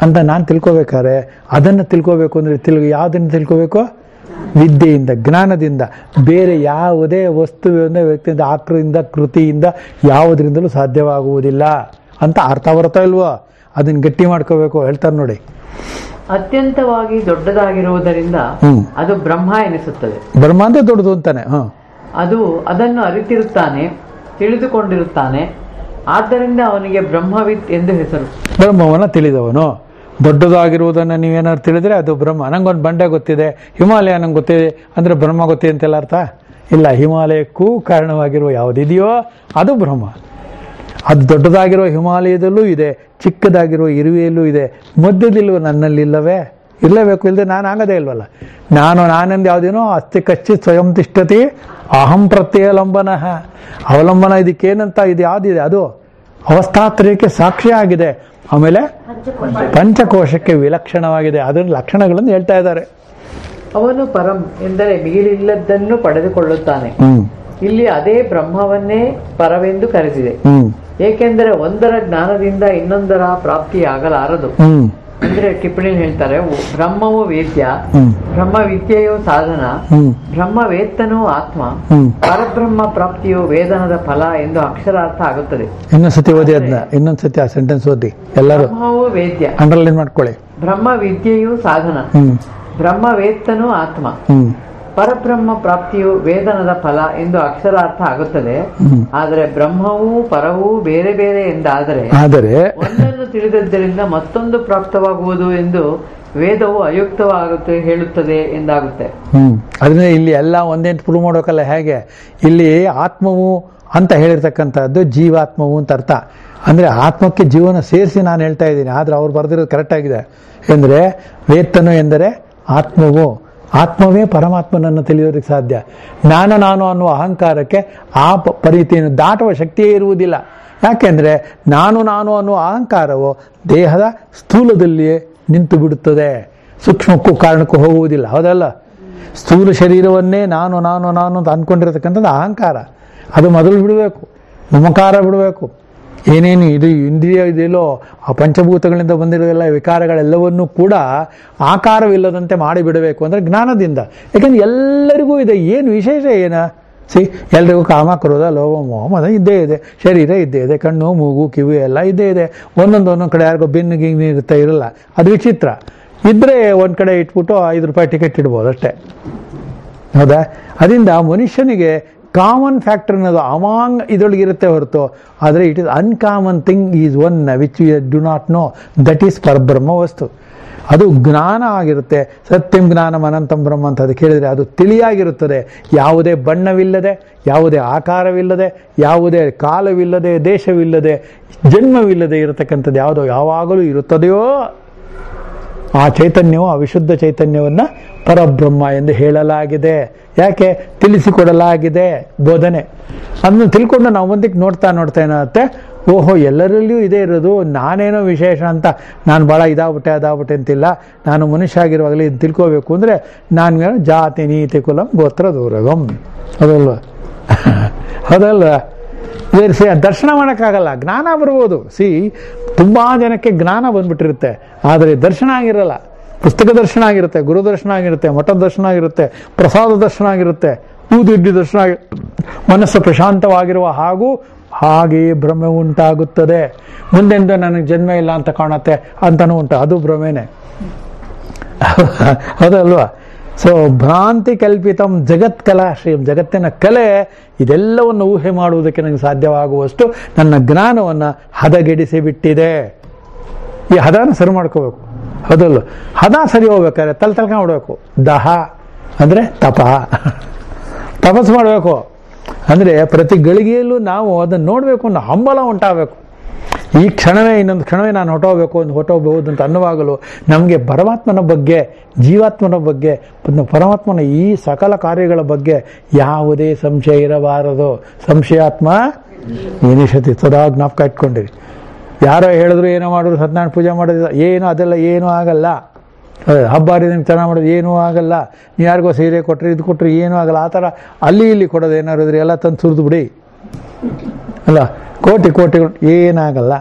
ಅಂತ ನಾನು ತಿಳ್ಕೊಬೇಕಾದ್ರೆ ಅದನ್ನು ತಿಳ್ಕೋಬೇಕು ಅಂದರೆ ತಿಳ್ ಯಾವುದನ್ನು ತಿಳ್ಕೋಬೇಕು? ವಿದ್ಯೆಯಿಂದ ಜ್ಞಾನದಿಂದ ಬೇರೆ ಯಾವುದೇ ವಸ್ತುವಿನ ವ್ಯಕ್ತಿಯಿಂದ ಆಕೃತಿಯಿಂದ ಕೃತಿಯಿಂದ ಯಾವುದರಿಂದಲೂ ಸಾಧ್ಯವಾಗುವುದಿಲ್ಲ ಅಂತ ಅರ್ಥ ಬರ್ತಾ ಇಲ್ವೋ? ಅದನ್ನ ಗಟ್ಟಿ ಮಾಡ್ಕೋಬೇಕು ಹೇಳ್ತಾರೆ ನೋಡಿ. ಅತ್ಯಂತವಾಗಿ ದೊಡ್ಡದಾಗಿರುವುದರಿಂದ ಹ್ಮ್. ಅದು ಬ್ರಹ್ಮ ಎನಿಸುತ್ತದೆ. ಬ್ರಹ್ಮ ಅಂತ ದೊಡ್ಡದು ಅಂತಾನೆ ಅದು ಅದನ್ನು ಅರಿತಿರುತ್ತಾನೆ ತಿಳಿದುಕೊಂಡಿರುತ್ತಾನೆ. ಆದ್ದರಿಂದ ಅವನಿಗೆ ಬ್ರಹ್ಮವಿತ್ ಎಂದು ಹೆಸರು. ಬ್ರಹ್ಮವನ್ನ ತಿಳಿದವನು. ದೊಡ್ಡದಾಗಿರುವುದನ್ನು ನೀವೇನಾದ್ರು ತಿಳಿದ್ರೆ ಅದು ಬ್ರಹ್ಮ. ನಂಗೊಂದು ಬಂಡೆ ಗೊತ್ತಿದೆ. ಹಿಮಾಲಯ ನಂಗೆ ಗೊತ್ತಿದೆ. ಅಂದರೆ ಬ್ರಹ್ಮ ಗೊತ್ತಿದೆ ಅಂತೆಲ್ಲ ಅರ್ಥ? ಇಲ್ಲ, ಹಿಮಾಲಯಕ್ಕೂ ಕಾರಣವಾಗಿರುವ ಯಾವುದಿದೆಯೋ ಅದು ಬ್ರಹ್ಮ. ಅದು ದೊಡ್ಡದಾಗಿರುವ ಹಿಮಾಲಯದಲ್ಲೂ ಇದೆ, ಚಿಕ್ಕದಾಗಿರುವ ಇರುವೆಯಲ್ಲೂ ಇದೆ. ಮಧ್ಯದಲ್ಲಿರುವ ನನ್ನಲ್ಲಿಲ್ಲವೇ ಇರಲೇಬೇಕು ಇಲ್ಲದೆ ನಾನು ಆಗದೇ ಇಲ್ವಲ್ಲ. ನಾನು ನಾನೆಂದು ಯಾವುದೇನೋ ಅಸ್ತಿ ಕಚ್ಚಿ ಸ್ವಯಂ ತಿಷ್ಟತಿ ಅಹಂ ಪ್ರತ್ಯಲಂಬನ ಅವಲಂಬನ ಇದಕ್ಕೇನಂತ ಇದು ಯಾವುದಿದೆ? ಅದು ಅವಸ್ಥಾತ್ರಯಕ್ಕೆ ಸಾಕ್ಷಿ ಆಗಿದೆ ಆಮೇಲೆ ಪಂಚಕೋಶಕ್ಕೆ ವಿಲಕ್ಷಣವಾಗಿದೆ. ಅದರ ಲಕ್ಷಣಗಳನ್ನು ಹೇಳ್ತಾ ಇದ್ದಾರೆ. ಅವನು ಪರಂ ಎಂದರೆ ಮಿಗಿಲಿಲ್ಲದನ್ನು ಪಡೆದುಕೊಳ್ಳುತ್ತಾನೆ. ಇಲ್ಲಿ ಅದೇ ಬ್ರಹ್ಮವನ್ನೇ ಪರವೆಂದು ಕರೆದಿದೆ. ಏಕೆಂದರೆ ಒಂದರ ಜ್ಞಾನದಿಂದ ಇನ್ನೊಂದರ ಪ್ರಾಪ್ತಿಯಾಗಲಾರದು. ಅಂದ್ರೆ ಟಿಪ್ಪಣಿ ಹೇಳ್ತಾರೆ ಬ್ರಹ್ಮವು ವೇದ್ಯ ಬ್ರಹ್ಮ ವಿದ್ಯೆಯು ಸಾಧನ ಬ್ರಹ್ಮ ವೇತ್ತನೂ ಆತ್ಮ ಹ್ಮ್. ಪರಬ್ರಹ್ಮ ಪ್ರಾಪ್ತಿಯು ವೇದನದ ಫಲ ಎಂದು ಅಕ್ಷರಾರ್ಥ ಆಗುತ್ತದೆ. ಇನ್ನೊಂದ್ಸತಿ ಓದಿ ಅದನ್ನ ಇನ್ನೊಂದ್ಸತಿ ಆ ಸೆಂಟೆನ್ಸ್ ಓದಿ ಎಲ್ಲರೂ. ಬ್ರಹ್ಮವು ವೇದ್ಯ ಅಂಡರ್ಲೈನ್ ಮಾಡ್ಕೊಳ್ಳಿ. ಬ್ರಹ್ಮ ವಿದ್ಯೆಯು ಸಾಧನ ಬ್ರಹ್ಮ ವೇತ್ತನೂ ಆತ್ಮ. ಪರಬ್ರಹ್ಮ ಪ್ರಾಪ್ತಿಯು ವೇದನದ ಫಲ ಎಂದು ಅಕ್ಷರಾರ್ಥ ಆಗುತ್ತದೆ. ಆದರೆ ಬ್ರಹ್ಮವೂ ಪರವೂ ಬೇರೆ ಬೇರೆ ಎಂದಾದರೆ ಆದರೆ ಒಂದನ್ನು ತಿಳಿದದ್ದರಿಂದ ಮತ್ತೊಂದು ಪ್ರಾಪ್ತವಾಗುವುದು ಎಂದು ವೇದವು ಅಯುಕ್ತವಾಗುತ್ತೆ ಹೇಳುತ್ತದೆ ಎಂದಾಗುತ್ತೆ. ಹ್ಮ್. ಅದರಿಂದ ಇಲ್ಲಿ ಎಲ್ಲ ಒಂದೇ ಪ್ರೂವ್ ಮಾಡೋಕಲ್ಲ ಹೇಗೆ? ಇಲ್ಲಿ ಆತ್ಮವು ಅಂತ ಹೇಳಿರ್ತಕ್ಕಂಥದ್ದು ಜೀವಾತ್ಮವು ಅಂತ ಅರ್ಥ. ಅಂದ್ರೆ ಆತ್ಮಕ್ಕೆ ಜೀವನ ಸೇರಿಸಿ ನಾನು ಹೇಳ್ತಾ ಇದ್ದೀನಿ ಆದ್ರೆ ಅವ್ರು ಬರೆದಿರೋದು ಕರೆಕ್ಟ್ ಆಗಿದೆ. ಎಂದ್ರೆ ವೇತ್ತನು ಎಂದರೆ ಆತ್ಮವು. ಆತ್ಮವೇ ಪರಮಾತ್ಮನನ್ನು ತಿಳಿಯೋದಕ್ಕೆ ಸಾಧ್ಯ. ನಾನು ನಾನು ಅನ್ನುವ ಅಹಂಕಾರಕ್ಕೆ ಆ ಪ- ಪರಿಧಿಯನ್ನು ದಾಟುವ ಶಕ್ತಿಯೇ ಇರುವುದಿಲ್ಲ. ಯಾಕೆಂದರೆ ನಾನು ನಾನು ಅನ್ನುವ ಅಹಂಕಾರವು ದೇಹದ ಸ್ಥೂಲದಲ್ಲಿಯೇ ನಿಂತು ಬಿಡುತ್ತದೆ. ಸೂಕ್ಷ್ಮಕ್ಕೂ ಕಾರಣಕ್ಕೂ ಹೋಗುವುದಿಲ್ಲ. ಹೌದಲ್ಲ? ಸ್ಥೂಲ ಶರೀರವನ್ನೇ ನಾನು ನಾನು ನಾನು ಅಂತ ಅಂದ್ಕೊಂಡಿರತಕ್ಕಂಥದ್ದು ಅಹಂಕಾರ. ಅದು ಮೊದಲು ಬಿಡಬೇಕು. ಮಮಕಾರ ಬಿಡಬೇಕು. ಏನೇನು ಇದು ಇಂದ್ರಿಯ ಇದೆಯಲ್ಲೋ, ಆ ಪಂಚಭೂತಗಳಿಂದ ಬಂದಿರೋದೆಲ್ಲ ವಿಕಾರಗಳೆಲ್ಲವನ್ನೂ ಕೂಡ ಆಕಾರವಿಲ್ಲದಂತೆ ಮಾಡಿಬಿಡಬೇಕು ಅಂದರೆ ಜ್ಞಾನದಿಂದ. ಯಾಕಂದ್ರೆ ಎಲ್ಲರಿಗೂ ಇದೆ. ಏನು ವಿಶೇಷ ಏನ? ಸಿ, ಎಲ್ರಿಗೂ ಕಾಮ, ಕ್ರೋಧ, ಲೋಭ, ಮೋಹ ಅದ ಇದ್ದೇ ಇದೆ. ಶರೀರ ಇದ್ದೇ ಇದೆ. ಕಣ್ಣು, ಮೂಗು, ಕಿವಿ ಎಲ್ಲ ಇದ್ದೇ ಇದೆ. ಒಂದೊಂದು ಒಂದೊಂದು ಕಡೆ ಯಾರಿಗೂ ಬೆನ್ನು ಗಿನ್ನು ಇರುತ್ತೆ ಇರಲ್ಲ. ಅದು ವಿಚಿತ್ರ. ಇದ್ರೆ ಒಂದು ಕಡೆ ಇಟ್ಬಿಟ್ಟು ಐದು ರೂಪಾಯಿ ಟಿಕೆಟ್ ಇಡ್ಬೋದು ಅಷ್ಟೇ. ಹೌದಾ? ಅದರಿಂದ ಮನುಷ್ಯನಿಗೆ ಕಾಮನ್ ಫ್ಯಾಕ್ಟರ್ ಅನ್ನೋದು ಅವಾಂಗ್ ಇದರೊಳಗೆ ಇರುತ್ತೆ ಹೊರತು. ಆದರೆ it is uncommon thing is one which you do not know that is ಪರಬ್ರಹ್ಮ ವಸ್ತು. ಅದು ಜ್ಞಾನ ಆಗಿರುತ್ತೆ. ಸತ್ಯಂ ಜ್ಞಾನಂ ಅನಂತಂ ಬ್ರಹ್ಮ ಅಂತ ಅದಕ್ಕೆ ಕೇಳಿದರೆ ಅದು ತಿಳಿಯಾಗಿರುತ್ತದೆ. ಯಾವುದೇ ಬಣ್ಣವಿಲ್ಲದೆ, ಯಾವುದೇ ಆಕಾರವಿಲ್ಲದೆ, ಯಾವುದೇ ಕಾಲವಿಲ್ಲದೆ, ದೇಶವಿಲ್ಲದೆ, ಜನ್ಮವಿಲ್ಲದೆ ಇರತಕ್ಕಂಥದ್ದು ಯಾವುದೋ ಯಾವಾಗಲೂ ಇರುತ್ತದೆಯೋ ಆ ಚೈತನ್ಯವು, ಆ ವಿಶುದ್ಧ ಚೈತನ್ಯವನ್ನ ಪರಬ್ರಹ್ಮ ಎಂದು ಹೇಳಲಾಗಿದೆ. ಯಾಕೆ? ತಿಳಿಸಿಕೊಡಲಾಗಿದೆ ಬೋಧನೆ. ಅದನ್ನು ತಿಳ್ಕೊಂಡು ನಾವು ಒಂದಕ್ಕೆ ನೋಡ್ತಾ ನೋಡ್ತಾ ಏನಾಗುತ್ತೆ? ಓಹೋ, ಎಲ್ಲರಲ್ಲಿಯೂ ಇದೇ ಇರೋದು. ನಾನೇನೋ ವಿಶೇಷ ಅಂತ ನಾನು ಭಾಳ ಇದಾಗ್ಬಿಟ್ಟೆ, ಅದಾಗ್ಬಿಟ್ಟೆ ಅಂತಿಲ್ಲ. ನಾನು ಮನುಷ್ಯ ಆಗಿರುವಾಗಲೇ ಇದು ತಿಳ್ಕೋಬೇಕು ಅಂದರೆ ನಾನು ಜಾತಿ, ನೀತಿ, ಕುಲಂ, ಗೋತ್ರ, ದೂರಗಂ. ಅದಲ್ವ? ಹೌದಲ್ವ ದರ್ಶನ ಮಾಡೋಕ್ಕಾಗಲ್ಲ. ಜ್ಞಾನ ಬರ್ಬೋದು. ಸಿ ತುಂಬಾ ಜನಕ್ಕೆ ಜ್ಞಾನ ಬಂದ್ಬಿಟ್ಟಿರುತ್ತೆ. ಆದರೆ ದರ್ಶನ ಆಗಿರಲ್ಲ. ಪುಸ್ತಕ ದರ್ಶನ ಆಗಿರುತ್ತೆ, ಗುರು ದರ್ಶನ ಆಗಿರುತ್ತೆ, ಮಠ ದರ್ಶನ ಆಗಿರುತ್ತೆ, ಪ್ರಸಾದ ದರ್ಶನ ಆಗಿರುತ್ತೆ ಊದಿಡ್ಡಿ ದರ್ಶನ ಆಗಿ ಮನಸ್ಸು ಪ್ರಶಾಂತವಾಗಿರುವ ಹಾಗೂ ಹಾಗೆ ಭ್ರಮೆ ಉಂಟಾಗುತ್ತದೆ. ಮುಂದೆಂದ ನನಗೆ ಜನ್ಮ ಇಲ್ಲ ಅಂತ ಕಾಣುತ್ತೆ ಅಂತನೂ ಉಂಟು. ಅದು ಭ್ರಮೆನೆ. ಹೌದಲ್ವಾ? ಸೊ ಭ್ರಾಂತಿ ಕಲ್ಪಿತಂ ಜಗತ್ ಕಲಾಶ್ರಯಂ ಜಗತ್ತಿನ ಕಲೆ, ಇದೆಲ್ಲವನ್ನು ಊಹೆ ಮಾಡುವುದಕ್ಕೆ ನನಗೆ ಸಾಧ್ಯವಾಗುವಷ್ಟು ನನ್ನ ಜ್ಞಾನವನ್ನು ಹದಗೆಡಿಸಿ ಬಿಟ್ಟಿದೆ. ಈ ಹದನ ಸರಿ ಮಾಡ್ಕೋಬೇಕು. ಹೌದಲ್ಲ? ಹದ ಸರಿ ಹೋಗ್ಬೇಕಾದ್ರೆ ತಲೆ ತಲ್ಕ ಮಾಡಬೇಕು. ದಹ, ಅಂದರೆ ತಪ. ತಪಸ್ಸು ಮಾಡಬೇಕು. ಅಂದರೆ ಪ್ರತಿ ಗಳಿಗೆಯಲ್ಲೂ ನಾವು ಅದನ್ನು ನೋಡಬೇಕು ಅನ್ನೋ ಹಂಬಲ ಉಂಟಾಗಬೇಕು. ಈ ಕ್ಷಣವೇ, ಇನ್ನೊಂದು ಕ್ಷಣವೇ ನಾನು ಹೊಟ್ಟೋಗಬೇಕು ಒಂದು ಹೊಟ್ಟೋಗಬಹುದು ಅಂತ ಅನ್ನುವಾಗಲೂ ನಮಗೆ ಪರಮಾತ್ಮನ ಬಗ್ಗೆ, ಜೀವಾತ್ಮನ ಬಗ್ಗೆ ಪರಮಾತ್ಮನ ಈ ಸಕಲ ಕಾರ್ಯಗಳ ಬಗ್ಗೆ ಯಾವುದೇ ಸಂಶಯ ಇರಬಾರದು. ಸಂಶಯಾತ್ಮ ಏನಿಷತಿ ಸದಾ ಜ್ಞಾಪಕ ಇಟ್ಕೊಂಡಿರಿ. ಯಾರೋ ಹೇಳಿದ್ರು ಏನೋ ಮಾಡಿದ್ರು, ಸತ್ಯನಾರಾಯಣ ಪೂಜೆ ಮಾಡೋದಿಲ್ಲ, ಏನು ಅದೆಲ್ಲ ಏನೂ ಆಗಲ್ಲ. ಹಬ್ಬ ಹರಿದಿನ ಚೆನ್ನಾಗಿ ಮಾಡೋದು ಏನೂ ಆಗಲ್ಲ. ನೀವು ಯಾರಿಗೋ ಸೀರೆ ಕೊಟ್ಟರೆ ಇದು ಕೊಟ್ಟರೆ ಏನೂ ಆಗಲ್ಲ. ಆ ಥರ ಅಲ್ಲಿ ಇಲ್ಲಿ ಕೊಡೋದು ಏನಾರು ಇದ್ರೆ ಎಲ್ಲ ತಂದು ಸುರಿದು ಬಿಡಿ. ಅಲ್ಲ, ಕೋಟಿ ಕೋಟಿಗಳು ಏನಾಗಲ್ಲ.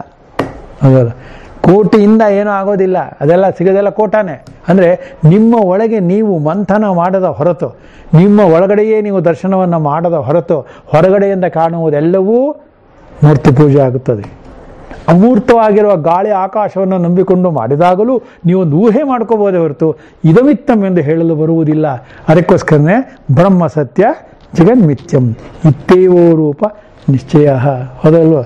ಹೌದಲ್ಲ? ಕೋಟಿಯಿಂದ ಏನೂ ಆಗೋದಿಲ್ಲ. ಅದೆಲ್ಲ ಸಿಗೋದೆಲ್ಲ ಕೋಟಾನೆ. ಅಂದರೆ ನಿಮ್ಮ ಒಳಗೆ ನೀವು ಮಂಥನ ಮಾಡದ ಹೊರತು, ನಿಮ್ಮ ಒಳಗಡೆಯೇ ನೀವು ದರ್ಶನವನ್ನು ಮಾಡದ ಹೊರತು, ಹೊರಗಡೆಯಿಂದ ಕಾಣುವುದೆಲ್ಲವೂ ಮೂರ್ತಿ ಪೂಜೆ ಆಗುತ್ತದೆ. ಅಮೂರ್ತವಾಗಿರುವ ಗಾಳಿ ಆಕಾಶವನ್ನು ನಂಬಿಕೊಂಡು ಮಾಡಿದಾಗಲೂ ನೀವೊಂದು ಊಹೆ ಮಾಡ್ಕೋಬೋದೇ ಹೊರತು, ಇದಮಿತ್ತಂ ಎಂದು ಹೇಳಲು ಬರುವುದಿಲ್ಲ. ಅದಕ್ಕೋಸ್ಕರನೇ ಬ್ರಹ್ಮ ಸತ್ಯ ಜಗನ್ಮಿತ್ಯಂ. ಇತ್ತೇವೋ ರೂಪ ನಿಶ್ಚಯ. ಹೌದಲ್ವ?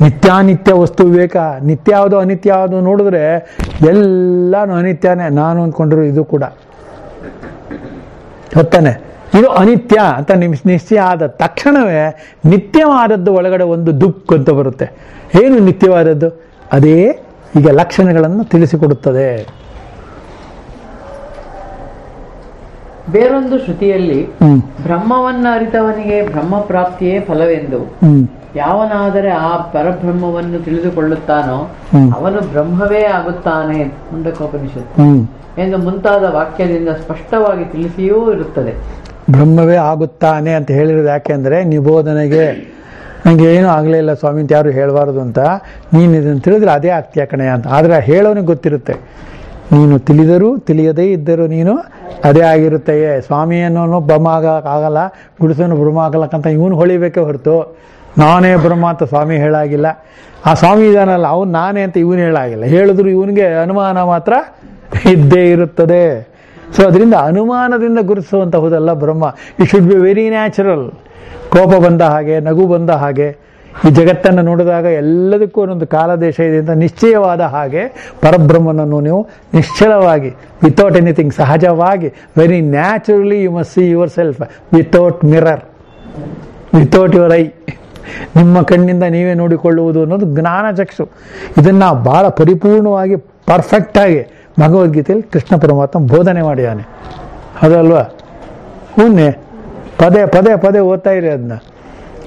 ನಿತ್ಯಾನಿತ್ಯ ವಸ್ತು ವಿವೇಕ, ನಿತ್ಯ ಯಾವುದು ಅನಿತ್ಯ ಯಾವುದು ನೋಡಿದ್ರೆ ಎಲ್ಲಾನು ಅನಿತ್ಯನೇ. ನಾನು ಅಂದ್ಕೊಂಡಿರೋ ಇದು ಕೂಡ. ಗೊತ್ತಾನೆ ಇದು ಅನಿತ್ಯ ಅಂತ ನಿಮ್ ನಿಶ್ಚಯ ಆದ ತಕ್ಷಣವೇ ನಿತ್ಯವಾದದ್ದು ಒಳಗಡೆ ಒಂದು ದುಃಖ ಅಂತ ಬರುತ್ತೆ. ಏನು ನಿತ್ಯವಾದದ್ದು? ಅದೇ ಈಗ ಲಕ್ಷಣಗಳನ್ನು ತಿಳಿಸಿಕೊಡುತ್ತದೆ. ಬೇರೊಂದು ಶ್ರುತಿಯಲ್ಲಿ ಬ್ರಹ್ಮವನ್ನ ಅರಿತವನಿಗೆ ಬ್ರಹ್ಮ ಪ್ರಾಪ್ತಿಯೇ ಫಲವೆಂದು ಯಾವನಾದರೆ ಆ ಪರಬ್ರಹ್ಮವನ್ನು ತಿಳಿದುಕೊಳ್ಳುತ್ತಾನೋ ಅವನು ಬ್ರಹ್ಮವೇ ಆಗುತ್ತಾನೆ ಮುಂಡಕೋಪನಿಷತ್ತು ಎಂದು ಮುಂತಾದ ವಾಕ್ಯದಿಂದ ಸ್ಪಷ್ಟವಾಗಿ ತಿಳಿಸಿಯೂ ಇರುತ್ತದೆ. ಬ್ರಹ್ಮವೇ ಆಗುತ್ತಾನೆ ಅಂತ ಹೇಳಿರೋದು ಯಾಕೆಂದ್ರೆ ನಿಬೋಧನೆಗೆ ನಂಗೆ ಏನೂ ಆಗಲೇ ಇಲ್ಲ ಸ್ವಾಮಿ ಯಾರು ಹೇಳಬಾರದು ಅಂತ. ನೀನು ಇದನ್ನು ತಿಳಿದ್ರೆ ಅದೇ ಆಗ್ತೀಯ ಕಣೆ ಅಂತ. ಆದರೆ ಹೇಳೋನಿಗೆ ಗೊತ್ತಿರುತ್ತೆ. ನೀನು ತಿಳಿದರೂ ತಿಳಿಯದೇ ಇದ್ದರೂ ನೀನು ಅದೇ ಆಗಿರುತ್ತೆಯೇ. ಸ್ವಾಮಿಯನ್ನು ಬ್ರಹ್ಮ ಆಗ- ಆಗಲ್ಲ ಗುಡಿಸೋನು ಬ್ರಹ್ಮ ಆಗಲಕ್ಕಂತ ಇವನು ಹೊಳಿಬೇಕೇ ಹೊರತು. ನಾನೇ ಬ್ರಹ್ಮ ಅಂತ ಸ್ವಾಮಿ ಹೇಳಾಗಿಲ್ಲ. ಆ ಸ್ವಾಮಿ ಇದಾನಲ್ಲ, ಅವನು ನಾನೇ ಅಂತ ಇವನು ಹೇಳಾಗಿಲ್ಲ. ಹೇಳಿದ್ರು ಇವನಿಗೆ ಅನುಮಾನ ಮಾತ್ರ ಇದ್ದೇ ಇರುತ್ತದೆ. ಸೊ ಅದರಿಂದ ಅನುಮಾನದಿಂದ ಗುರುತಿಸುವಂತಹುದಲ್ಲ ಬ್ರಹ್ಮ. It should be very natural ಕೋಪ ಬಂದ ಹಾಗೆ, ನಗು ಬಂದ ಹಾಗೆ ಈ ಜಗತ್ತನ್ನು ನೋಡಿದಾಗ ಎಲ್ಲದಕ್ಕೂ ಒಂದೊಂದು ಕಾಲದೇಶ ಇದೆ ಅಂತ ನಿಶ್ಚಯವಾದ ಹಾಗೆ ಪರಬ್ರಹ್ಮನನ್ನು ನೀವು ನಿಶ್ಚಲವಾಗಿ ವಿತೌಟ್ ಎನಿಥಿಂಗ್ ಸಹಜವಾಗಿ very naturally you must see yourself without mirror without your eye ನಿಮ್ಮ ಕಣ್ಣಿಂದ ನೀವೇ ನೋಡಿಕೊಳ್ಳುವುದು ಅನ್ನೋದು ಜ್ಞಾನ ಚಕ್ಷು. ಇದನ್ನ ಬಹಳ ಪರಿಪೂರ್ಣವಾಗಿ ಪರ್ಫೆಕ್ಟ್ ಆಗಿ ಭಗವದ್ಗೀತೆಯಲ್ಲಿ ಕೃಷ್ಣ ಪರಮಾತ್ಮ ಬೋಧನೆ ಮಾಡಿದ್ದಾನೆ. ಅದಲ್ವಾ? ಉನ್ನೆ ಪದೇ ಪದೇ ಪದೇ ಓದ್ತಾ ಇರಿ ಅದನ್ನ.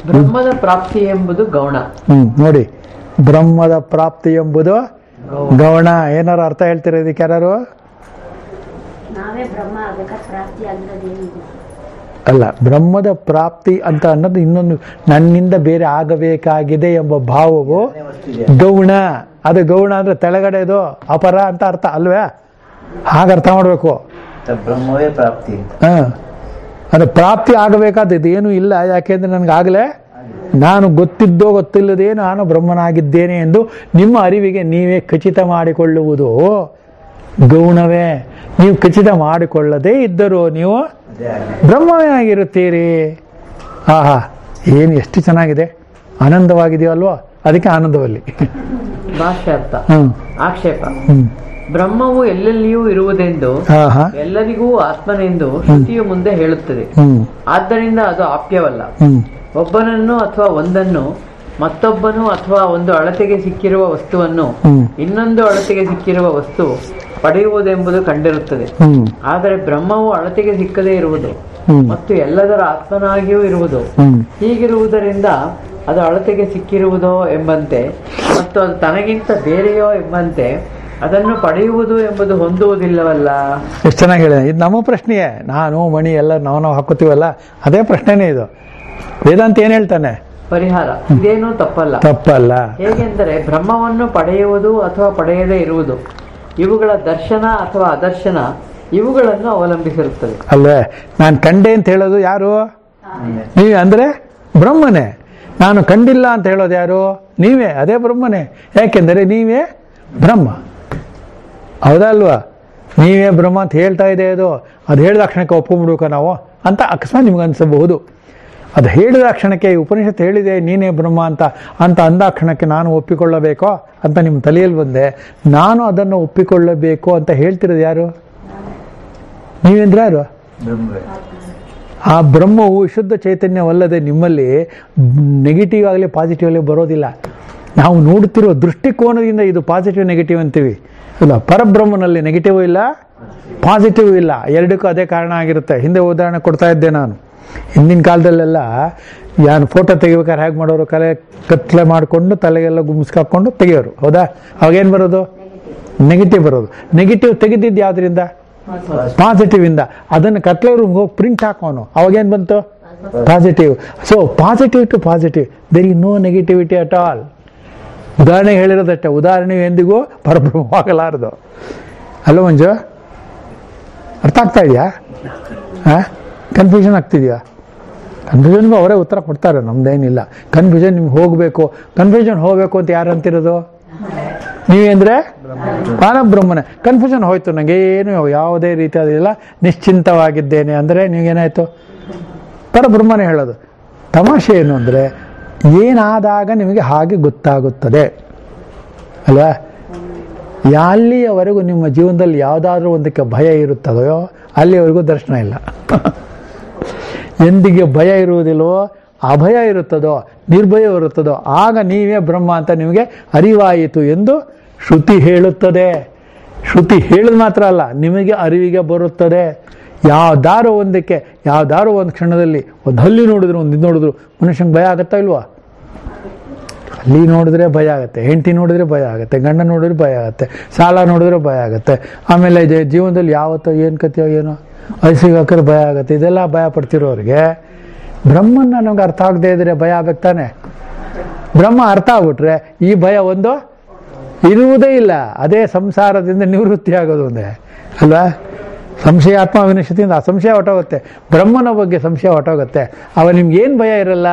ಬ್ರಹ್ಮದ ಪ್ರಾಪ್ತಿ ಎಂಬುದು ಗೌಣ. ಹ್ಮ್ ನೋಡಿ. ಬ್ರಹ್ಮದ ಪ್ರಾಪ್ತಿ ಎಂಬುದು ಗೌಣ. ಏನಾರು ಅರ್ಥ ಹೇಳ್ತೀರಾ ಇದಕ್ಕೆ ಯಾರು ನಾವೇ ಬ್ರಹ್ಮ ಆಗ್ಬೇಕಾದ್ರೆ ಪ್ರಾಪ್ತಿ ಆಗಿರೋದೇನಿದೆ ಅಲ್ಲ ಬ್ರಹ್ಮದ ಪ್ರಾಪ್ತಿ ಅಂತ ಅನ್ನೋದು ಇನ್ನೊಂದು ನನ್ನಿಂದ ಬೇರೆ ಆಗಬೇಕಾಗಿದೆ ಎಂಬ ಭಾವವು ಗೌಣ. ಅದು ಗೌಣ ಅಂದ್ರೆ ತೆಳಗಡೆದು ಅಪರ ಅಂತ ಅರ್ಥ ಅಲ್ವೇ? ಹಾಗೆ ಅರ್ಥ ಮಾಡಬೇಕು. ಬ್ರಹ್ಮವೇ ಪ್ರಾಪ್ತಿ ಅದು ಪ್ರಾಪ್ತಿ ಆಗಬೇಕಾದದ್ದು ಏನೂ ಇಲ್ಲ. ಯಾಕೆಂದ್ರೆ ನನಗಾಗಲೇ ನಾನು ಗೊತ್ತಿದ್ದೋ ಗೊತ್ತಿಲ್ಲದೇ ನಾನು ಬ್ರಹ್ಮನಾಗಿದ್ದೇನೆ ಎಂದು ನಿಮ್ಮ ಅರಿವಿಗೆ ನೀವೇ ಖಚಿತ ಮಾಡಿಕೊಳ್ಳುವುದು. ಗೌಣವೇ ನೀವು ಖಚಿತ ಮಾಡಿಕೊಳ್ಳದೇ ಇದ್ದರೂ ನೀವು ಬ್ರಹ್ಮವೇ ಆಗಿರುತ್ತೀರಿ. ಆಹಾ ಏನು ಎಷ್ಟು ಚೆನ್ನಾಗಿದೆ. ಆನಂದವಾಗಿದೆಯೋ ಅಲ್ವಾ? ಅದಕ್ಕೆ ಆನಂದವಲ್ಲಿ. ಆಕ್ಷೇಪ. ಹ್ಮ್. ಬ್ರಹ್ಮವು ಎಲ್ಲೆಲ್ಲಿಯೂ ಇರುವುದೆಂದು ಎಲ್ಲರಿಗೂ ಆತ್ಮನೆಂದು ಶ್ರುತಿಯು ಮುಂದೆ ಹೇಳುತ್ತದೆ. ಆದ್ದರಿಂದ ಅದು ಆಪ್ಯವಲ್ಲ. ಒಬ್ಬನನ್ನು ಅಥವಾ ಒಂದನ್ನು ಮತ್ತೊಬ್ಬನು ಅಥವಾ ಒಂದು ಅಳತೆಗೆ ಸಿಕ್ಕಿರುವ ವಸ್ತುವನ್ನು ಇನ್ನೊಂದು ಅಳತೆಗೆ ಸಿಕ್ಕಿರುವ ವಸ್ತು ಪಡೆಯುವುದೆಂಬುದು ಕಂಡಿರುತ್ತದೆ. ಆದರೆ ಬ್ರಹ್ಮವು ಅಳತೆಗೆ ಸಿಕ್ಕದೇ ಇರುವುದು ಮತ್ತು ಎಲ್ಲದರ ಆತ್ಮನಾಗಿಯೂ ಇರುವುದು. ಹೀಗಿರುವುದರಿಂದ ಅದು ಅಳತೆಗೆ ಸಿಕ್ಕಿರುವುದೋ ಎಂಬಂತೆ ಮತ್ತು ಅದು ತನಗಿಂತ ಬೇರೆಯೋ ಎಂಬಂತೆ ಅದನ್ನು ಪಡೆಯುವುದು ಎಂಬುದು ಹೊಂದುವುದಿಲ್ಲವಲ್ಲ? ಎಷ್ಟು ಚೆನ್ನಾಗಿ ಹೇಳಿದೆ. ಇದು ನಮ್ಮ ಪ್ರಶ್ನೆಯೇ. ನಾನು ಮಣಿ ಎಲ್ಲ ನಾವು ನಾವು ಹಾಕೋತೀವಲ್ಲ ಅದೇ ಪ್ರಶ್ನೆನೇ ಇದು. ವೇದಾಂತ ಏನ್ ಹೇಳ್ತಾನೆ? ಪರಿಹಾರ. ಇದೇನು ತಪ್ಪಲ್ಲ. ತಪ್ಪಲ್ಲ. ಹೇಗೆಂದರೆ ಬ್ರಹ್ಮವನ್ನು ಪಡೆಯುವುದು ಅಥವಾ ಪಡೆಯದೇ ಇರುವುದು ಇವುಗಳ ದರ್ಶನ ಅಥವಾ ಅದರ್ಶನ ಇವುಗಳನ್ನು ಅವಲಂಬಿಸಿರುತ್ತದೆ. ಅಲ್ವೇ ನಾನು ಕಂಡೆ ಅಂತ ಹೇಳೋದು ಯಾರು? ನೀವೇ? ಅಂದ್ರೆ ಬ್ರಹ್ಮನೇ. ನಾನು ಕಂಡಿಲ್ಲ ಅಂತ ಹೇಳೋದು ಯಾರು? ನೀವೇ. ಅದೇ ಬ್ರಹ್ಮನೇ. ಯಾಕೆಂದರೆ ನೀವೇ ಬ್ರಹ್ಮ. ಹೌದಾ ಅಲ್ವಾ ನೀವೇ ಬ್ರಹ್ಮ ಅಂತ ಹೇಳ್ತಾ ಇದೆ ಅದು. ಅದು ಹೇಳಿದ ಕ್ಷಣಕ್ಕೆ ಒಪ್ಕೊಂಡ್ಬಿಡ್ಬೇಕ ನಾವು ಅಂತ ಅಕಸ್ಮಾತ್ ನಿಮ್ಗೆ ಅನಿಸಬಹುದು. ಅದು ಹೇಳಿದ ಕ್ಷಣಕ್ಕೆ ಈ ಉಪನಿಷತ್ತು ಹೇಳಿದೆ ನೀನೇ ಬ್ರಹ್ಮ ಅಂತ ಅಂತ ಅಂದ ಕ್ಷಣಕ್ಕೆ ನಾನು ಒಪ್ಪಿಕೊಳ್ಳಬೇಕೋ ಅಂತ ನಿಮ್ಮ ತಲೆಯಲ್ಲಿ ಬಂದೆ. ನಾನು ಅದನ್ನು ಒಪ್ಪಿಕೊಳ್ಳಬೇಕು ಅಂತ ಹೇಳ್ತಿರೋದು ಯಾರು? ನೀವೇಂದ್ರೆ ಯಾರು? ಆ ಬ್ರಹ್ಮವು ಶುದ್ಧ ಚೈತನ್ಯವಲ್ಲದೆ ನಿಮ್ಮಲ್ಲಿ ನೆಗೆಟಿವ್ ಆಗಲಿ ಪಾಸಿಟಿವ್ ಆಗಲಿ ಬರೋದಿಲ್ಲ. ನಾವು ನೋಡುತ್ತಿರುವ ದೃಷ್ಟಿಕೋನದಿಂದ ಇದು ಪಾಸಿಟಿವ್ ನೆಗೆಟಿವ್ ಅಂತೀವಿ. ಇಲ್ಲ, ಪರಬ್ರಹ್ಮನಲ್ಲಿ ನೆಗೆಟಿವ್ ಇಲ್ಲ ಪಾಸಿಟಿವ್ ಇಲ್ಲ. ಎರಡಕ್ಕೂ ಅದೇ ಕಾರಣ ಆಗಿರುತ್ತೆ. ಹಿಂದೆ ಉದಾಹರಣೆ ಕೊಡ್ತಾ ಇದ್ದೆ ನಾನು. ಹಿಂದಿನ ಕಾಲದಲ್ಲೆಲ್ಲ ಯಾರು ಫೋಟೋ ತೆಗಿಬೇಕಾದ್ರೆ ಹೇಗೆ ಮಾಡೋರು ಕಲೆ ಕತ್ಲೆ ಮಾಡಿಕೊಂಡು ತಲೆಗೆಲ್ಲ ಗುಮ್ಸ್ಕಾಕೊಂಡು ತೆಗಿಯೋರು. ಹೌದಾ? ಅವಾಗೇನು ಬರೋದು? ನೆಗೆಟಿವ್ ಬರೋದು. ನೆಗೆಟಿವ್ ತೆಗೆದಿದ್ದು ಯಾವ್ದ್ರಿಂದ? ಪಾಸಿಟಿವ್ ಇಂದ. ಅದನ್ನು ಕತ್ಲೆ ರೂಮ್ಗೆ ಹೋಗಿ ಪ್ರಿಂಟ್ ಹಾಕೋನು. ಅವಾಗೇನು ಬಂತು? Positive so positive to positive there is no negativity at all ಉದಾಹರಣೆ ಹೇಳಿರೋದಷ್ಟೇ. ಉದಾಹರಣೆ ಎಂದಿಗೂ ಪರಬ್ರಹ್ಮವಾಗಲಾರದು ಅಲ್ಲ ಮಂಜು, ಅರ್ಥ ಆಗ್ತಾ ಇದೆಯಾ? ಹಾಂ ಕನ್ಫ್ಯೂಷನ್ ಆಗ್ತಿದೆಯಾ? ಕನ್ಫ್ಯೂಷನ್ಗೂ ಅವರೇ ಉತ್ತರ ಕೊಡ್ತಾರೆ, ನಮ್ದೇನಿಲ್ಲ. ಕನ್ಫ್ಯೂಷನ್ ನಿಮ್ಗೆ ಹೋಗಬೇಕು. ಕನ್ಫ್ಯೂಷನ್ ಹೋಗಬೇಕು ಅಂತ ಯಾರು ಅಂತಿರೋದು ನೀವೇಂದ್ರೆ ಪರಬ್ರಹ್ಮನೇ ಕನ್ಫ್ಯೂಷನ್ ಹೋಯ್ತು ನನಗೆ ಏನು ಯಾವುದೇ ರೀತಿಯಾದಿಲ್ಲ ನಿಶ್ಚಿಂತವಾಗಿದ್ದೇನೆ. ಅಂದರೆ ನೀವೇನಾಯಿತು ಪರಬ್ರಹ್ಮನೇ ಹೇಳೋದು. ತಮಾಷೆ ಏನು ಅಂದರೆ ಏನಾದಾಗ ನಿಮಗೆ ಹಾಗೆ ಗೊತ್ತಾಗುತ್ತದೆ. ಅಲ್ವಾ? ಅಲ್ಲಿಯವರೆಗೂ ನಿಮ್ಮ ಜೀವನದಲ್ಲಿ ಯಾವುದಾದ್ರೂ ಒಂದಕ್ಕೆ ಭಯ ಇರುತ್ತದೆಯೋ ಅಲ್ಲಿಯವರೆಗೂ ದರ್ಶನ ಇಲ್ಲ. ಎಂದಿಗೆ ಭಯ ಇರುವುದಿಲ್ಲವೋ ಅಭಯ ಇರುತ್ತದೋ, ನಿರ್ಭಯ ಇರುತ್ತದೋ, ಆಗ ನೀವೇ ಬ್ರಹ್ಮ ಅಂತ ನಿಮಗೆ ಅರಿವಾಯಿತು ಎಂದು ಶ್ರುತಿ ಹೇಳುತ್ತದೆ. ಶ್ರುತಿ ಹೇಳಿದ ಮಾತ್ರ ಅಲ್ಲ, ನಿಮಗೆ ಅರಿವಿಗೆ ಬರುತ್ತದೆ. ಯಾವ್ದಾರೋ ಒಂದಕ್ಕೆ, ಯಾವ್ದಾರೋ ಒಂದು ಕ್ಷಣದಲ್ಲಿ ಒಂದು ಹಲ್ಲಿ ನೋಡಿದ್ರು, ಒಂದು ಇದು ನೋಡಿದ್ರು, ಮನುಷ್ಯಂಗೆ ಭಯ ಆಗುತ್ತಾ ಇಲ್ವಾ? ಅಲ್ಲಿ ನೋಡಿದ್ರೆ ಭಯ ಆಗುತ್ತೆ, ಹೆಂಡತಿ ನೋಡಿದ್ರೆ ಭಯ ಆಗುತ್ತೆ, ಗಂಡ ನೋಡಿದ್ರೆ ಭಯ ಆಗುತ್ತೆ, ಸಾಲ ನೋಡಿದ್ರೆ ಭಯ ಆಗುತ್ತೆ. ಆಮೇಲೆ ಇದೆ ಜೀವನದಲ್ಲಿ ಯಾವತ್ತೋ ಏನು ಕಥೆಯೋ ಏನೋ ಐಸಿಗೆ ಹಾಕಿದ್ರೆ ಭಯ ಆಗುತ್ತೆ. ಇದೆಲ್ಲ ಭಯ ಪಡ್ತಿರೋರಿಗೆ ಬ್ರಹ್ಮನ್ನ ನಮ್ಗೆ ಅರ್ಥ ಆಗದೆ ಇದ್ರೆ ಭಯ ಆಗ್ಬೇಕು ತಾನೆ? ಬ್ರಹ್ಮ ಅರ್ಥ ಆಗ್ಬಿಟ್ರೆ ಈ ಭಯ ಒಂದು ಇರುವುದೇ ಇಲ್ಲ. ಅದೇ ಸಂಸಾರದಿಂದ ನಿವೃತ್ತಿ ಆಗೋದು ಒಂದೇ, ಅಲ್ವಾ? ವಿನಶತಿಯಿಂದ ಆ ಸಂಶಯ ಹೊಟ್ಟೋಗುತ್ತೆ ಬ್ರಹ್ಮನ ಬಗ್ಗೆ ಸಂಶಯ ಹೊಟ್ಟೋಗುತ್ತೆ ಅವ ನಿಮ್ಗೇನು ಭಯ ಇರಲ್ಲ?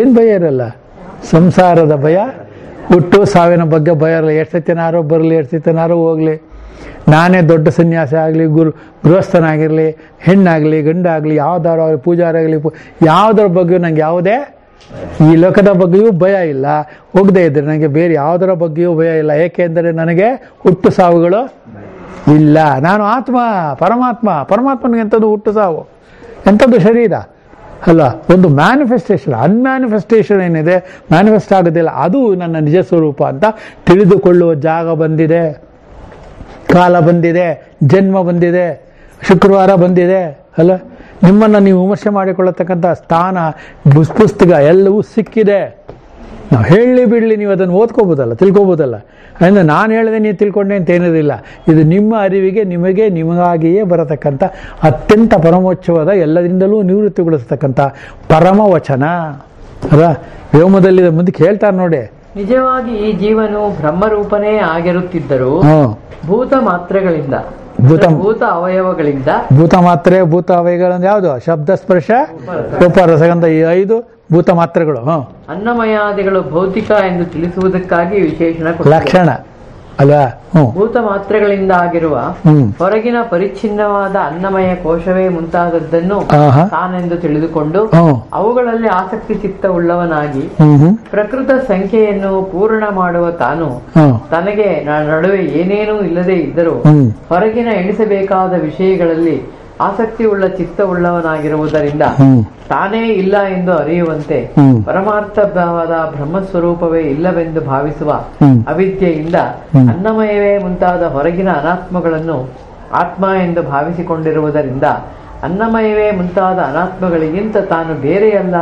ಏನು ಭಯ ಇರಲ್ಲ? ಸಂಸಾರದ ಭಯ. ಹುಟ್ಟು ಸಾವಿನ ಬಗ್ಗೆ ಭಯ ಇರಲ್ಲ. ಎಷ್ಟು ಸತ್ಯನಾರೋ ಬರಲಿ, ಎಷ್ಟು ಸತ್ಯನಾರೋ ಹೋಗಲಿ. ನಾನೇ ದೊಡ್ಡ ಸನ್ಯಾಸಿ ಆಗಲಿ, ಗುರು, ಗೃಹಸ್ಥನಾಗಿರಲಿ, ಹೆಣ್ಣಾಗಲಿ, ಗಂಡಾಗಲಿ ಯಾವ್ದಾರು ಆಗಲಿ ಪೂಜಾರಾಗಲಿ ಯಾವುದರ ಬಗ್ಗೆಯೂ ನಂಗೆ ಯಾವುದೇ ಈ ಲೋಕದ ಬಗ್ಗೆಯೂ ಭಯ ಇಲ್ಲ. ಹೋಗದೆ ಇದ್ರೆ ನನಗೆ ಬೇರೆ ಯಾವುದರ ಬಗ್ಗೆಯೂ ಭಯ ಇಲ್ಲ. ಏಕೆಂದರೆ ನನಗೆ ಹುಟ್ಟು ಸಾವುಗಳು ಇಲ್ಲ, ನಾನು ಆತ್ಮ, ಪರಮಾತ್ಮ, ಪರಮಾತ್ಮನಿಗೆ ಎಂಥದ್ದು ಹುಟ್ಟು ಸಾವು? ಎಂಥದ್ದು ಶರೀರ? ಅಲ್ಲ, ಒಂದು ಮ್ಯಾನಿಫೆಸ್ಟೇಷನ್ ಅನ್ಮ್ಯಾನಿಫೆಸ್ಟೇಷನ್ ಏನಿದೆ ಮ್ಯಾನಿಫೆಸ್ಟ್ ಆಗೋದಿಲ್ಲ, ಅದು ನನ್ನ ನಿಜ ಸ್ವರೂಪ ಅಂತ ತಿಳಿದುಕೊಳ್ಳುವ ಜಾಗ ಬಂದಿದೆ. ಕಾಲ ಬಂದಿದೆ, ಜನ್ಮ ಬಂದಿದೆ, ಶುಕ್ರವಾರ ಬಂದಿದೆ, ಅಲ್ಲ? ನಿಮ್ಮನ್ನು ನೀವು ವಿಮರ್ಶೆ ಮಾಡಿಕೊಳ್ಳತಕ್ಕಂಥ ಸ್ಥಾನ ಪುಸ್ತಕ ಎಲ್ಲವೂ ಸಿಕ್ಕಿದೆ. ನಾವು ಹೇಳಿ ಬಿಡಲಿ ನೀವು ಅದನ್ನು ಓದ್ಕೋಬೋದಲ್ಲ ತಿಳ್ಕೊಬೋದಲ್ಲ. ಅಂದರೆ ನಾನು ಹೇಳಿದೆ ನೀವು ತಿಳ್ಕೊಂಡೆ ಅಂತ ಏನಿರಲಿಲ್ಲ ಇದು ನಿಮ್ಮ ಅರಿವಿಗೆ ನಿಮಗೆ ನಿಮಗಾಗಿಯೇ ಬರತಕ್ಕಂಥ ಅತ್ಯಂತ ಪರಮೋಚ್ಚವಾದ ಎಲ್ಲದರಿಂದಲೂ ನಿವೃತ್ತಿಗೊಳಿಸ್ತಕ್ಕಂಥ ಪರಮ ವಚನ ಅಲ್ಲ ವ್ಯೋಮದಲ್ಲಿ ಮುಂದಕ್ಕೆ ಹೇಳ್ತಾರೆ ನೋಡಿ. ನಿಜವಾಗಿ ಈ ಜೀವನು ಬ್ರಹ್ಮರೂಪನೇ ಆಗಿರುತ್ತಿದ್ದರೂ ಭೂತ ಮಾತ್ರೆಗಳಿಂದ ಭೂತ ಭೂತ ಅವಯವಗಳಿಂದ ಭೂತ ಮಾತ್ರೆ ಭೂತ ಅವಯಗಳಂದ್ರೆ ಯಾವುದು? ಶಬ್ದ ಸ್ಪರ್ಶ ರೂಪ ರಸಗಂಧ ಈ ಐದು ಭೂತ ಮಾತ್ರೆಗಳು ಅನ್ನಮಯಾದಿಗಳು ಭೌತಿಕ ಎಂದು ತಿಳಿಸುವುದಕ್ಕಾಗಿ ವಿಶೇಷಣ ಲಕ್ಷಣ. ಅಲ್ವಾ ಭೂತ ಮಾತ್ರೆಗಳಿಂದ ಆಗಿರುವ ಹೊರಗಿನ ಪರಿಚ್ಛಿನ್ನವಾದ ಅನ್ನಮಯ ಕೋಶವೇ ಮುಂತಾದದ್ದನ್ನು ತಾನೆಂದು ತಿಳಿದುಕೊಂಡು ಅವುಗಳಲ್ಲಿ ಆಸಕ್ತಿ ಚಿತ್ತ ಉಳ್ಳವನಾಗಿ ಪ್ರಕೃತ ಸಂಖ್ಯೆಯನ್ನು ಪೂರ್ಣ ಮಾಡುವ ತಾನು ತನಗೆ ನಡುವೆ ಏನೇನೂ ಇಲ್ಲದೆ ಇದ್ದರೂ ಹೊರಗಿನ ಎಣಿಸಬೇಕಾದ ವಿಷಯಗಳಲ್ಲಿ ಆಸಕ್ತಿ ಉಳ್ಳ ಚಿತ್ತ ಉಳ್ಳವನಾಗಿರುವುದರಿಂದ ತಾನೇ ಇಲ್ಲ ಎಂದು ಅರಿಯುವಂತೆ ಹ್ಮ್. ಬ್ರಹ್ಮ ಬ್ರಹ್ಮಸ್ವರೂಪವೇ ಇಲ್ಲವೆಂದು ಭಾವಿಸುವ. ಅವಿದ್ಯೆಯಿಂದ ಅನ್ನಮಯವೇ ಮುಂತಾದ ಹೊರಗಿನ ಅನಾತ್ಮಗಳನ್ನು ಆತ್ಮ ಎಂದು ಭಾವಿಸಿಕೊಂಡಿರುವುದರಿಂದ ಅನ್ನಮಯವೇ ಮುಂತಾದ ಅನಾತ್ಮಗಳಿಗಿಂತ ತಾನು ಬೇರೆಯಲ್ಲ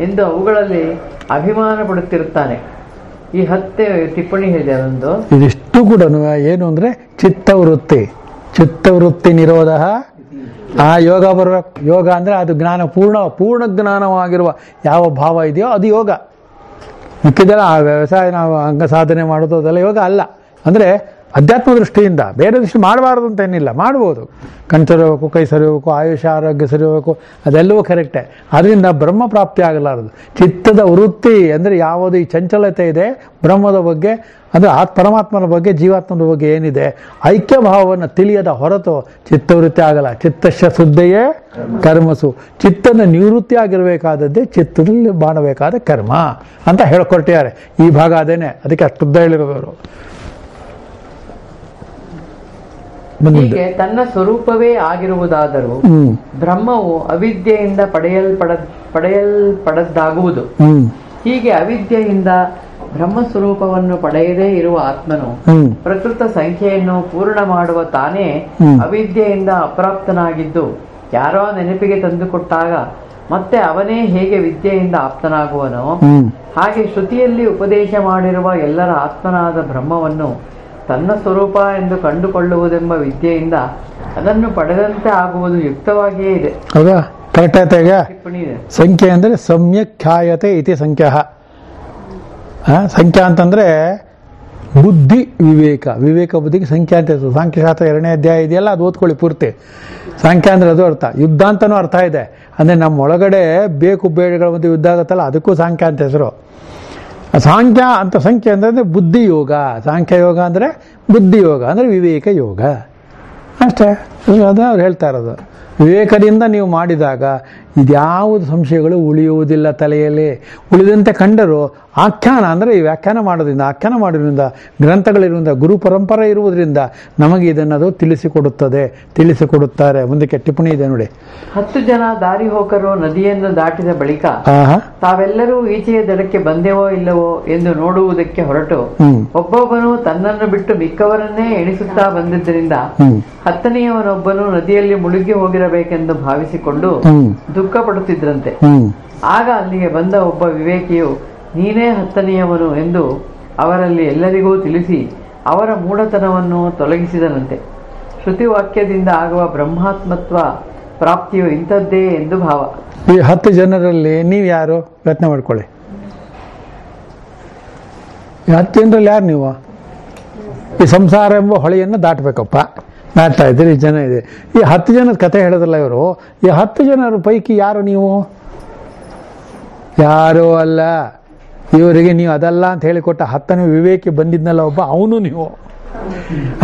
ಎಂದು ಅವುಗಳಲ್ಲಿ ಅಭಿಮಾನ ಪಡುತ್ತಿರುತ್ತಾನೆ ಈ ಹತ್ತೆ ಟಿಪ್ಪಣಿ ಹೇಳಿದೆ ಅದೊಂದು. ಇದಿಷ್ಟು ಕೂಡ ಏನು ಅಂದ್ರೆ ಚಿತ್ತವೃತ್ತಿ. ಚಿತ್ತವೃತ್ತಿ ನಿರೋಧ ಆ ಯೋಗ ಬರಬೇಕು ಯೋಗ ಅಂದ್ರೆ ಅದು ಜ್ಞಾನ ಪೂರ್ಣ ಪೂರ್ಣ ಜ್ಞಾನವಾಗಿರುವ ಯಾವ ಭಾವ ಇದೆಯೋ ಅದು ಯೋಗ. ಮುಖ್ಯದಲ್ಲ ಆ ವ್ಯವಸಾಯ ನಾವು ಅಂಗ ಸಾಧನೆ ಮಾಡೋದು ಅದೆಲ್ಲ ಯೋಗ ಅಲ್ಲ. ಅಂದ್ರೆ ಅಧ್ಯಾತ್ಮ ದೃಷ್ಟಿಯಿಂದ ಬೇರೆ ದೃಷ್ಟಿ ಮಾಡಬಾರ್ದು ಅಂತ ಏನಿಲ್ಲ, ಮಾಡ್ಬೋದು. ಕಣ್ ಸರಿಬೇಕು ಕೈ ಸರಿಬೇಕು ಆಯುಷ, ಆರೋಗ್ಯ ಸರಿಬೇಕು ಅದೆಲ್ಲವೂ ಕರೆಕ್ಟೇ. ಅದರಿಂದ ಬ್ರಹ್ಮ ಪ್ರಾಪ್ತಿ ಆಗಲಾರದು. ಚಿತ್ತದ ವೃತ್ತಿ ಅಂದರೆ ಯಾವುದು ಈ ಚಂಚಲತೆ ಇದೆ, ಬ್ರಹ್ಮದ ಬಗ್ಗೆ, ಅಂದರೆ ಆ ಪರಮಾತ್ಮನ ಬಗ್ಗೆ ಜೀವಾತ್ಮದ ಬಗ್ಗೆ ಏನಿದೆ ಐಕ್ಯ ಭಾವವನ್ನು ತಿಳಿಯದ ಹೊರತು ಚಿತ್ತವೃತ್ತಿ ಆಗಲ್ಲ. ಚಿತ್ತಶ ಶುದ್ಧೆಯೇ ಕರ್ಮಸು. ಚಿತ್ತನ ನಿವೃತ್ತಿ ಆಗಿರಬೇಕಾದದ್ದೇ ಚಿತ್ತದಲ್ಲಿ ಮಾಡಬೇಕಾದ ಕರ್ಮ ಅಂತ ಹೇಳ್ಕೊಟ್ಟಿದ್ದಾರೆ. ಈ ಭಾಗ ಅದೇನೆ. ಅದಕ್ಕೆ ಅಷ್ಟು ಉದ್ದ ಹೇಳಿರೋರು ಮುಂದೆ ಹೀಗೆ ತನ್ನ ಸ್ವರೂಪವೇ ಆಗಿರುವುದಾದರೂ ಹ್ಮ್. ಬ್ರಹ್ಮವು ಅವಿದ್ಯೆಯಿಂದ ಪಡೆಯಲ್ಪಡ ಪಡೆಯಲ್ಪಡದ್ದಾಗುವುದು. ಹೀಗೆ ಅವಿದ್ಯೆಯಿಂದ ಬ್ರಹ್ಮ ಸ್ವರೂಪವನ್ನು ಪಡೆಯದೇ ಇರುವ ಆತ್ಮನು ಪ್ರಕೃತ ಸಂಖ್ಯೆಯನ್ನು ಪೂರ್ಣ ಮಾಡುವ ತಾನೇ ಅವಿದ್ಯೆಯಿಂದ ಅಪ್ರಾಪ್ತನಾಗಿದ್ದು ಯಾರೋ ನೆನಪಿಗೆ ತಂದುಕೊಟ್ಟಾಗ ಮತ್ತೆ ಅವನೇ ಹೇಗೆ ವಿದ್ಯೆಯಿಂದ ಆಪ್ತನಾಗುವನೋ ಹಾಗೆ ಶ್ರುತಿಯಲ್ಲಿ ಉಪದೇಶ ಮಾಡಿರುವ ಎಲ್ಲರ ಆತ್ಮನಾದ ಬ್ರಹ್ಮವನ್ನು ತನ್ನ ಸ್ವರೂಪ ಎಂದು ಕಂಡುಕೊಳ್ಳುವುದೆಂಬ ವಿದ್ಯೆಯಿಂದ ಅದನ್ನು ಪಡೆದಂತೆ ಆಗುವುದು ಯುಕ್ತವಾಗಿಯೇ ಇದೆ. ಹೌದಾ? ಕರೆಕ್ಟ್ ಆಯ್ತಾ ಈಗ? ಟಿಪ್ಪಣಿ ಇದೆ. ಸಂಖ್ಯೆ ಅಂದರೆ ಸಮ್ಯಕ್ ಖ್ಯಾಯತೆ ಇತಿ ಸಂಖ್ಯಾ. ಸಂಖ್ಯಾ ಅಂತಂದ್ರೆ ಬುದ್ಧಿ ವಿವೇಕ. ವಿವೇಕ ಬುದ್ಧಿಗೆ ಸಂಖ್ಯಾ ಅಂತ ಇರ್ತದೆ. ಸಾಂಖ್ಯಶಾಸ್ತ್ರ ಎರಡನೇ ಅಧ್ಯಾಯ ಇದೆಯಲ್ಲ ಅದು ಓದ್ಕೊಳ್ಳಿ ಪೂರ್ತಿ. ಸಾಂಖ್ಯ ಅಂದ್ರೆ ಅದು ಅರ್ಥ. ಯುದ್ಧ ಅಂತನೂ ಅರ್ಥ ಇದೆ. ಅಂದರೆ ನಮ್ಮ ಒಳಗಡೆ ಬೇಕು ಬೇಡಗಳ ಮಧ್ಯೆ ಯುದ್ಧ ಆಗುತ್ತಲ್ಲ ಅದಕ್ಕೂ ಸಾಂಖ್ಯ ಅಂತ ಹೆಸರು. ಸಾಂಖ್ಯ ಅಂತ ಸಂಖ್ಯೆ ಅಂದರೆ ಬುದ್ಧಿ ಯೋಗ ಸಾಂಖ್ಯ ಯೋಗ ಅಂದರೆ ಬುದ್ಧಿ ಯೋಗ ಅಂದರೆ ವಿವೇಕ ಯೋಗ. ಅಷ್ಟೇ. ಅದು ಅವ್ರು ಹೇಳ್ತಾ ಇರೋದು. ವಿವೇಕದಿಂದ ನೀವು ಮಾಡಿದಾಗ ಇದ್ಯಾವುದು ಸಂಶಯಗಳು ಉಳಿಯುವುದಿಲ್ಲ ತಲೆಯಲ್ಲಿ? ಉಳಿದಂತೆ ಕಂಡರು ಆಖ್ಯಾನ ಅಂದರೆ ಈ ವ್ಯಾಖ್ಯಾನ ಮಾಡೋದ್ರಿಂದ ಆಖ್ಯಾನ ಮಾಡೋದ್ರಿಂದ ಗ್ರಂಥಗಳಿರುವುದರಿಂದ ಗುರು ಪರಂಪರೆ ಇರುವುದರಿಂದ ನಮಗೆ ಇದನ್ನದು ತಿಳಿಸಿಕೊಡುತ್ತದೆ ತಿಳಿಸಿಕೊಡುತ್ತಾರೆ. ಮುಂದಕ್ಕೆ ಟಿಪ್ಪಣಿ ಇದೆ ನೋಡಿ. ಹತ್ತು ಜನ ದಾರಿ ಹೋಕರು ನದಿಯನ್ನು ದಾಟಿದ ಬಳಿಕ ತಾವೆಲ್ಲರೂ ಈಚೆಯ ದಡಕ್ಕೆ ಬಂದೆವೋ ಇಲ್ಲವೋ ಎಂದು ನೋಡುವುದಕ್ಕೆ ಹೊರಟು ಒಬ್ಬೊಬ್ಬನು ತನ್ನನ್ನು ಬಿಟ್ಟು ಮಿಕ್ಕವರನ್ನೇ ಎಣಿಸುತ್ತಾ ಬಂದಿದ್ದರಿಂದ ಹತ್ತನೆಯವನೊಬ್ಬನು ನದಿಯಲ್ಲಿ ಮುಳುಗಿ ಹೋಗಿರಬೇಕೆಂದು ಭಾವಿಸಿಕೊಂಡು ದುಃಖ ಪಡುತ್ತಿದ್ರಂತೆ ಆಗ ಅಲ್ಲಿಗೆ ಬಂದ ಒಬ್ಬ ವಿವೇಕಿಯು ನೀನೇ ಹತ್ತನೆಯವನು ಎಂದು ಅವರಲ್ಲಿ ಎಲ್ಲರಿಗೂ ತಿಳಿಸಿ ಅವರ ಮೂಢತನವನ್ನು ತೊಲಗಿಸಿದನಂತೆ. ಶ್ರುತಿವಾಕ್ಯದಿಂದ ಆಗುವ ಬ್ರಹ್ಮಾತ್ಮತ್ವ ಪ್ರಾಪ್ತಿಯು ಇಂಥದ್ದೇ ಎಂದು ಭಾವ. ಈ ಹತ್ತು ಜನರಲ್ಲಿ ನೀವು ಯಾರು? ಪ್ರಯತ್ನ ಮಾಡ್ಕೊಳ್ಳಿ. ಹತ್ತು ಜನರಲ್ಲಿ ಯಾರು ನೀವು? ಈ ಸಂಸಾರ ಎಂಬ ಹೊಳೆಯನ್ನು ದಾಟಬೇಕಪ್ಪ. ದಾಟ್ತಾ ಇದ್ದೀರಿ, ಜನ ಇದೆ. ಈ ಹತ್ತು ಜನದ ಕತೆ ಹೇಳಿದ್ರಲ್ಲ ಇವರು, ಈ ಹತ್ತು ಜನರ ಪೈಕಿ ಯಾರು ನೀವು? ಯಾರೂ ಅಲ್ಲ. ಇವರಿಗೆ ನೀವು ಅದಲ್ಲ ಅಂತ ಹೇಳಿಕೊಟ್ಟ ಹತ್ತನೇ ವಿವೇಕಿ ಬಂದಿದ್ನಲ್ಲ ಒಬ್ಬ, ಅವನು ನೀವು.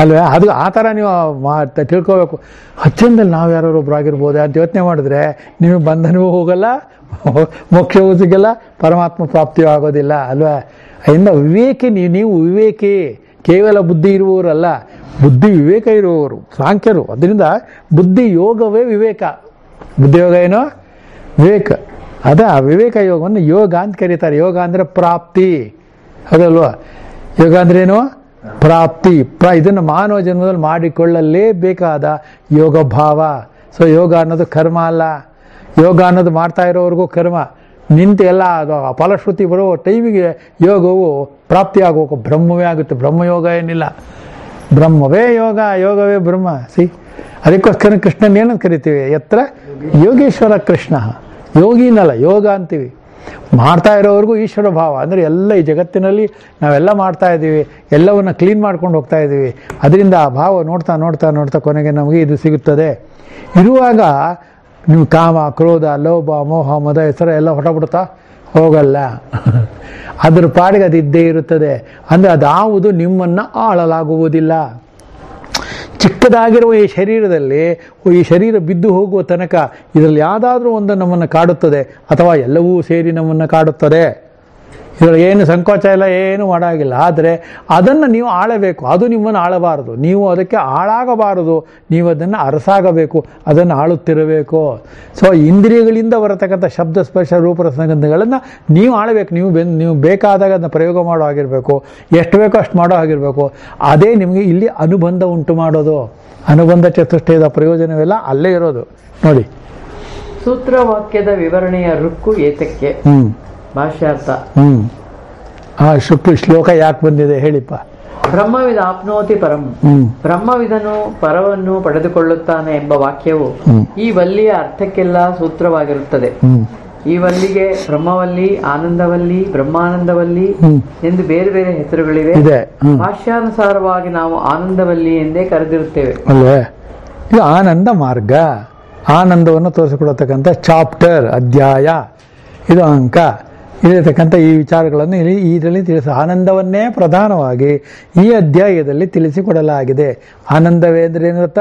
ಅಲ್ವೇ? ಅದು ಆ ಥರ ನೀವು ಮಾಡ್ತಾ ತಿಳ್ಕೊಬೇಕು. ಹತ್ತಿರದಲ್ಲಿ ನಾವು ಯಾರು ಒಬ್ರು ಅಂತ ಯೋಚನೆ ಮಾಡಿದ್ರೆ ನಿಮಗೆ ಬಂಧನವೂ ಹೋಗಲ್ಲ ಮೋಕ್ಷವೂ ಸಿಗಲ್ಲ ಪರಮಾತ್ಮ ಪ್ರಾಪ್ತಿಯೂ ಆಗೋದಿಲ್ಲ, ಅಲ್ವಾ? ಅದರಿಂದ ವಿವೇಕಿ ನೀವು ನೀವು ವಿವೇಕಿ. ಕೇವಲ ಬುದ್ಧಿ ಇರುವವರಲ್ಲ, ಬುದ್ಧಿ ವಿವೇಕ ಇರುವವರು, ಸಾಂಖ್ಯರು. ಅದರಿಂದ ಬುದ್ಧಿ ಯೋಗವೇ ವಿವೇಕ. ಬುದ್ಧಿ ಯೋಗ ಏನು? ವಿವೇಕ. ಅದ ವಿವೇಕ ಯೋಗವನ್ನು ಯೋಗ ಅಂತ ಕರೀತಾರೆ. ಯೋಗ ಅಂದರೆ ಪ್ರಾಪ್ತಿ. ಹೌದಲ್ವಾ? ಯೋಗ ಅಂದ್ರೇನು ಪ್ರಾಪ್ತಿ. ಪ್ರ, ಇದನ್ನು ಮಾನವ ಜನ್ಮದಲ್ಲಿ ಮಾಡಿಕೊಳ್ಳಲೇಬೇಕಾದ ಯೋಗ ಭಾವ ಸೊ ಯೋಗ ಅನ್ನೋದು ಕರ್ಮ ಅಲ್ಲ. ಯೋಗ ಅನ್ನೋದು ಮಾಡ್ತಾ ಇರೋವರೆಗೂ ಕರ್ಮ. ನಿಂತು ಎಲ್ಲ ಫಲಶ್ರುತಿ ಬರುವ ಟೈಮಿಗೆ ಯೋಗವು ಪ್ರಾಪ್ತಿಯಾಗಬೇಕು ಬ್ರಹ್ಮವೇ ಆಗುತ್ತೆ. ಬ್ರಹ್ಮಯೋಗ ಏನಿಲ್ಲ. ಬ್ರಹ್ಮವೇ ಯೋಗ, ಯೋಗವೇ ಬ್ರಹ್ಮ. ಸಿ, ಅದಕ್ಕೋಸ್ಕರ ಕೃಷ್ಣನ್ ಏನಂತ ಕರಿತೀವಿ? ಎತ್ತರ ಯೋಗೇಶ್ವರ ಕೃಷ್ಣ. ಯೋಗಿನಲ್ಲ, ಯೋಗ ಅಂತೀವಿ. ಮಾಡ್ತಾ ಇರೋವರೆಗೂ ಈಶ್ವರ ಭಾವ. ಅಂದರೆ ಎಲ್ಲ ಈ ಜಗತ್ತಿನಲ್ಲಿ ನಾವೆಲ್ಲ ಮಾಡ್ತಾ ಇದ್ದೀವಿ. ಎಲ್ಲವನ್ನ ಕ್ಲೀನ್ ಮಾಡ್ಕೊಂಡು ಹೋಗ್ತಾ ಇದ್ದೀವಿ. ಅದರಿಂದ ಆ ಭಾವ ನೋಡ್ತಾ ನೋಡ್ತಾ ನೋಡ್ತಾ ಕೊನೆಗೆ ನಮಗೆ ಇದು ಸಿಗುತ್ತದೆ. ಇರುವಾಗ ನೀವು ಕಾಮ, ಕ್ರೋಧ, ಲೋಭ, ಮೋಹ, ಮದ ಹೆಸರ ಎಲ್ಲ ಹೊಟ್ಟಬಿಡುತ್ತಾ ಹೋಗಲ್ಲ. ಅದ್ರ ಪಾಡಿಗೆ ಅದು ಇದ್ದೇ ಇರುತ್ತದೆ. ಅಂದರೆ ಅದಾವುದು ನಿಮ್ಮನ್ನು ಆಳಲಾಗುವುದಿಲ್ಲ. ಚಿಕ್ಕದಾಗಿರುವ ಈ ಶರೀರದಲ್ಲಿ, ಈ ಶರೀರ ಬಿದ್ದು ಹೋಗುವ ತನಕ ಇದರಲ್ಲಿ ಯಾವುದಾದ್ರೂ ಒಂದು ನಮ್ಮನ್ನು ಕಾಡುತ್ತದೆ, ಅಥವಾ ಎಲ್ಲವೂ ಸೇರಿ ನಮ್ಮನ್ನು ಕಾಡುತ್ತದೆ. ಏನು ಸಂಕೋಚ ಇಲ್ಲ ಏನು ಮಾಡಾಗಿಲ್ಲ. ಆದರೆ ಅದನ್ನು ನೀವು ಆಳಬೇಕು. ಅದು ನಿಮ್ಮನ್ನು ಆಳಬಾರದು. ನೀವು ಅದಕ್ಕೆ ಹಾಳಾಗಬಾರದು ನೀವು ಅದನ್ನು ಅರಸಾಗಬೇಕು. ಅದನ್ನು ಆಳುತ್ತಿರಬೇಕು. ಸೊ ಇಂದ್ರಿಯಗಳಿಂದ ಬರತಕ್ಕಂಥ ಶಬ್ದ ಸ್ಪರ್ಶ ರೂಪರಸಗಂಧಗಳನ್ನು ನೀವು ಆಳಬೇಕು. ನೀವು ಬೆನ್ ನೀವು ಬೇಕಾದಾಗ ಅದನ್ನು ಪ್ರಯೋಗ ಮಾಡೋ ಆಗಿರಬೇಕು ಎಷ್ಟು ಬೇಕೋ ಅಷ್ಟು ಮಾಡೋ ಆಗಿರಬೇಕು ಅದೇ ನಿಮಗೆ ಇಲ್ಲಿ ಅನುಬಂಧ ಉಂಟು ಮಾಡೋದು. ಅನುಬಂಧ ಚತುಷ್ಟಯದ ಪ್ರಯೋಜನವೆಲ್ಲ ಅಲ್ಲೇ ಇರೋದು. ನೋಡಿ. ಸೂತ್ರವಾಕ್ಯದ ವಿವರಣೆಯ ರುಕ್ಕು ಏತಕ್ಕೆ? ಹ್ಮ್. ಭಾಷ್ಯಾರ್ಥ ಹ್ಮ್. ಆ ಶುಕ್ಲ ಶ್ಲೋಕ ಯಾಕೆ ಬಂದಿದೆ ಹೇಳಿಪ್ಪ. ಬ್ರಹ್ಮವಿದ ಆಪ್ನೋತಿ ಪರಂ. ಹ್ಮ್. ಬ್ರಹ್ಮವಿದನು ಪರವನ್ನು ಪಡೆದುಕೊಳ್ಳುತ್ತಾನೆ ಎಂಬ ವಾಕ್ಯವು ಈ ವಲ್ಲಿಯ ಅರ್ಥಕ್ಕೆಲ್ಲ ಸೂತ್ರವಾಗಿರುತ್ತದೆ. ಈ ವಲ್ಲಿಗೆ ಬ್ರಹ್ಮವಲ್ಲಿ ಆನಂದವಲ್ಲಿ ಬ್ರಹ್ಮಾನಂದವಲ್ಲಿ ಎಂದು ಬೇರೆ ಬೇರೆ ಹೆಸರುಗಳಿವೆ. ಭಾಷ್ಯಾನುಸಾರವಾಗಿ ನಾವು ಆನಂದವಲ್ಲಿ ಎಂದೇ ಕರೆದಿರುತ್ತೇವೆ. ಅಲ್ವೇ? ಇದು ಆನಂದ ಮಾರ್ಗ. ಆನಂದವನ್ನು ತೋರಿಸಿಕೊಡತಕ್ಕಂಥ ಚಾಪ್ಟರ್ ಅಧ್ಯಾಯ. ಇದು ಅಂಕ. ಇರತಕ್ಕಂಥ ಈ ವಿಚಾರಗಳನ್ನು ಇಲ್ಲಿ ಇದರಲ್ಲಿ ತಿಳಿಸ, ಆನಂದವನ್ನೇ ಪ್ರಧಾನವಾಗಿ ಈ ಅಧ್ಯಾಯದಲ್ಲಿ ತಿಳಿಸಿಕೊಡಲಾಗಿದೆ. ಆನಂದವೇ ಅಂದ್ರೆ ಏನರ್ಥ?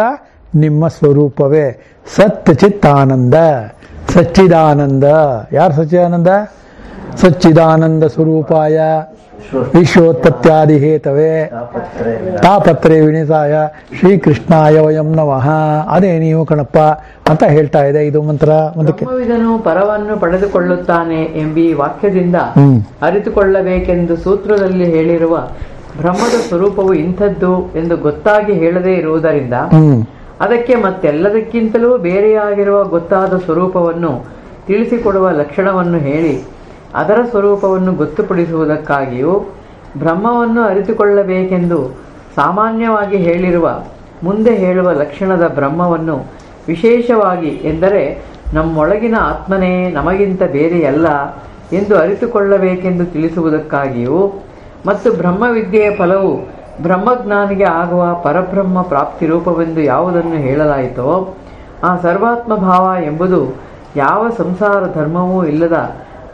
ನಿಮ್ಮ ಸ್ವರೂಪವೇ. ಸತ್ ಚಿತ್ತಾನಂದ ಸಚ್ಚಿದಾನಂದ. ಯಾರು ಸಚ್ಚಿದಾನಂದ? ಸಚ್ಚಿದಾನಂದ ಸ್ವರೂಪಾಯ. ವಿಶ್ವೋತ್ಪತ್ಯಾದಿ ಹೇತವೇ ತಾಪತ್ರೆ ವಿನಿತಾಯ ಶ್ರೀಕೃಷ್ಣಾಯ ವಯಂ ನಮಃ ಅದೇ ನೀವು ಕಣಪ್ಪ ಅಂತ ಹೇಳ್ತಾ ಇದೆ ಇದು ಮಂತ್ರ. ಮುಂದಕ್ಕೆ ಬ್ರಹ್ಮವಿದನು ಪರವನ್ನು ಪಡೆದುಕೊಳ್ಳುತ್ತಾನೆ ಎಂಬಿ ವಾಕ್ಯದಿಂದ ಅರಿತುಕೊಳ್ಳಬೇಕೆಂದು ಸೂತ್ರದಲ್ಲಿ ಹೇಳಿರುವ ಬ್ರಹ್ಮದ ಸ್ವರೂಪವು ಇಂಥದ್ದು ಎಂದು ಗೊತ್ತಾಗಿ ಹೇಳದೇ ಇರುವುದರಿಂದ ಅದಕ್ಕೆ ಮತ್ತೆಲ್ಲದಕ್ಕಿಂತಲೂ ಬೇರೆಯಾಗಿರುವ ಗೊತ್ತಾದ ಸ್ವರೂಪವನ್ನು ತಿಳಿಸಿಕೊಡುವ ಲಕ್ಷಣವನ್ನು ಹೇಳಿ ಅದರ ಸ್ವರೂಪವನ್ನು ಗೊತ್ತುಪಡಿಸುವುದಕ್ಕಾಗಿಯೂ ಬ್ರಹ್ಮವನ್ನು ಅರಿತುಕೊಳ್ಳಬೇಕೆಂದು ಸಾಮಾನ್ಯವಾಗಿ ಹೇಳಿರುವ, ಮುಂದೆ ಹೇಳುವ ಲಕ್ಷಣದ ಬ್ರಹ್ಮವನ್ನು ವಿಶೇಷವಾಗಿ ಎಂದರೆ ನಮ್ಮೊಳಗಿನ ಆತ್ಮನೇ ನಮಗಿಂತ ಬೇರೆಯಲ್ಲ ಎಂದು ಅರಿತುಕೊಳ್ಳಬೇಕೆಂದು ತಿಳಿಸುವುದಕ್ಕಾಗಿಯೂ ಮತ್ತು ಬ್ರಹ್ಮವಿದ್ಯೆಯ ಫಲವು ಬ್ರಹ್ಮಜ್ಞಾನಿಗೆ ಆಗುವ ಪರಬ್ರಹ್ಮ ಪ್ರಾಪ್ತಿ ರೂಪವೆಂದು ಯಾವುದನ್ನು ಹೇಳಲಾಯಿತೋ, ಆ ಸರ್ವಾತ್ಮ ಭಾವ ಎಂಬುದು ಯಾವ ಸಂಸಾರ ಧರ್ಮವೂ ಇಲ್ಲದ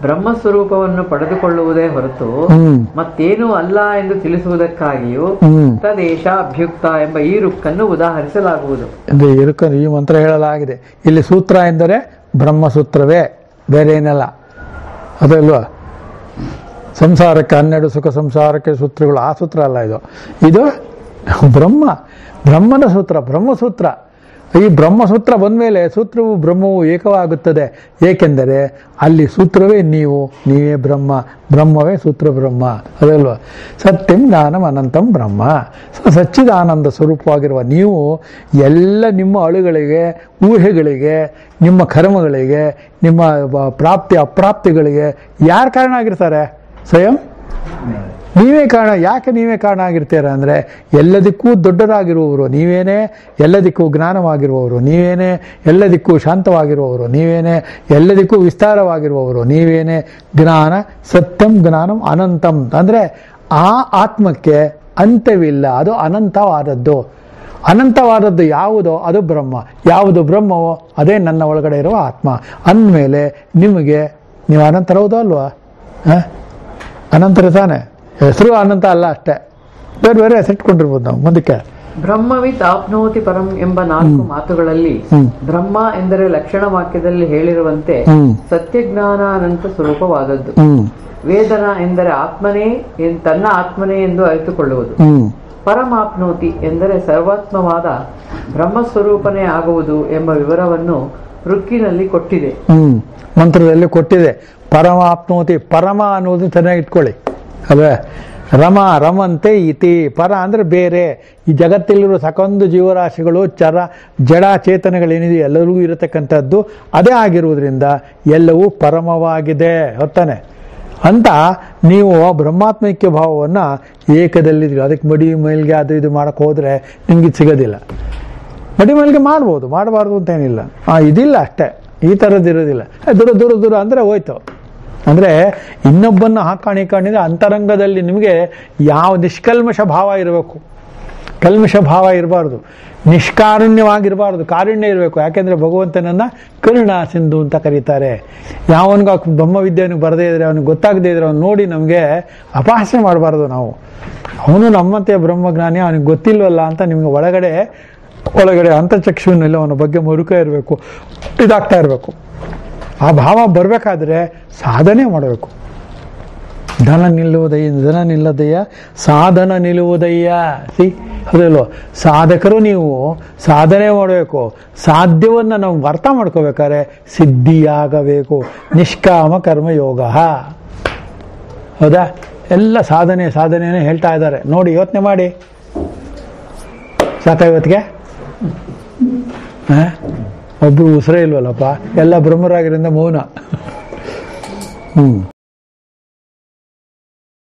ಬ್ರಹ್ಮಸ್ವರೂಪವನ್ನು ಪಡೆದುಕೊಳ್ಳುವುದೇ ಹೊರತು ಮತ್ತೇನೂ ಅಲ್ಲ ಎಂದು ತಿಳಿಸುವುದಕ್ಕಾಗಿಯೂ ತದೇಶಾಭ್ಯುಕ್ತ ತದೇಶ ಅಭ್ಯುಕ್ತ ಎಂಬ ಈ ರುಕ್ಕನ್ನು ಉದಾಹರಿಸಲಾಗುವುದು. ಈ ಮಂತ್ರ ಹೇಳಲಾಗಿದೆ. ಇಲ್ಲಿ ಸೂತ್ರ ಎಂದರೆ ಬ್ರಹ್ಮಸೂತ್ರವೇ ಬೇರೆ ಏನಲ್ಲ. ಅದಲ್ವಾ? ಸಂಸಾರಕ್ಕೆ ಹನ್ನೆರಡು ಸುಖ ಸಂಸಾರಕ್ಕೆ ಸೂತ್ರಗಳು ಆ ಸೂತ್ರ ಅಲ್ಲ ಇದು. ಇದು ಬ್ರಹ್ಮ ಬ್ರಹ್ಮನ ಸೂತ್ರ ಬ್ರಹ್ಮಸೂತ್ರ. ಈ ಬ್ರಹ್ಮಸೂತ್ರ ಬಂದಮೇಲೆ ಸೂತ್ರವು ಬ್ರಹ್ಮವು ಏಕವಾಗುತ್ತದೆ. ಏಕೆಂದರೆ ಅಲ್ಲಿ ಸೂತ್ರವೇ ನೀವು, ನೀವೇ ಬ್ರಹ್ಮ, ಬ್ರಹ್ಮವೇ ಸೂತ್ರ ಬ್ರಹ್ಮ. ಅದಲ್ವಾ ಸತ್ಯಂ ಜ್ಞಾನಂ ಅನಂತಂ ಬ್ರಹ್ಮ. ಸಚ್ಚಿದಾನಂದ ಸ್ವರೂಪವಾಗಿರುವ ನೀವು ಎಲ್ಲ ನಿಮ್ಮ ಅಳುಗಳಿಗೆ, ಊಹೆಗಳಿಗೆ, ನಿಮ್ಮ ಕರ್ಮಗಳಿಗೆ, ನಿಮ್ಮ ಪ್ರಾಪ್ತಿ, ಅಪ್ರಾಪ್ತಿಗಳಿಗೆ ಯಾರು ಕಾರಣ ಆಗಿರ್ತಾರೆ? ಸ್ವಯಂ? ನೀವೇ ಕಾರಣ, ಯಾಕೆ ನೀವೇ ಕಾರಣ ಆಗಿರ್ತೀರ ಅಂದರೆ ಎಲ್ಲದಕ್ಕೂ ದೊಡ್ಡದಾಗಿರುವವರು ನೀವೇನೇ ಎಲ್ಲದಕ್ಕೂ ಜ್ಞಾನವಾಗಿರುವವರು, ನೀವೇನೇ ಎಲ್ಲದಕ್ಕೂ ಶಾಂತವಾಗಿರುವವರು, ನೀವೇನೇ ಎಲ್ಲದಕ್ಕೂ ವಿಸ್ತಾರವಾಗಿರುವವರು, ನೀವೇನೇ ಜ್ಞಾನ ಸತ್ಯಂ ಜ್ಞಾನಂ ಅನಂತಂ. ಅಂದರೆ ಆ ಆತ್ಮಕ್ಕೆ ಅಂತ್ಯವಿಲ್ಲ, ಅದು ಅನಂತವಾದದ್ದು. ಅನಂತವಾದದ್ದು ಯಾವುದೋ ಅದು ಬ್ರಹ್ಮ, ಯಾವುದು ಬ್ರಹ್ಮವೋ ಅದೇ ನನ್ನ ಒಳಗಡೆ ಇರುವ ಆತ್ಮ. ಅಂದಮೇಲೆ ನಿಮಗೆ, ನೀವು ಅನಂತರ ಹೌದೋ ಅಲ್ವಾ? ಅನಂತರ ತಾನೆ? ಹೆಸರು ಅನಂತ ಅಲ್ಲ ಅಷ್ಟೇ. ಬೇರೆ ಬೇರೆ ಹೆಸರಿಟ್ಕೊಂಡಿರ್ಬೋದು ನಾವು ಮುಂದಕ್ಕೆ. ಬ್ರಹ್ಮವಿತ್ ಆಪ್ನೋತಿ ಪರಂ ಎಂಬ ನಾಲ್ಕು ಮಾತುಗಳಲ್ಲಿ ಬ್ರಹ್ಮ ಎಂದರೆ ಲಕ್ಷಣ ವಾಕ್ಯದಲ್ಲಿ ಹೇಳಿರುವಂತೆ ಸತ್ಯಜ್ಞಾನಾನಂತ ಸತ್ಯಜ್ಞಾನ ಅನಂತ ಸ್ವರೂಪವಾದದ್ದು. ವೇದನ ಎಂದರೆ ಆತ್ಮನೇ ತನ್ನ ಆತ್ಮನೇ ಎಂದು ಅರಿತುಕೊಳ್ಳುವುದು. ಪರಮಾಪ್ನೋತಿ ಎಂದರೆ ಸರ್ವಾತ್ಮವಾದ ಬ್ರಹ್ಮಸ್ವರೂಪನೇ ಆಗುವುದು ಎಂಬ ವಿವರವನ್ನು ಋಕ್ಕಿನಲ್ಲಿ ಕೊಟ್ಟಿದೆ. ಮಂತ್ರದಲ್ಲಿ ಕೊಟ್ಟಿದೆ. ಪರಮಾಪ್ನೋತಿ ಪರಮ ಅನ್ನೋದು ಚೆನ್ನಾಗಿ ಇಟ್ಕೊಳ್ಳಿ. ಅಲ್ವೇ ರಮ, ರಮಂತೆ ಇತಿ, ಪರ ಅಂದರೆ ಬೇರೆ. ಈ ಜಗತ್ತಲ್ಲಿರುವ ಸಕೊಂದು ಜೀವರಾಶಿಗಳು, ಚರ, ಜಡ ಚೇತನಗಳೇನಿದೆ, ಎಲ್ಲರಿಗೂ ಇರತಕ್ಕಂಥದ್ದು ಅದೇ ಆಗಿರುವುದರಿಂದ ಎಲ್ಲವೂ ಪರಮವಾಗಿದೆ ಹೊತ್ತಾನೆ. ಅಂತ ನೀವು ಬ್ರಹ್ಮಾತ್ಮೈಕ್ಯ ಭಾವವನ್ನು ಏಕದಲ್ಲಿ ಅದಕ್ಕೆ ಮಡಿ ಮೈಲ್ಗೆ ಅದು ಇದು ಮಾಡಕ್ಕೆ ಹೋದರೆ ನಿಮ್ಗೆ ಸಿಗೋದಿಲ್ಲ. ಮಡಿ ಮೈಲ್ಗೆ ಮಾಡ್ಬೋದು. ಮಾಡಬಾರ್ದು ಅಂತ ಏನಿಲ್ಲ. ಇದಿಲ್ಲ ಅಷ್ಟೇ. ಈ ಥರದ್ದು ಇರೋದಿಲ್ಲ. ದೂರ ದೂರ ದೂರ ಅಂದರೆ ಹೋಯ್ತು. ಅಂದರೆ ಇನ್ನೊಬ್ಬನ ಹಾಕಾಣಿ ಕಾಣಿದ್ರೆ ಅಂತರಂಗದಲ್ಲಿ ನಿಮಗೆ ಯಾವ ನಿಷ್ಕಲ್ಮಶ ಭಾವ ಇರಬೇಕು. ಕಲ್ಮಶ ಭಾವ ಇರಬಾರ್ದು. ನಿಷ್ಕಾರುಣ್ಯವಾಗಿರಬಾರ್ದು. ಕಾರುಣ್ಯ ಇರಬೇಕು. ಯಾಕೆಂದ್ರೆ ಭಗವಂತನನ್ನ ಕರುಣ ಸಿಂಧು ಅಂತ ಕರೀತಾರೆ. ಯಾವನಿಗೂ ಬ್ರಹ್ಮ ಬ್ರಹ್ಮವಿದ್ಯೆಯನ್ನು ಬರದೇ ಇದ್ರೆ, ಅವನಿಗೆ ಗೊತ್ತಾಗದೇ ಇದ್ರೆ ಅವನು ನೋಡಿ ನಮಗೆ ಅಪಹಾಸ್ಯ ಮಾಡಬಾರ್ದು ನಾವು. ಅವನು ನಮ್ಮಂತೆ ಬ್ರಹ್ಮಜ್ಞಾನಿ, ಅವನಿಗೆ ಗೊತ್ತಿಲ್ವಲ್ಲ ಅಂತ ನಿಮಗೆ ಒಳಗಡೆ ಒಳಗಡೆ ಅಂತಚಕ್ಷುವಿನಲ್ಲಿ ಅವನ ಬಗ್ಗೆ ಮುರುಕ ಇರಬೇಕು. ಇದಾಗ್ತಾ ಇರಬೇಕು. ಆ ಭಾವ ಬರಬೇಕಾದ್ರೆ ಸಾಧನೆ ಮಾಡಬೇಕು. ಧನ ನಿಲ್ಲುವುದಯ್ಯ ಧನ ನಿಲ್ಲದಯ್ಯ ಸಾಧನ ನಿಲ್ಲುವುದಯ್ಯ ಸಿ ಅದಲ್ವ ಸಾಧಕರು ನೀವು ಸಾಧನೆ ಮಾಡಬೇಕು. ಸಾಧ್ಯವನ್ನು ನಾವು ಅರ್ಥ ಮಾಡ್ಕೋಬೇಕಾದ್ರೆ ಸಿದ್ಧಿಯಾಗಬೇಕು. ನಿಷ್ಕಾಮ ಕರ್ಮಯೋಗ ಹೌದಾ? ಎಲ್ಲ ಸಾಧನೆ, ಸಾಧನೆನೇ ಹೇಳ್ತಾ ಇದ್ದಾರೆ. ನೋಡಿ, ಯೋಚನೆ ಮಾಡಿ. ಸಾಕ ಇವತ್ತಿಗೆ? ಒಬ್ರು ಉಸಿರೇ ಇಲ್ವಲ್ಲಪ್ಪ? ಎಲ್ಲ ಬ್ರಹ್ಮರಾಗಿರಿಂದ ಮೌನ. ಹ್ಮ್.